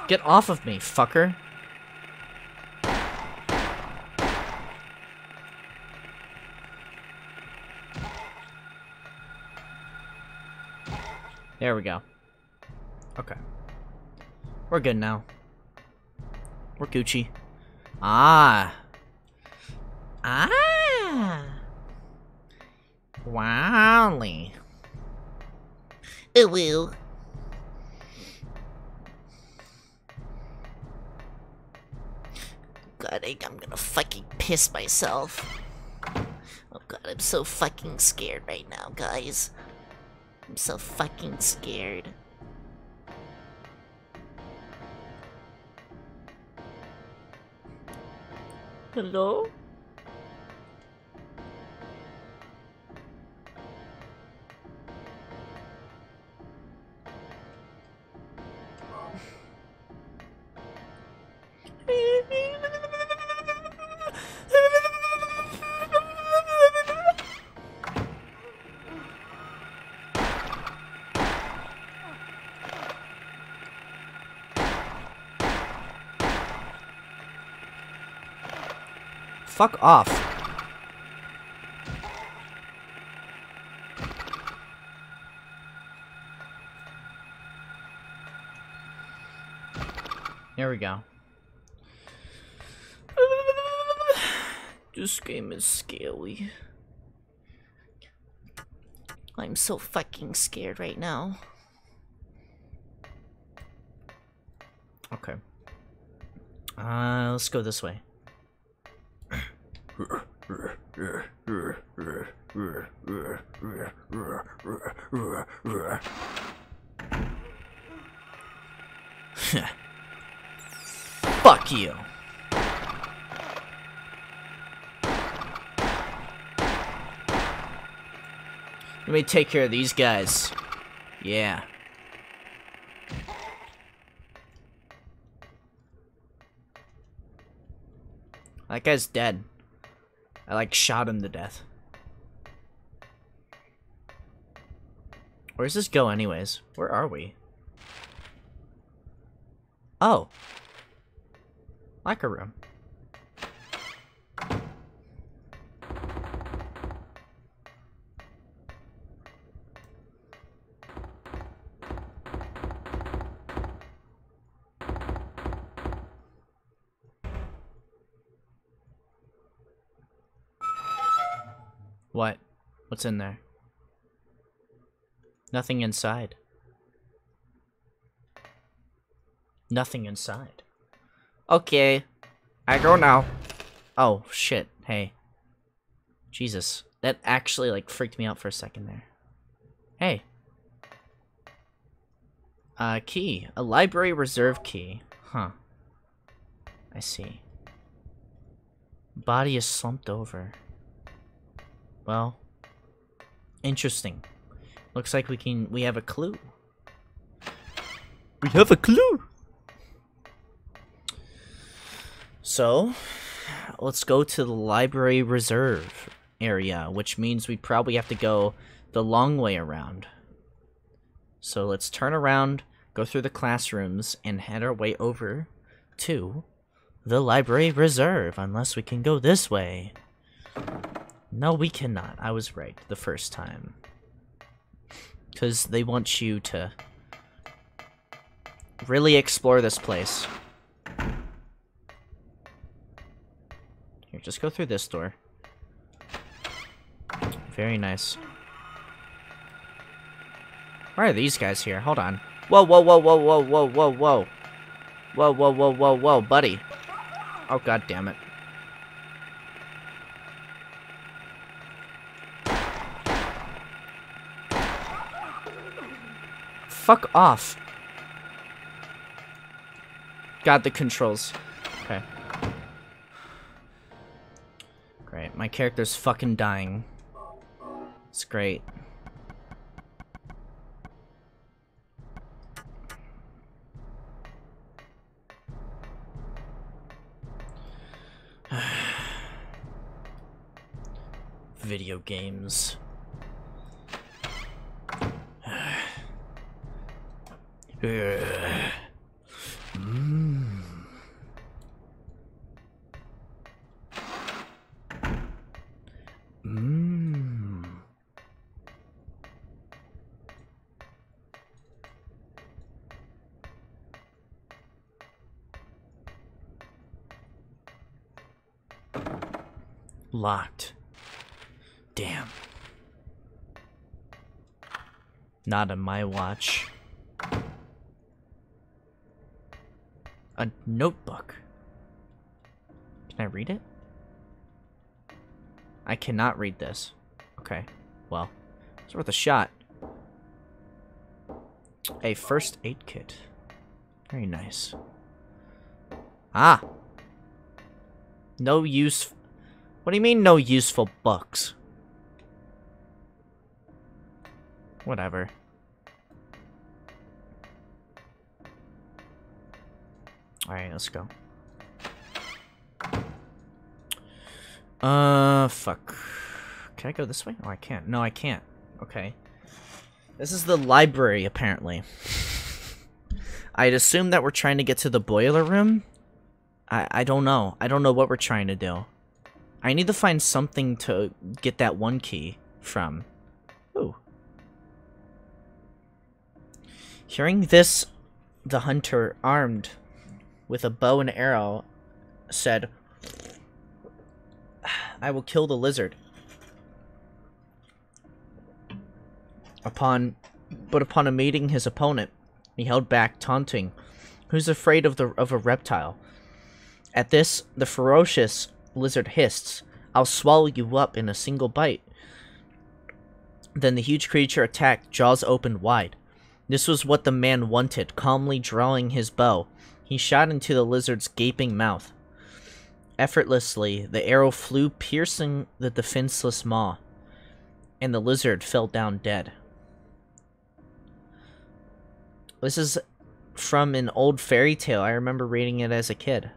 Get off of me, fucker. There we go. Okay. We're good now. We're Gucci. Ah. Ah. Wowly. Ooh, woo. God, I I'm gonna fucking piss myself. Oh god, I'm so fucking scared right now, guys. I'm so fucking scared. Hello? Fuck off. There we go. [SIGHS] This game is scary. I'm so fucking scared right now. Okay. Uh, let's go this way. You. Let me take care of these guys. Yeah. That guy's dead. I like shot him to death. Where does this go anyways? Where are we? Oh. Locker room. What? What's in there? Nothing inside. Nothing inside. Okay. I go now. Oh, shit. Hey. Jesus. That actually, like, freaked me out for a second there. Hey. Uh, key. A library reserve key. Huh. I see. Body is slumped over. Well, interesting. Looks like we can we have a clue. We have a clue. So, let's go to the library reserve area, which means we probably have to go the long way around. So let's turn around, go through the classrooms, and head our way over to the library reserve, unless we can go this way. No, we cannot. I was right the first time. Because they want you to really explore this place. Here, just go through this door. Very nice. Why are these guys here? Hold on. Whoa, whoa, whoa, whoa, whoa, whoa, whoa, whoa. Whoa, whoa, whoa, whoa, whoa, buddy. Oh, god damn it. Fuck off. Got the controls. My character's fucking dying. It's great. Video games. Mm. Locked. Damn. Not on my watch. A notebook. Can I read it? I cannot read this. Okay. Well, it's worth a shot. A first aid kit. Very nice. Ah! No use. What do you mean, no useful books? Whatever. Alright, let's go. Uh, fuck. Can I go this way? Oh, I can't. No, I can't. Okay. This is the library, apparently. [LAUGHS] I'd assume that we're trying to get to the boiler room. I, I don't know. I don't know what we're trying to do. I need to find something to get that one key from. Ooh. Hearing this, the hunter, armed with a bow and arrow, said, I will kill the lizard. Upon, but upon meeting his opponent, he held back, taunting, "Who's afraid of the of a reptile?" At this, the ferocious lizard hissed, "I'll swallow you up in a single bite." Then the huge creature attacked, jaws opened wide. This was what the man wanted, calmly drawing his bow. He shot into the lizard's gaping mouth. Effortlessly, the arrow flew, piercing the defenseless maw, and the lizard fell down dead. This is from an old fairy tale. I remember reading it as a kid.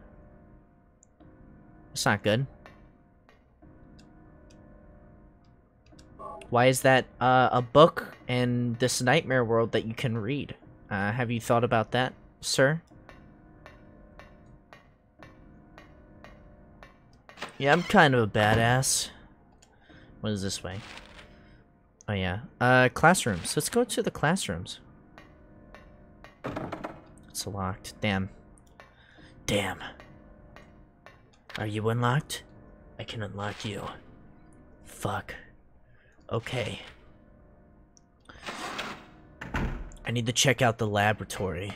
It's not good. Why is that uh, a book in this nightmare world that you can read? Uh, have you thought about that, sir? Yeah, I'm kind of a badass. What is this way? Oh yeah. Uh, classrooms. Let's go to the classrooms. It's locked. Damn. Damn. Are you unlocked? I can unlock you. Fuck. Okay. I need to check out the laboratory.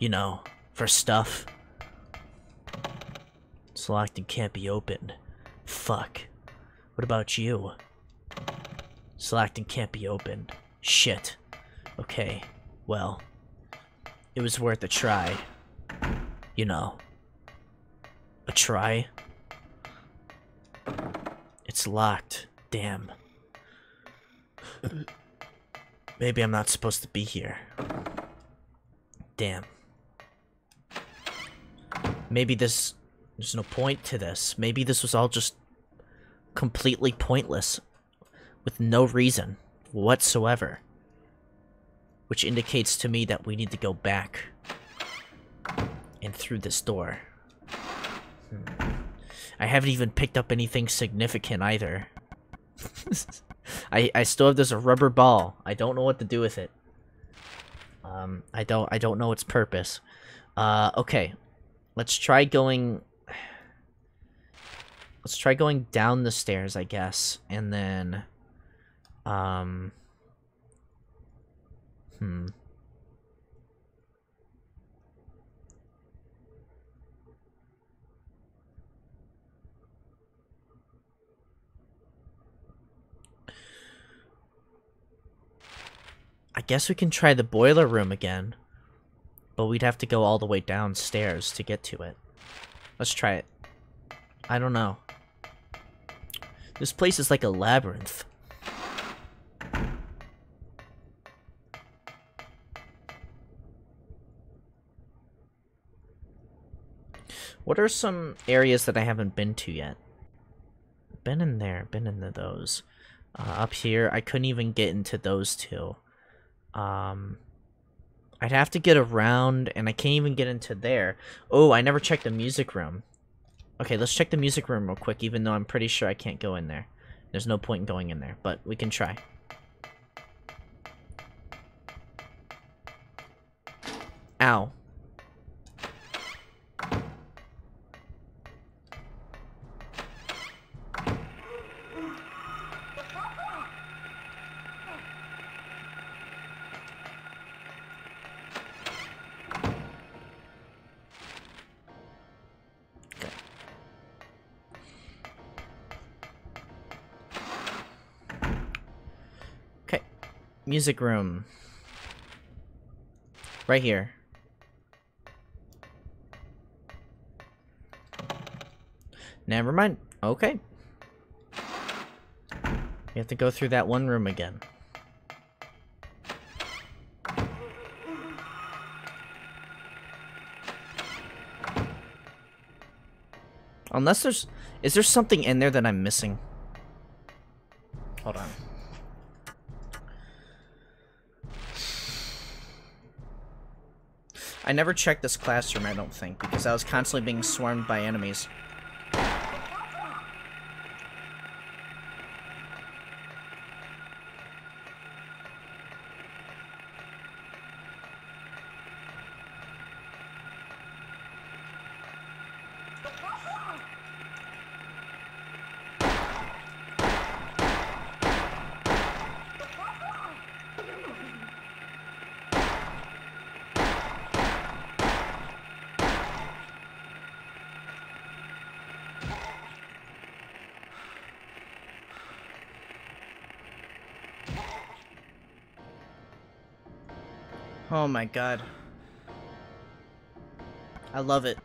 You know, for stuff. It's locked and can't be opened. Fuck. What about you? It's locked and can't be opened. Shit. Okay. Well, it was worth a try. You know. A try? It's locked. Damn. Maybe I'm not supposed to be here. Damn. Maybe this... There's no point to this. Maybe this was all just completely pointless. With no reason whatsoever. Which indicates to me that we need to go back. And through this door. Hmm. I haven't even picked up anything significant either. [LAUGHS] I I still have this rubber ball. I don't know what to do with it. Um, I don't I don't know its purpose. Uh, okay, let's try going. Let's try going down the stairs, I guess, and then, um, hmm. I guess we can try the boiler room again. But we'd have to go all the way downstairs to get to it. Let's try it. I don't know. This place is like a labyrinth. What are some areas that I haven't been to yet? Been in there, been into those. Uh, up here, I couldn't even get into those two. Um, I'd have to get around, and I can't even get into there. Oh, I never checked the music room. Okay, let's check the music room real quick, even though I'm pretty sure I can't go in there. There's no point in going in there, but we can try. Ow. Music room. Right here. Never mind. Okay. We have to go through that one room again. Unless there's... Is there something in there that I'm missing? I never checked this classroom, I don't think, because I was constantly being swarmed by enemies. Oh my god. I love it.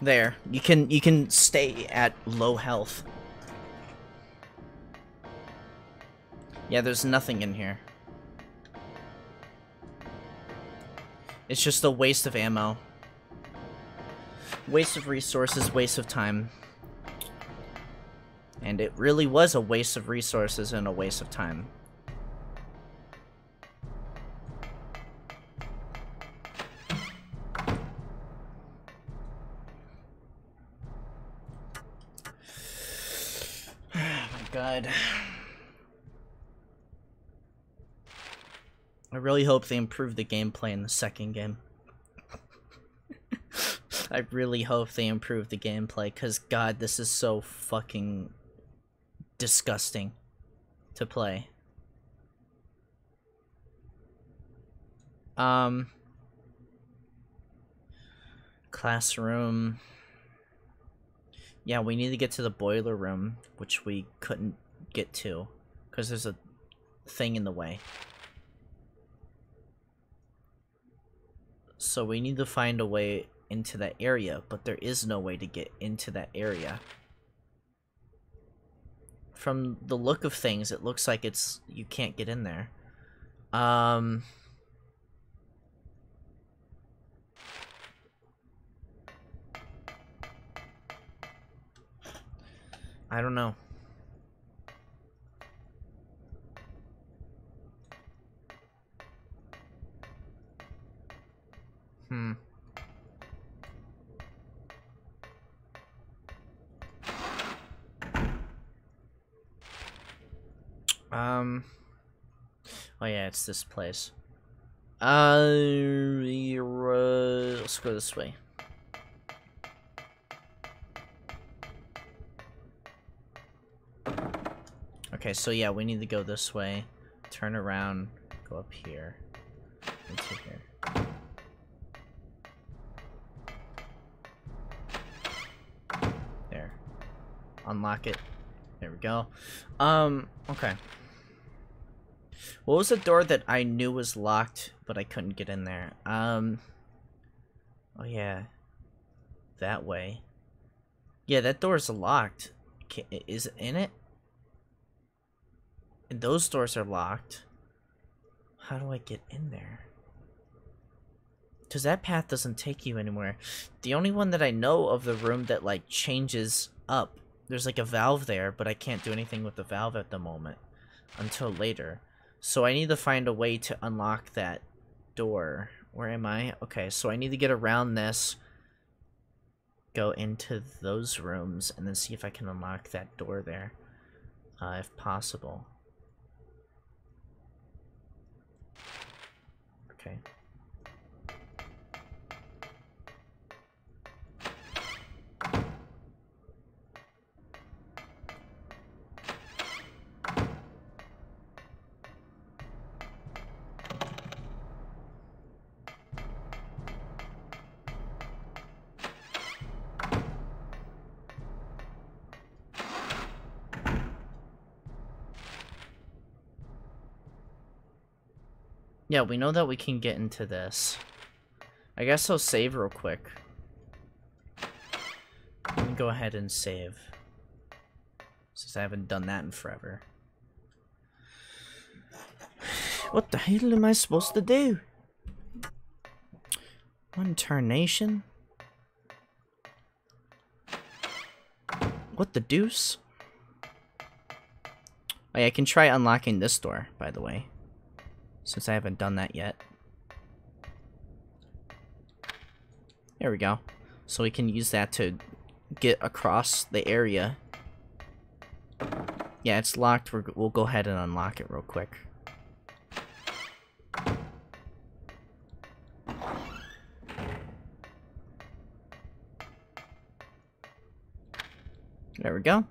There. You can you can stay at low health. Yeah, there's nothing in here. It's just a waste of ammo. Waste of resources, waste of time. And it really was a waste of resources and a waste of time. Really hope they improve the gameplay in the second game. [LAUGHS] I really hope they improve the gameplay, because god, this is so fucking disgusting to play. Um... Classroom... Yeah, we need to get to the boiler room, which we couldn't get to, because there's a thing in the way. So we need to find a way into that area, but there is no way to get into that area. From the look of things, it looks like it's you can't get in there. Um... I don't know. Hmm. Um. Oh yeah, it's this place. Uh, let's go this way. Okay, so yeah, we need to go this way, turn around, go up here, into here. Unlock it. There we go. Um, okay. What was the door that I knew was locked, but I couldn't get in there? Um, oh yeah. That way. Yeah, that door is locked. Is it in it? And those doors are locked. How do I get in there? Because that path doesn't take you anywhere. The only one that I know of the room that, like, changes up. There's, like, a valve there, but I can't do anything with the valve at the moment. Until later. So I need to find a way to unlock that door. Where am I? Okay, so I need to get around this. Go into those rooms, and then see if I can unlock that door there. Uh, if possible. Okay. Yeah, we know that we can get into this. I guess I'll save real quick. Let me go ahead and save. Since I haven't done that in forever. [SIGHS] What the hell am I supposed to do? One turnation? What the deuce? Oh, yeah, I can try unlocking this door, by the way. Since I haven't done that yet. There we go. So we can use that to get across the area. Yeah, it's locked. We're, we'll go ahead and unlock it real quick. There we go.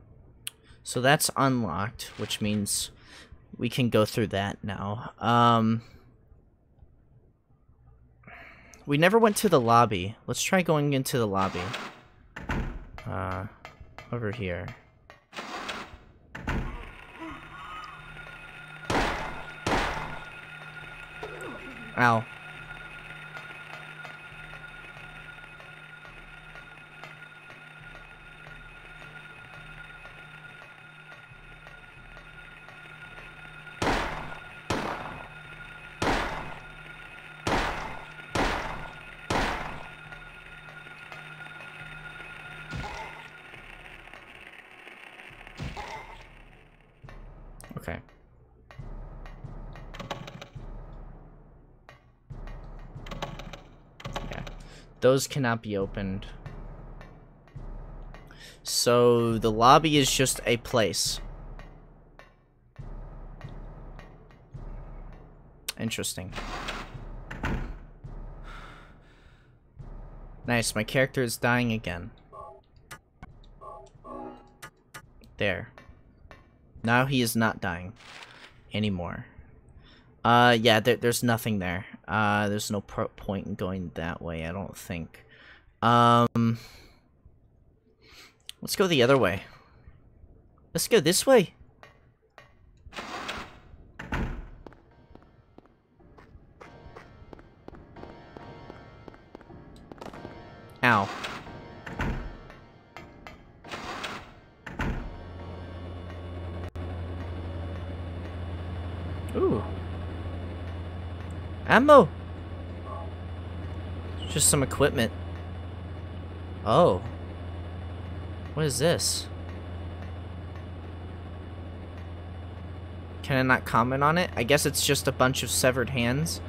So that's unlocked, which means we can go through that now. Um, we never went to the lobby. Let's try going into the lobby. Uh, over here. Ow. Okay. Yeah. Those cannot be opened. So the lobby is just a place. Interesting. Nice, my character is dying again. There. Now he is not dying anymore. Uh, yeah, there, there's nothing there. Uh, there's no point in going that way, I don't think. Um, let's go the other way. Let's go this way. Ammo! Just some equipment. Oh. What is this? Can I not comment on it? I guess it's just a bunch of severed hands.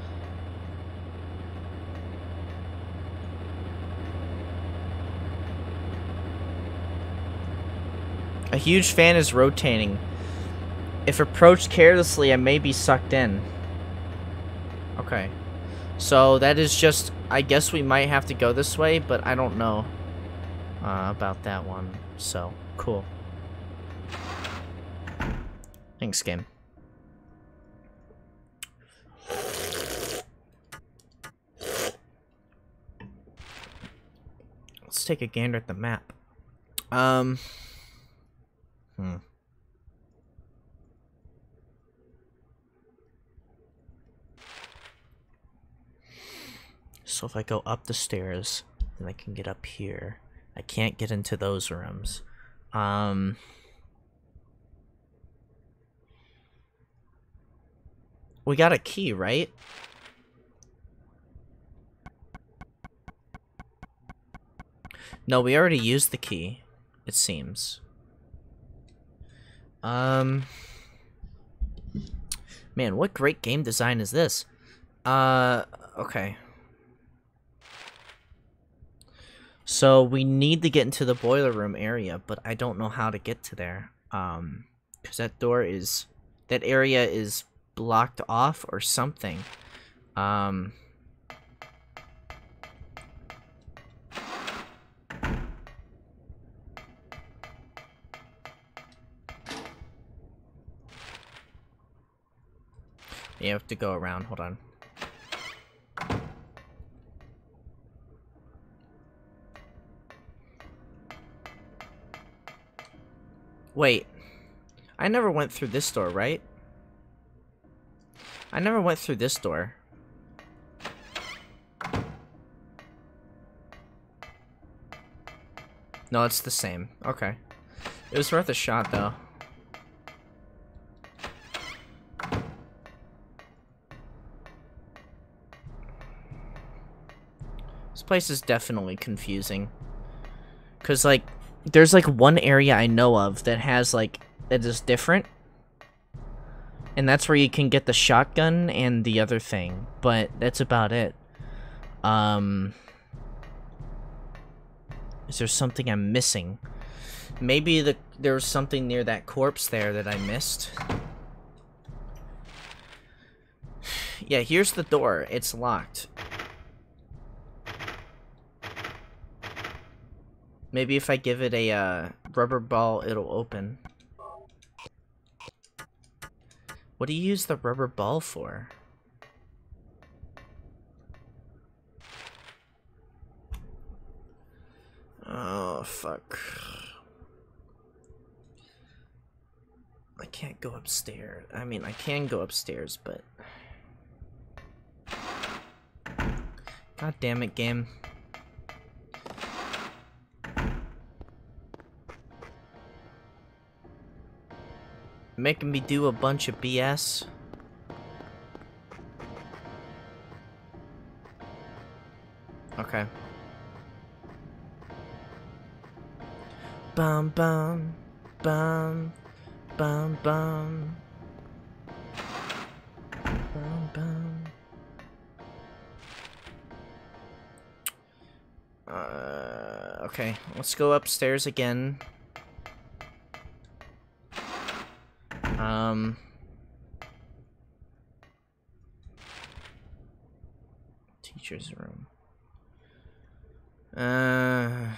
A huge fan is rotating. If approached carelessly, I may be sucked in. Okay. So that is just... I guess we might have to go this way, but I don't know uh, about that one. So, cool. Thanks, game. Let's take a gander at the map. Um... Hmm. So if I go up the stairs, then I can get up here. I can't get into those rooms. Um... We got a key, right? No, we already used the key, it seems. Um... Man, what great game design is this? Uh, okay. So we need to get into the boiler room area, but I don't know how to get to there. Um, because that door is, that area is blocked off or something. Um... You have to go around, hold on. Wait. I never went through this door, right? I never went through this door. No, it's the same. Okay. It was worth a shot, though. This place is definitely confusing. Because, like, there's like one area I know of that has like, that is different. And that's where you can get the shotgun and the other thing. But that's about it. Um... Is there something I'm missing? Maybe the there was something near that corpse there that I missed. [SIGHS] Yeah, here's the door. It's locked. Maybe if I give it a uh, rubber ball, it'll open. What do you use the rubber ball for? Oh, fuck. I can't go upstairs. I mean, I can go upstairs, but... God damn it, game. Making me do a bunch of BS. Okay. Bum bum bum bum bum bum bum. Uh, okay, let's go upstairs again. Um. Teacher's room. Uh.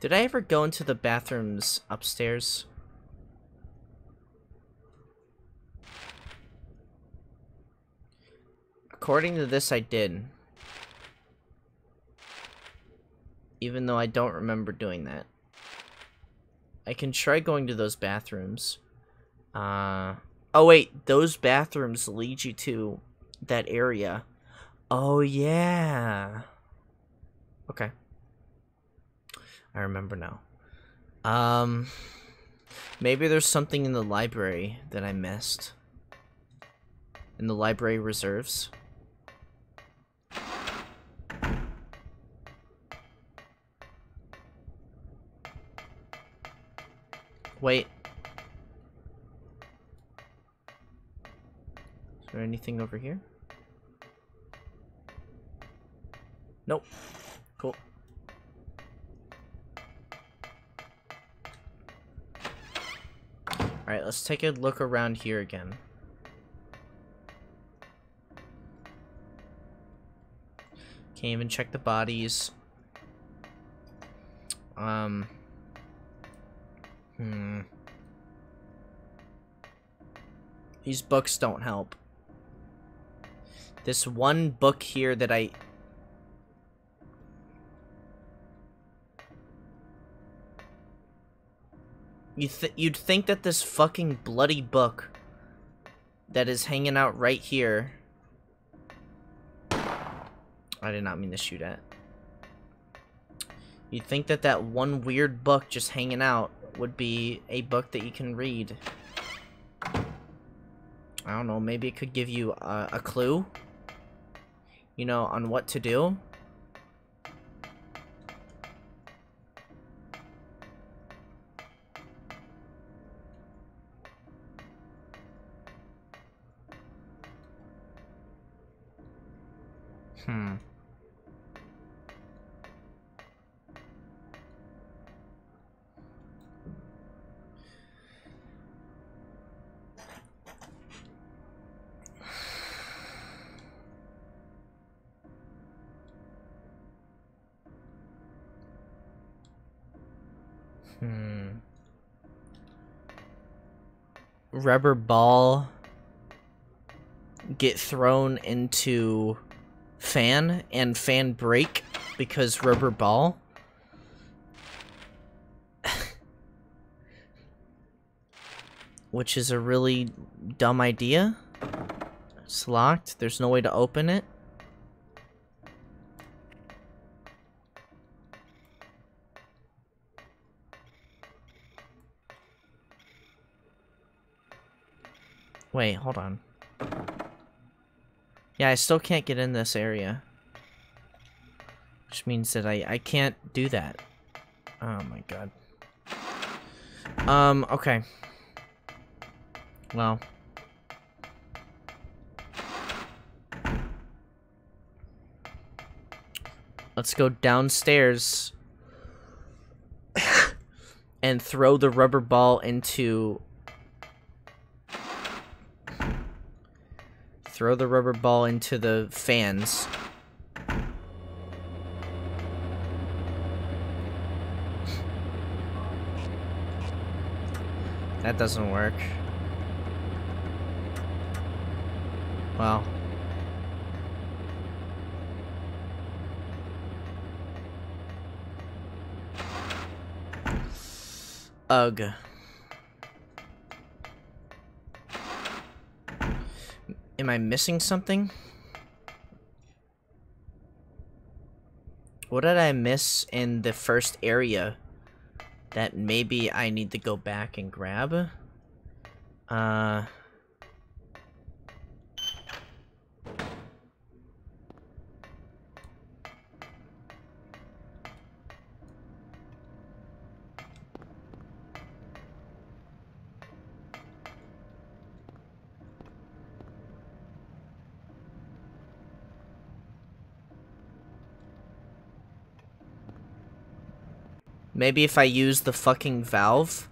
Did I ever go into the bathrooms upstairs? According to this, I did. Even though I don't remember doing that. I can try going to those bathrooms. Uh, oh wait, those bathrooms lead you to that area. Oh yeah. Okay. I remember now. Um, maybe there's something in the library that I missed. In the library reserves. Wait. Is there anything over here? Nope. Cool. Alright, let's take a look around here again. Can't even check the bodies. Um... Hmm. These books don't help. This one book here that I... You th you'd think that this fucking bloody book that is hanging out right here... I did not mean to shoot at. You'd think that that one weird book just hanging out would be a book that you can read. I don't know, maybe it could give you a, a clue, you know, on what to do. Rubber ball get thrown into fan and fan break because rubber ball. [SIGHS] Which is a really dumb idea. It's locked. There's no way to open it. Wait, hold on. Yeah, I still can't get in this area. Which means that I, I can't do that. Oh my god. Um, okay. Well. Let's go downstairs [COUGHS] and throw the rubber ball into throw the rubber ball into the fans. That doesn't work. Well. Ugh. Am I missing something? What did I miss in the first area that maybe I need to go back and grab? Uh... Maybe if I use the fucking valve?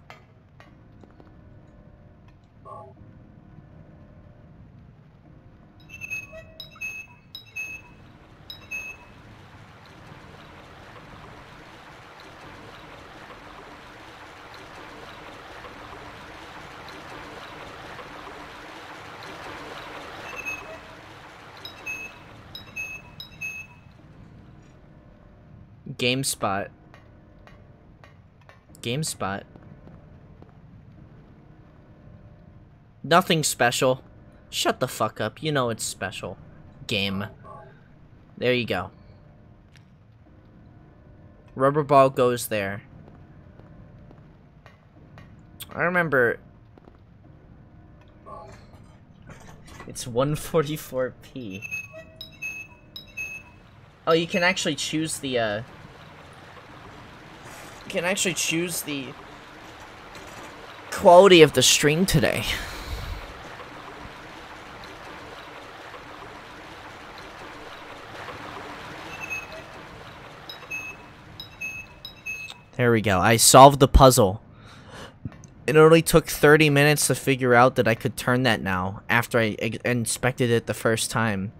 GameSpot. GameSpot. Nothing special. Shut the fuck up. You know it's special. Game. There you go. Rubber ball goes there. I remember... It's 144p. Oh, you can actually choose the, uh can actually choose the quality of the stream today. There we go. I solved the puzzle. It only took 30 minutes to figure out that I could turn that now after I inspected it the first time.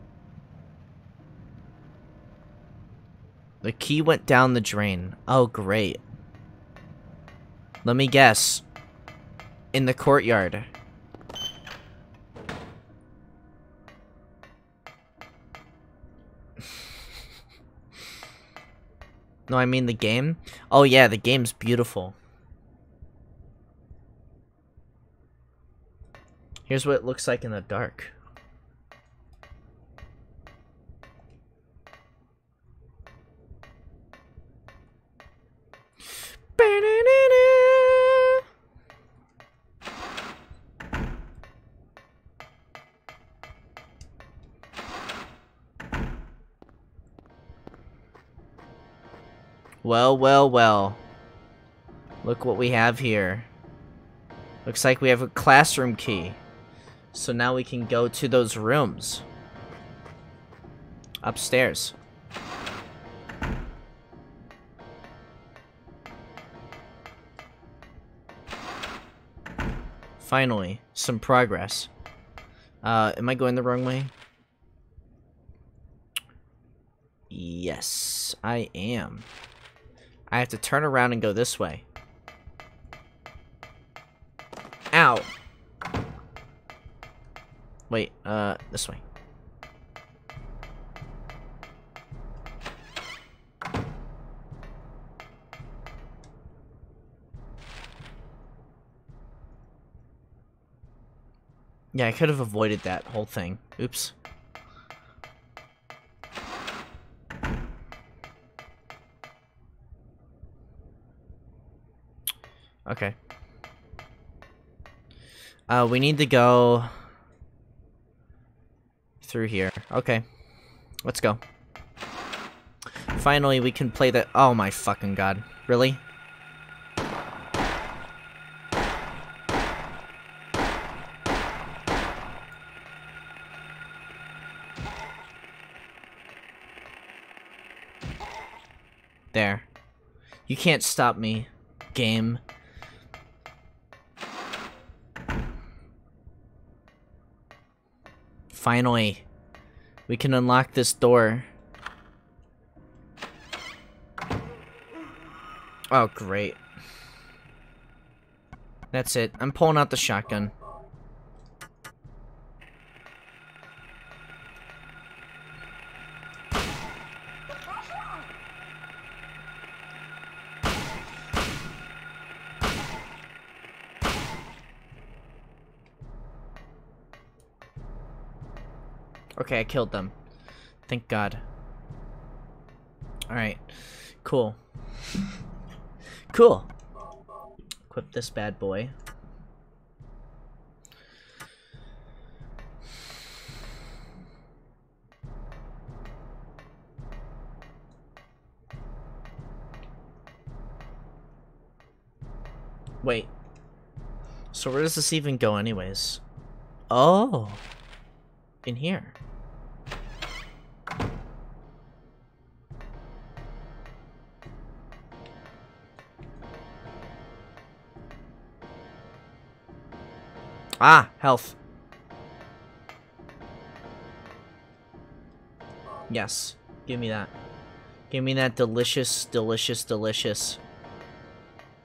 The key went down the drain. Oh, great. Let me guess. In the courtyard. no, I mean the game. Oh yeah, the game's beautiful. Here's what it looks like in the dark. Well, well, well. Look what we have here. Looks like we have a classroom key. So now we can go to those rooms. Upstairs. Finally, some progress. Uh, am I going the wrong way? Yes, I am. I have to turn around and go this way. Ow! Wait, uh, this way. Yeah, I could have avoided that whole thing. Oops. Okay. Uh, we need to go... through here. Okay. Let's go. Finally, we can play the- Oh my fucking god. Really? There. You can't stop me, game. Finally, we can unlock this door. Oh, great. That's it. I'm pulling out the shotgun. Okay, I killed them. Thank God. Alright. Cool. Cool. Equip this bad boy. Wait. So where does this even go anyways? Oh. In here. Ah, health. Yes, give me that. Give me that delicious, delicious, delicious.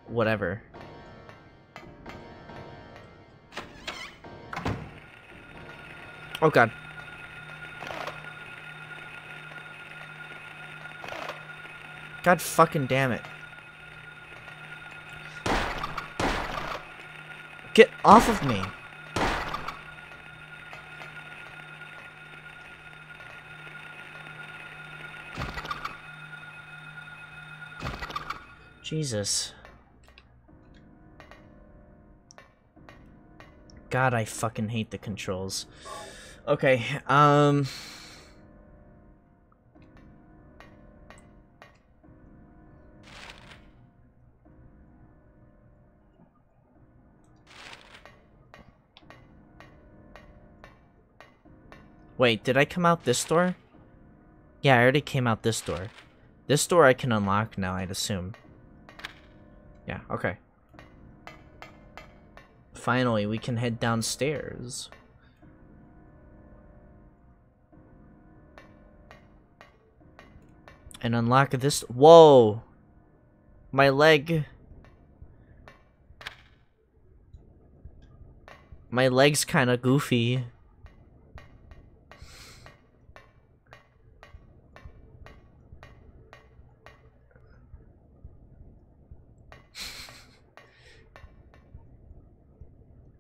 Whatever. Oh god. God fucking damn it. Get off of me. Jesus. God, I fucking hate the controls. Okay, um... Wait, did I come out this door? Yeah, I already came out this door. This door I can unlock now, I'd assume. Yeah, okay. Finally, we can head downstairs. And unlock this- Whoa! My leg... My leg's kinda goofy.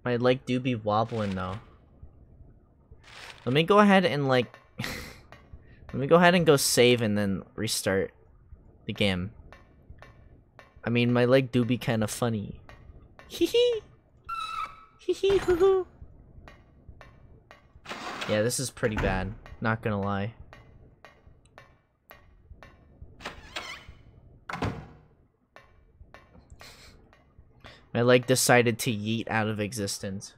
My leg do be wobbling though. Let me go ahead and like... [LAUGHS] Let me go ahead and go save and then restart the game. I mean, my leg do be kind of funny. Hee hee! Hee hee hoo hoo! Yeah, this is pretty bad. Not gonna lie. My leg decided to yeet out of existence.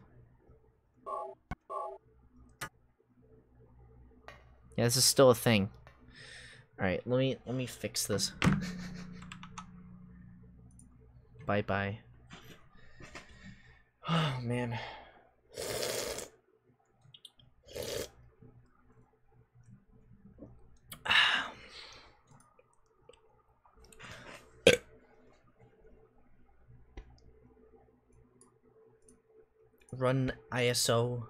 Yeah, this is still a thing. Alright, let me let me fix this. [LAUGHS] bye bye. [SIGHS] Oh man. Run ISO.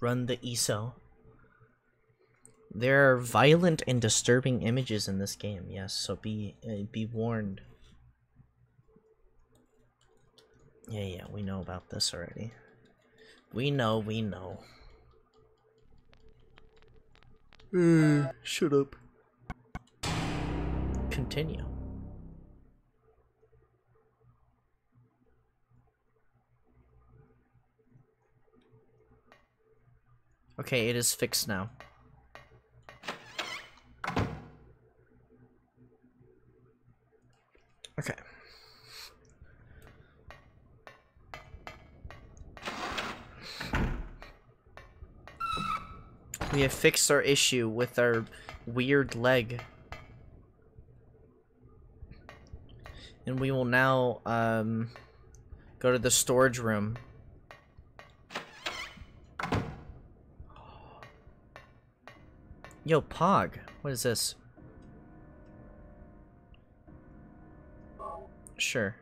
Run the ESO. There are violent and disturbing images in this game, yes, so be uh, be warned. Yeah, yeah, we know about this already. We know, we know. Uh, shut up. Continue. Okay, it is fixed now. Okay. We have fixed our issue with our weird leg. And we will now, um, go to the storage room. Yo, Pog, what is this? Sure.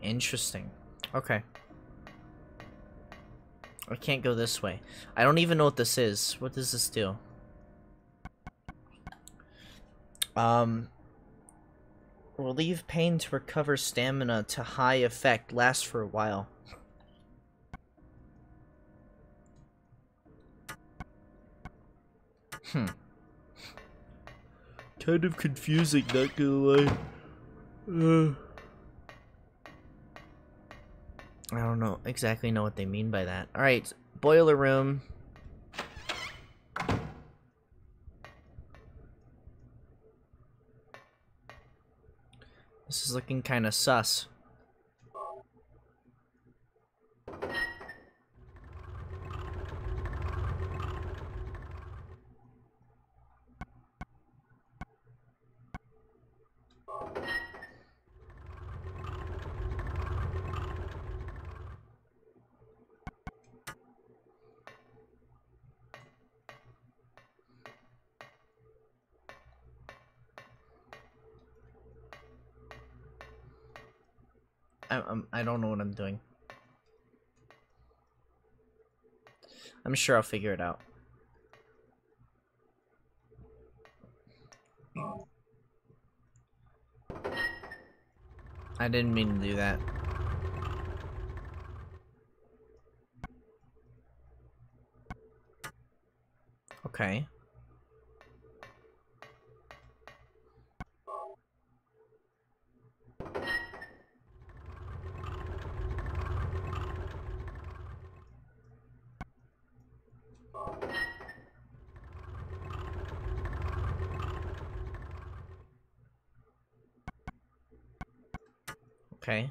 Interesting. Okay. I can't go this way. I don't even know what this is. What does this do? Um, relieve pain to recover stamina to high effect. Last for a while. Hmm. Kind of confusing, not gonna lie. Uh. I don't know exactly know what they mean by that. All right, boiler room. Is looking kind of sus. I, I'm, I don't know what I'm doing. I'm sure I'll figure it out. I didn't mean to do that. Okay. Okay.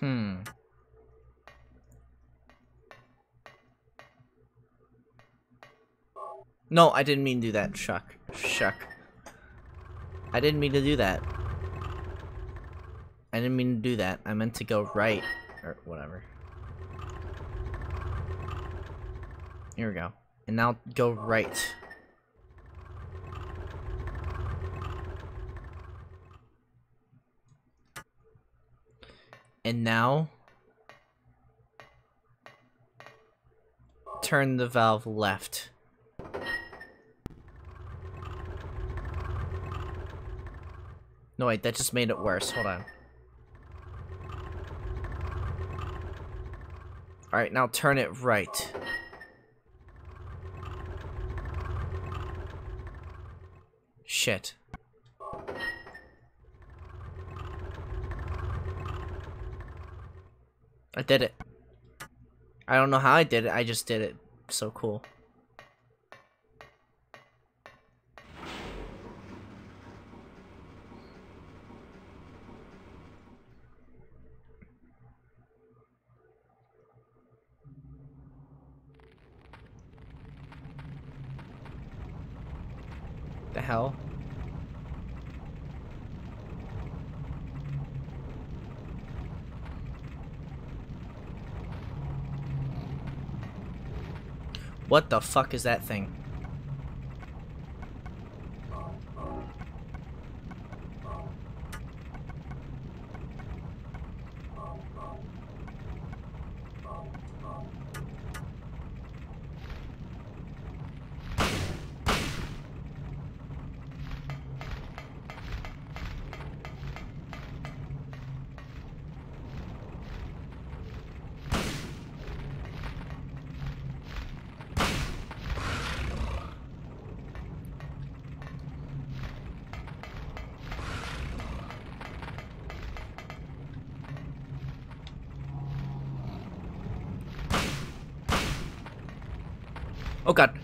Hmm. No, I didn't mean to do that. Shuck. Shuck. I didn't mean to do that. I didn't mean to do that. I meant to go right. Or whatever. Here we go. And now go right. And now turn the valve left. No wait, that just made it worse. Hold on. Alright, now turn it right. Shit. I did it. I don't know how I did it, I just did it. So cool. The hell? What the fuck is that thing? Oh god.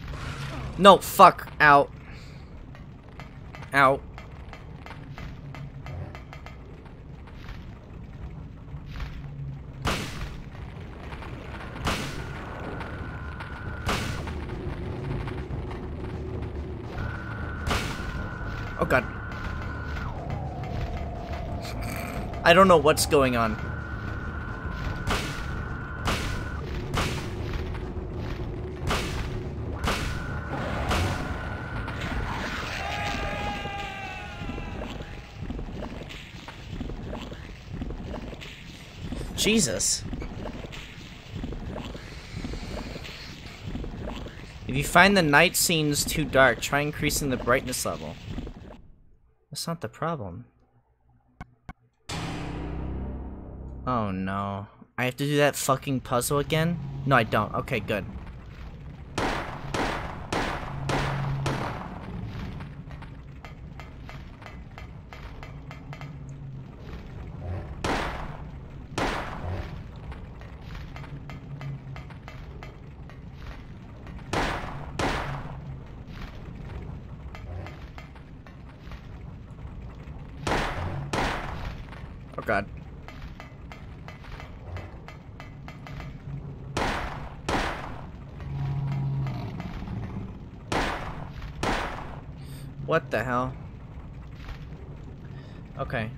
No, fuck. Out. Out. Oh god. I don't know what's going on. Jesus. If you find the night scenes too dark, try increasing the brightness level. That's not the problem. Oh no. I have to do that fucking puzzle again? No, I don't. Okay, good. Oh god. What the hell? Okay.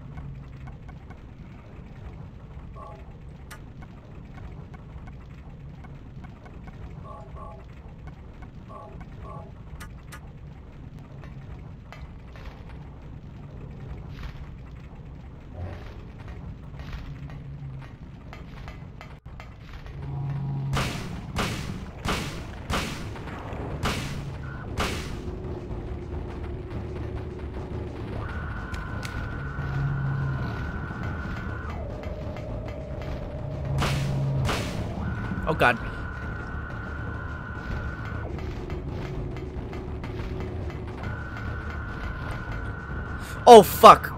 Oh god. Oh fuck.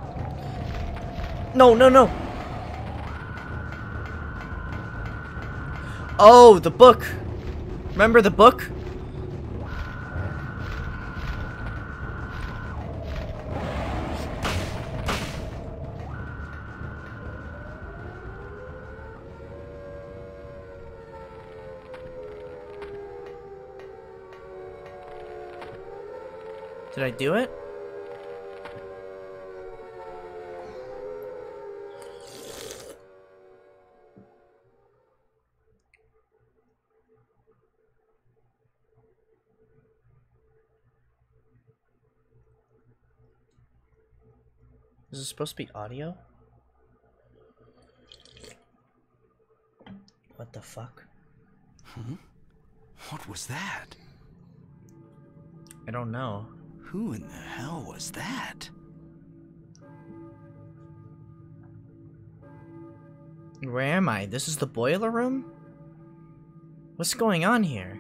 No, no, no. Oh, the book. Remember the book? Do it? Is it supposed to be audio? What the fuck? Hmm? What was that? I don't know. Who in the hell was that? Where am I? This is the boiler room? What's going on here?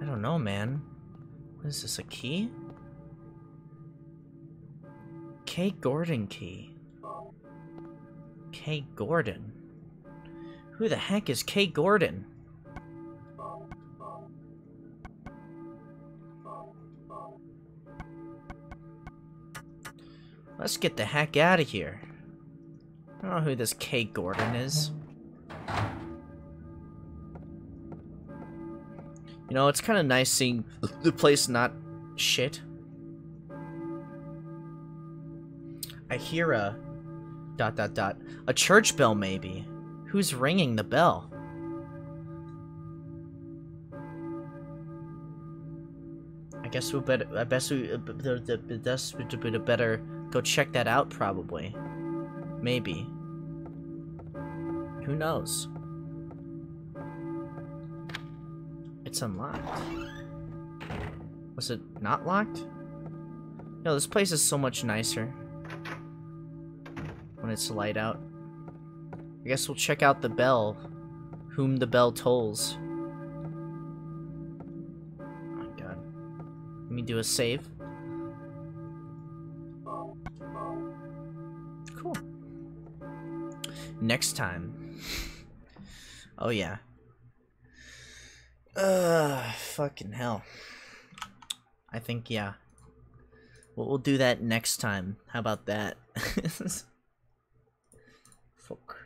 I don't know, man. What is this, a key? K. Gordon key. K. Gordon? Who the heck is K. Gordon? Let's get the heck out of here. I don't know who this K. Gordon is. You know, it's kind of nice seeing [LAUGHS] the place not shit. I hear a dot dot dot a church bell maybe. Who's ringing the bell? I guess we better. I guess we uh, the the the to better go check that out. Probably, maybe. Who knows? It's unlocked. Was it not locked? No, this place is so much nicer when it's light out. I guess we'll check out the bell. Whom the bell tolls. Oh my god. Let me do a save. Next time. Oh yeah. Ugh, fucking hell. I think, yeah. Well, we'll do that next time. How about that? [LAUGHS] Fuck.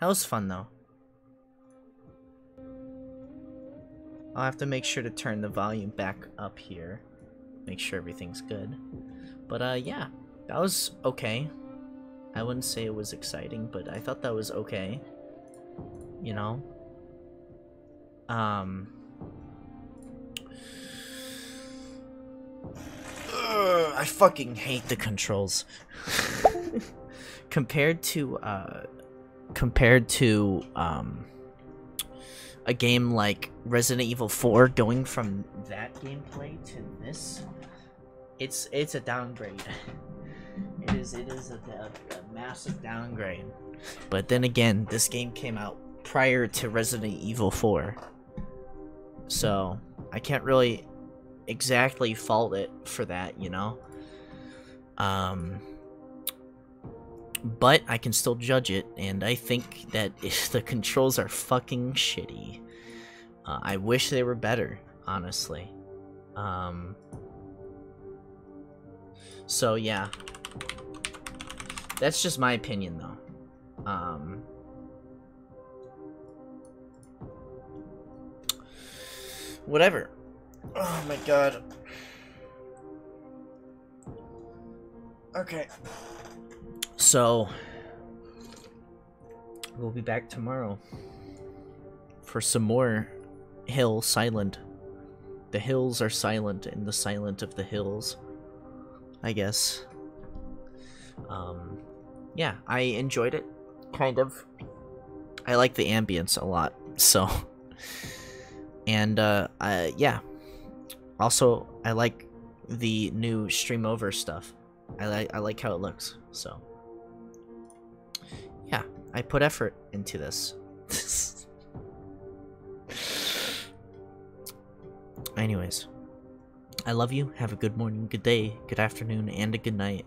That was fun, though. I'll have to make sure to turn the volume back up here. Make sure everything's good. But, uh, yeah. That was okay. I wouldn't say it was exciting, but I thought that was okay. You know? Um... Ugh, [SIGHS] I fucking hate the controls. [LAUGHS] compared to uh compared to um a game like Resident Evil 4 going from that gameplay to this it's it's a downgrade. [LAUGHS] It is it is a, a, a massive downgrade. But then again, this game came out prior to Resident Evil 4. So, I can't really exactly fault it for that, you know? Um but I can still judge it, and I think that [LAUGHS] the controls are fucking shitty, uh, I wish they were better, honestly. Um, so yeah, that's just my opinion, though. Um, whatever. Oh my god. Okay. So, we'll be back tomorrow for some more Hill Silent. The hills are silent in the silent of the hills. I guess. Um, yeah, I enjoyed it. Kind of. I like the ambience a lot, so. And, uh, uh yeah. Also, I like the new stream over stuff. I like I like how it looks, so yeah, I put effort into this. [LAUGHS] Anyways, I love you. Have a good morning, good day, good afternoon, and a good night.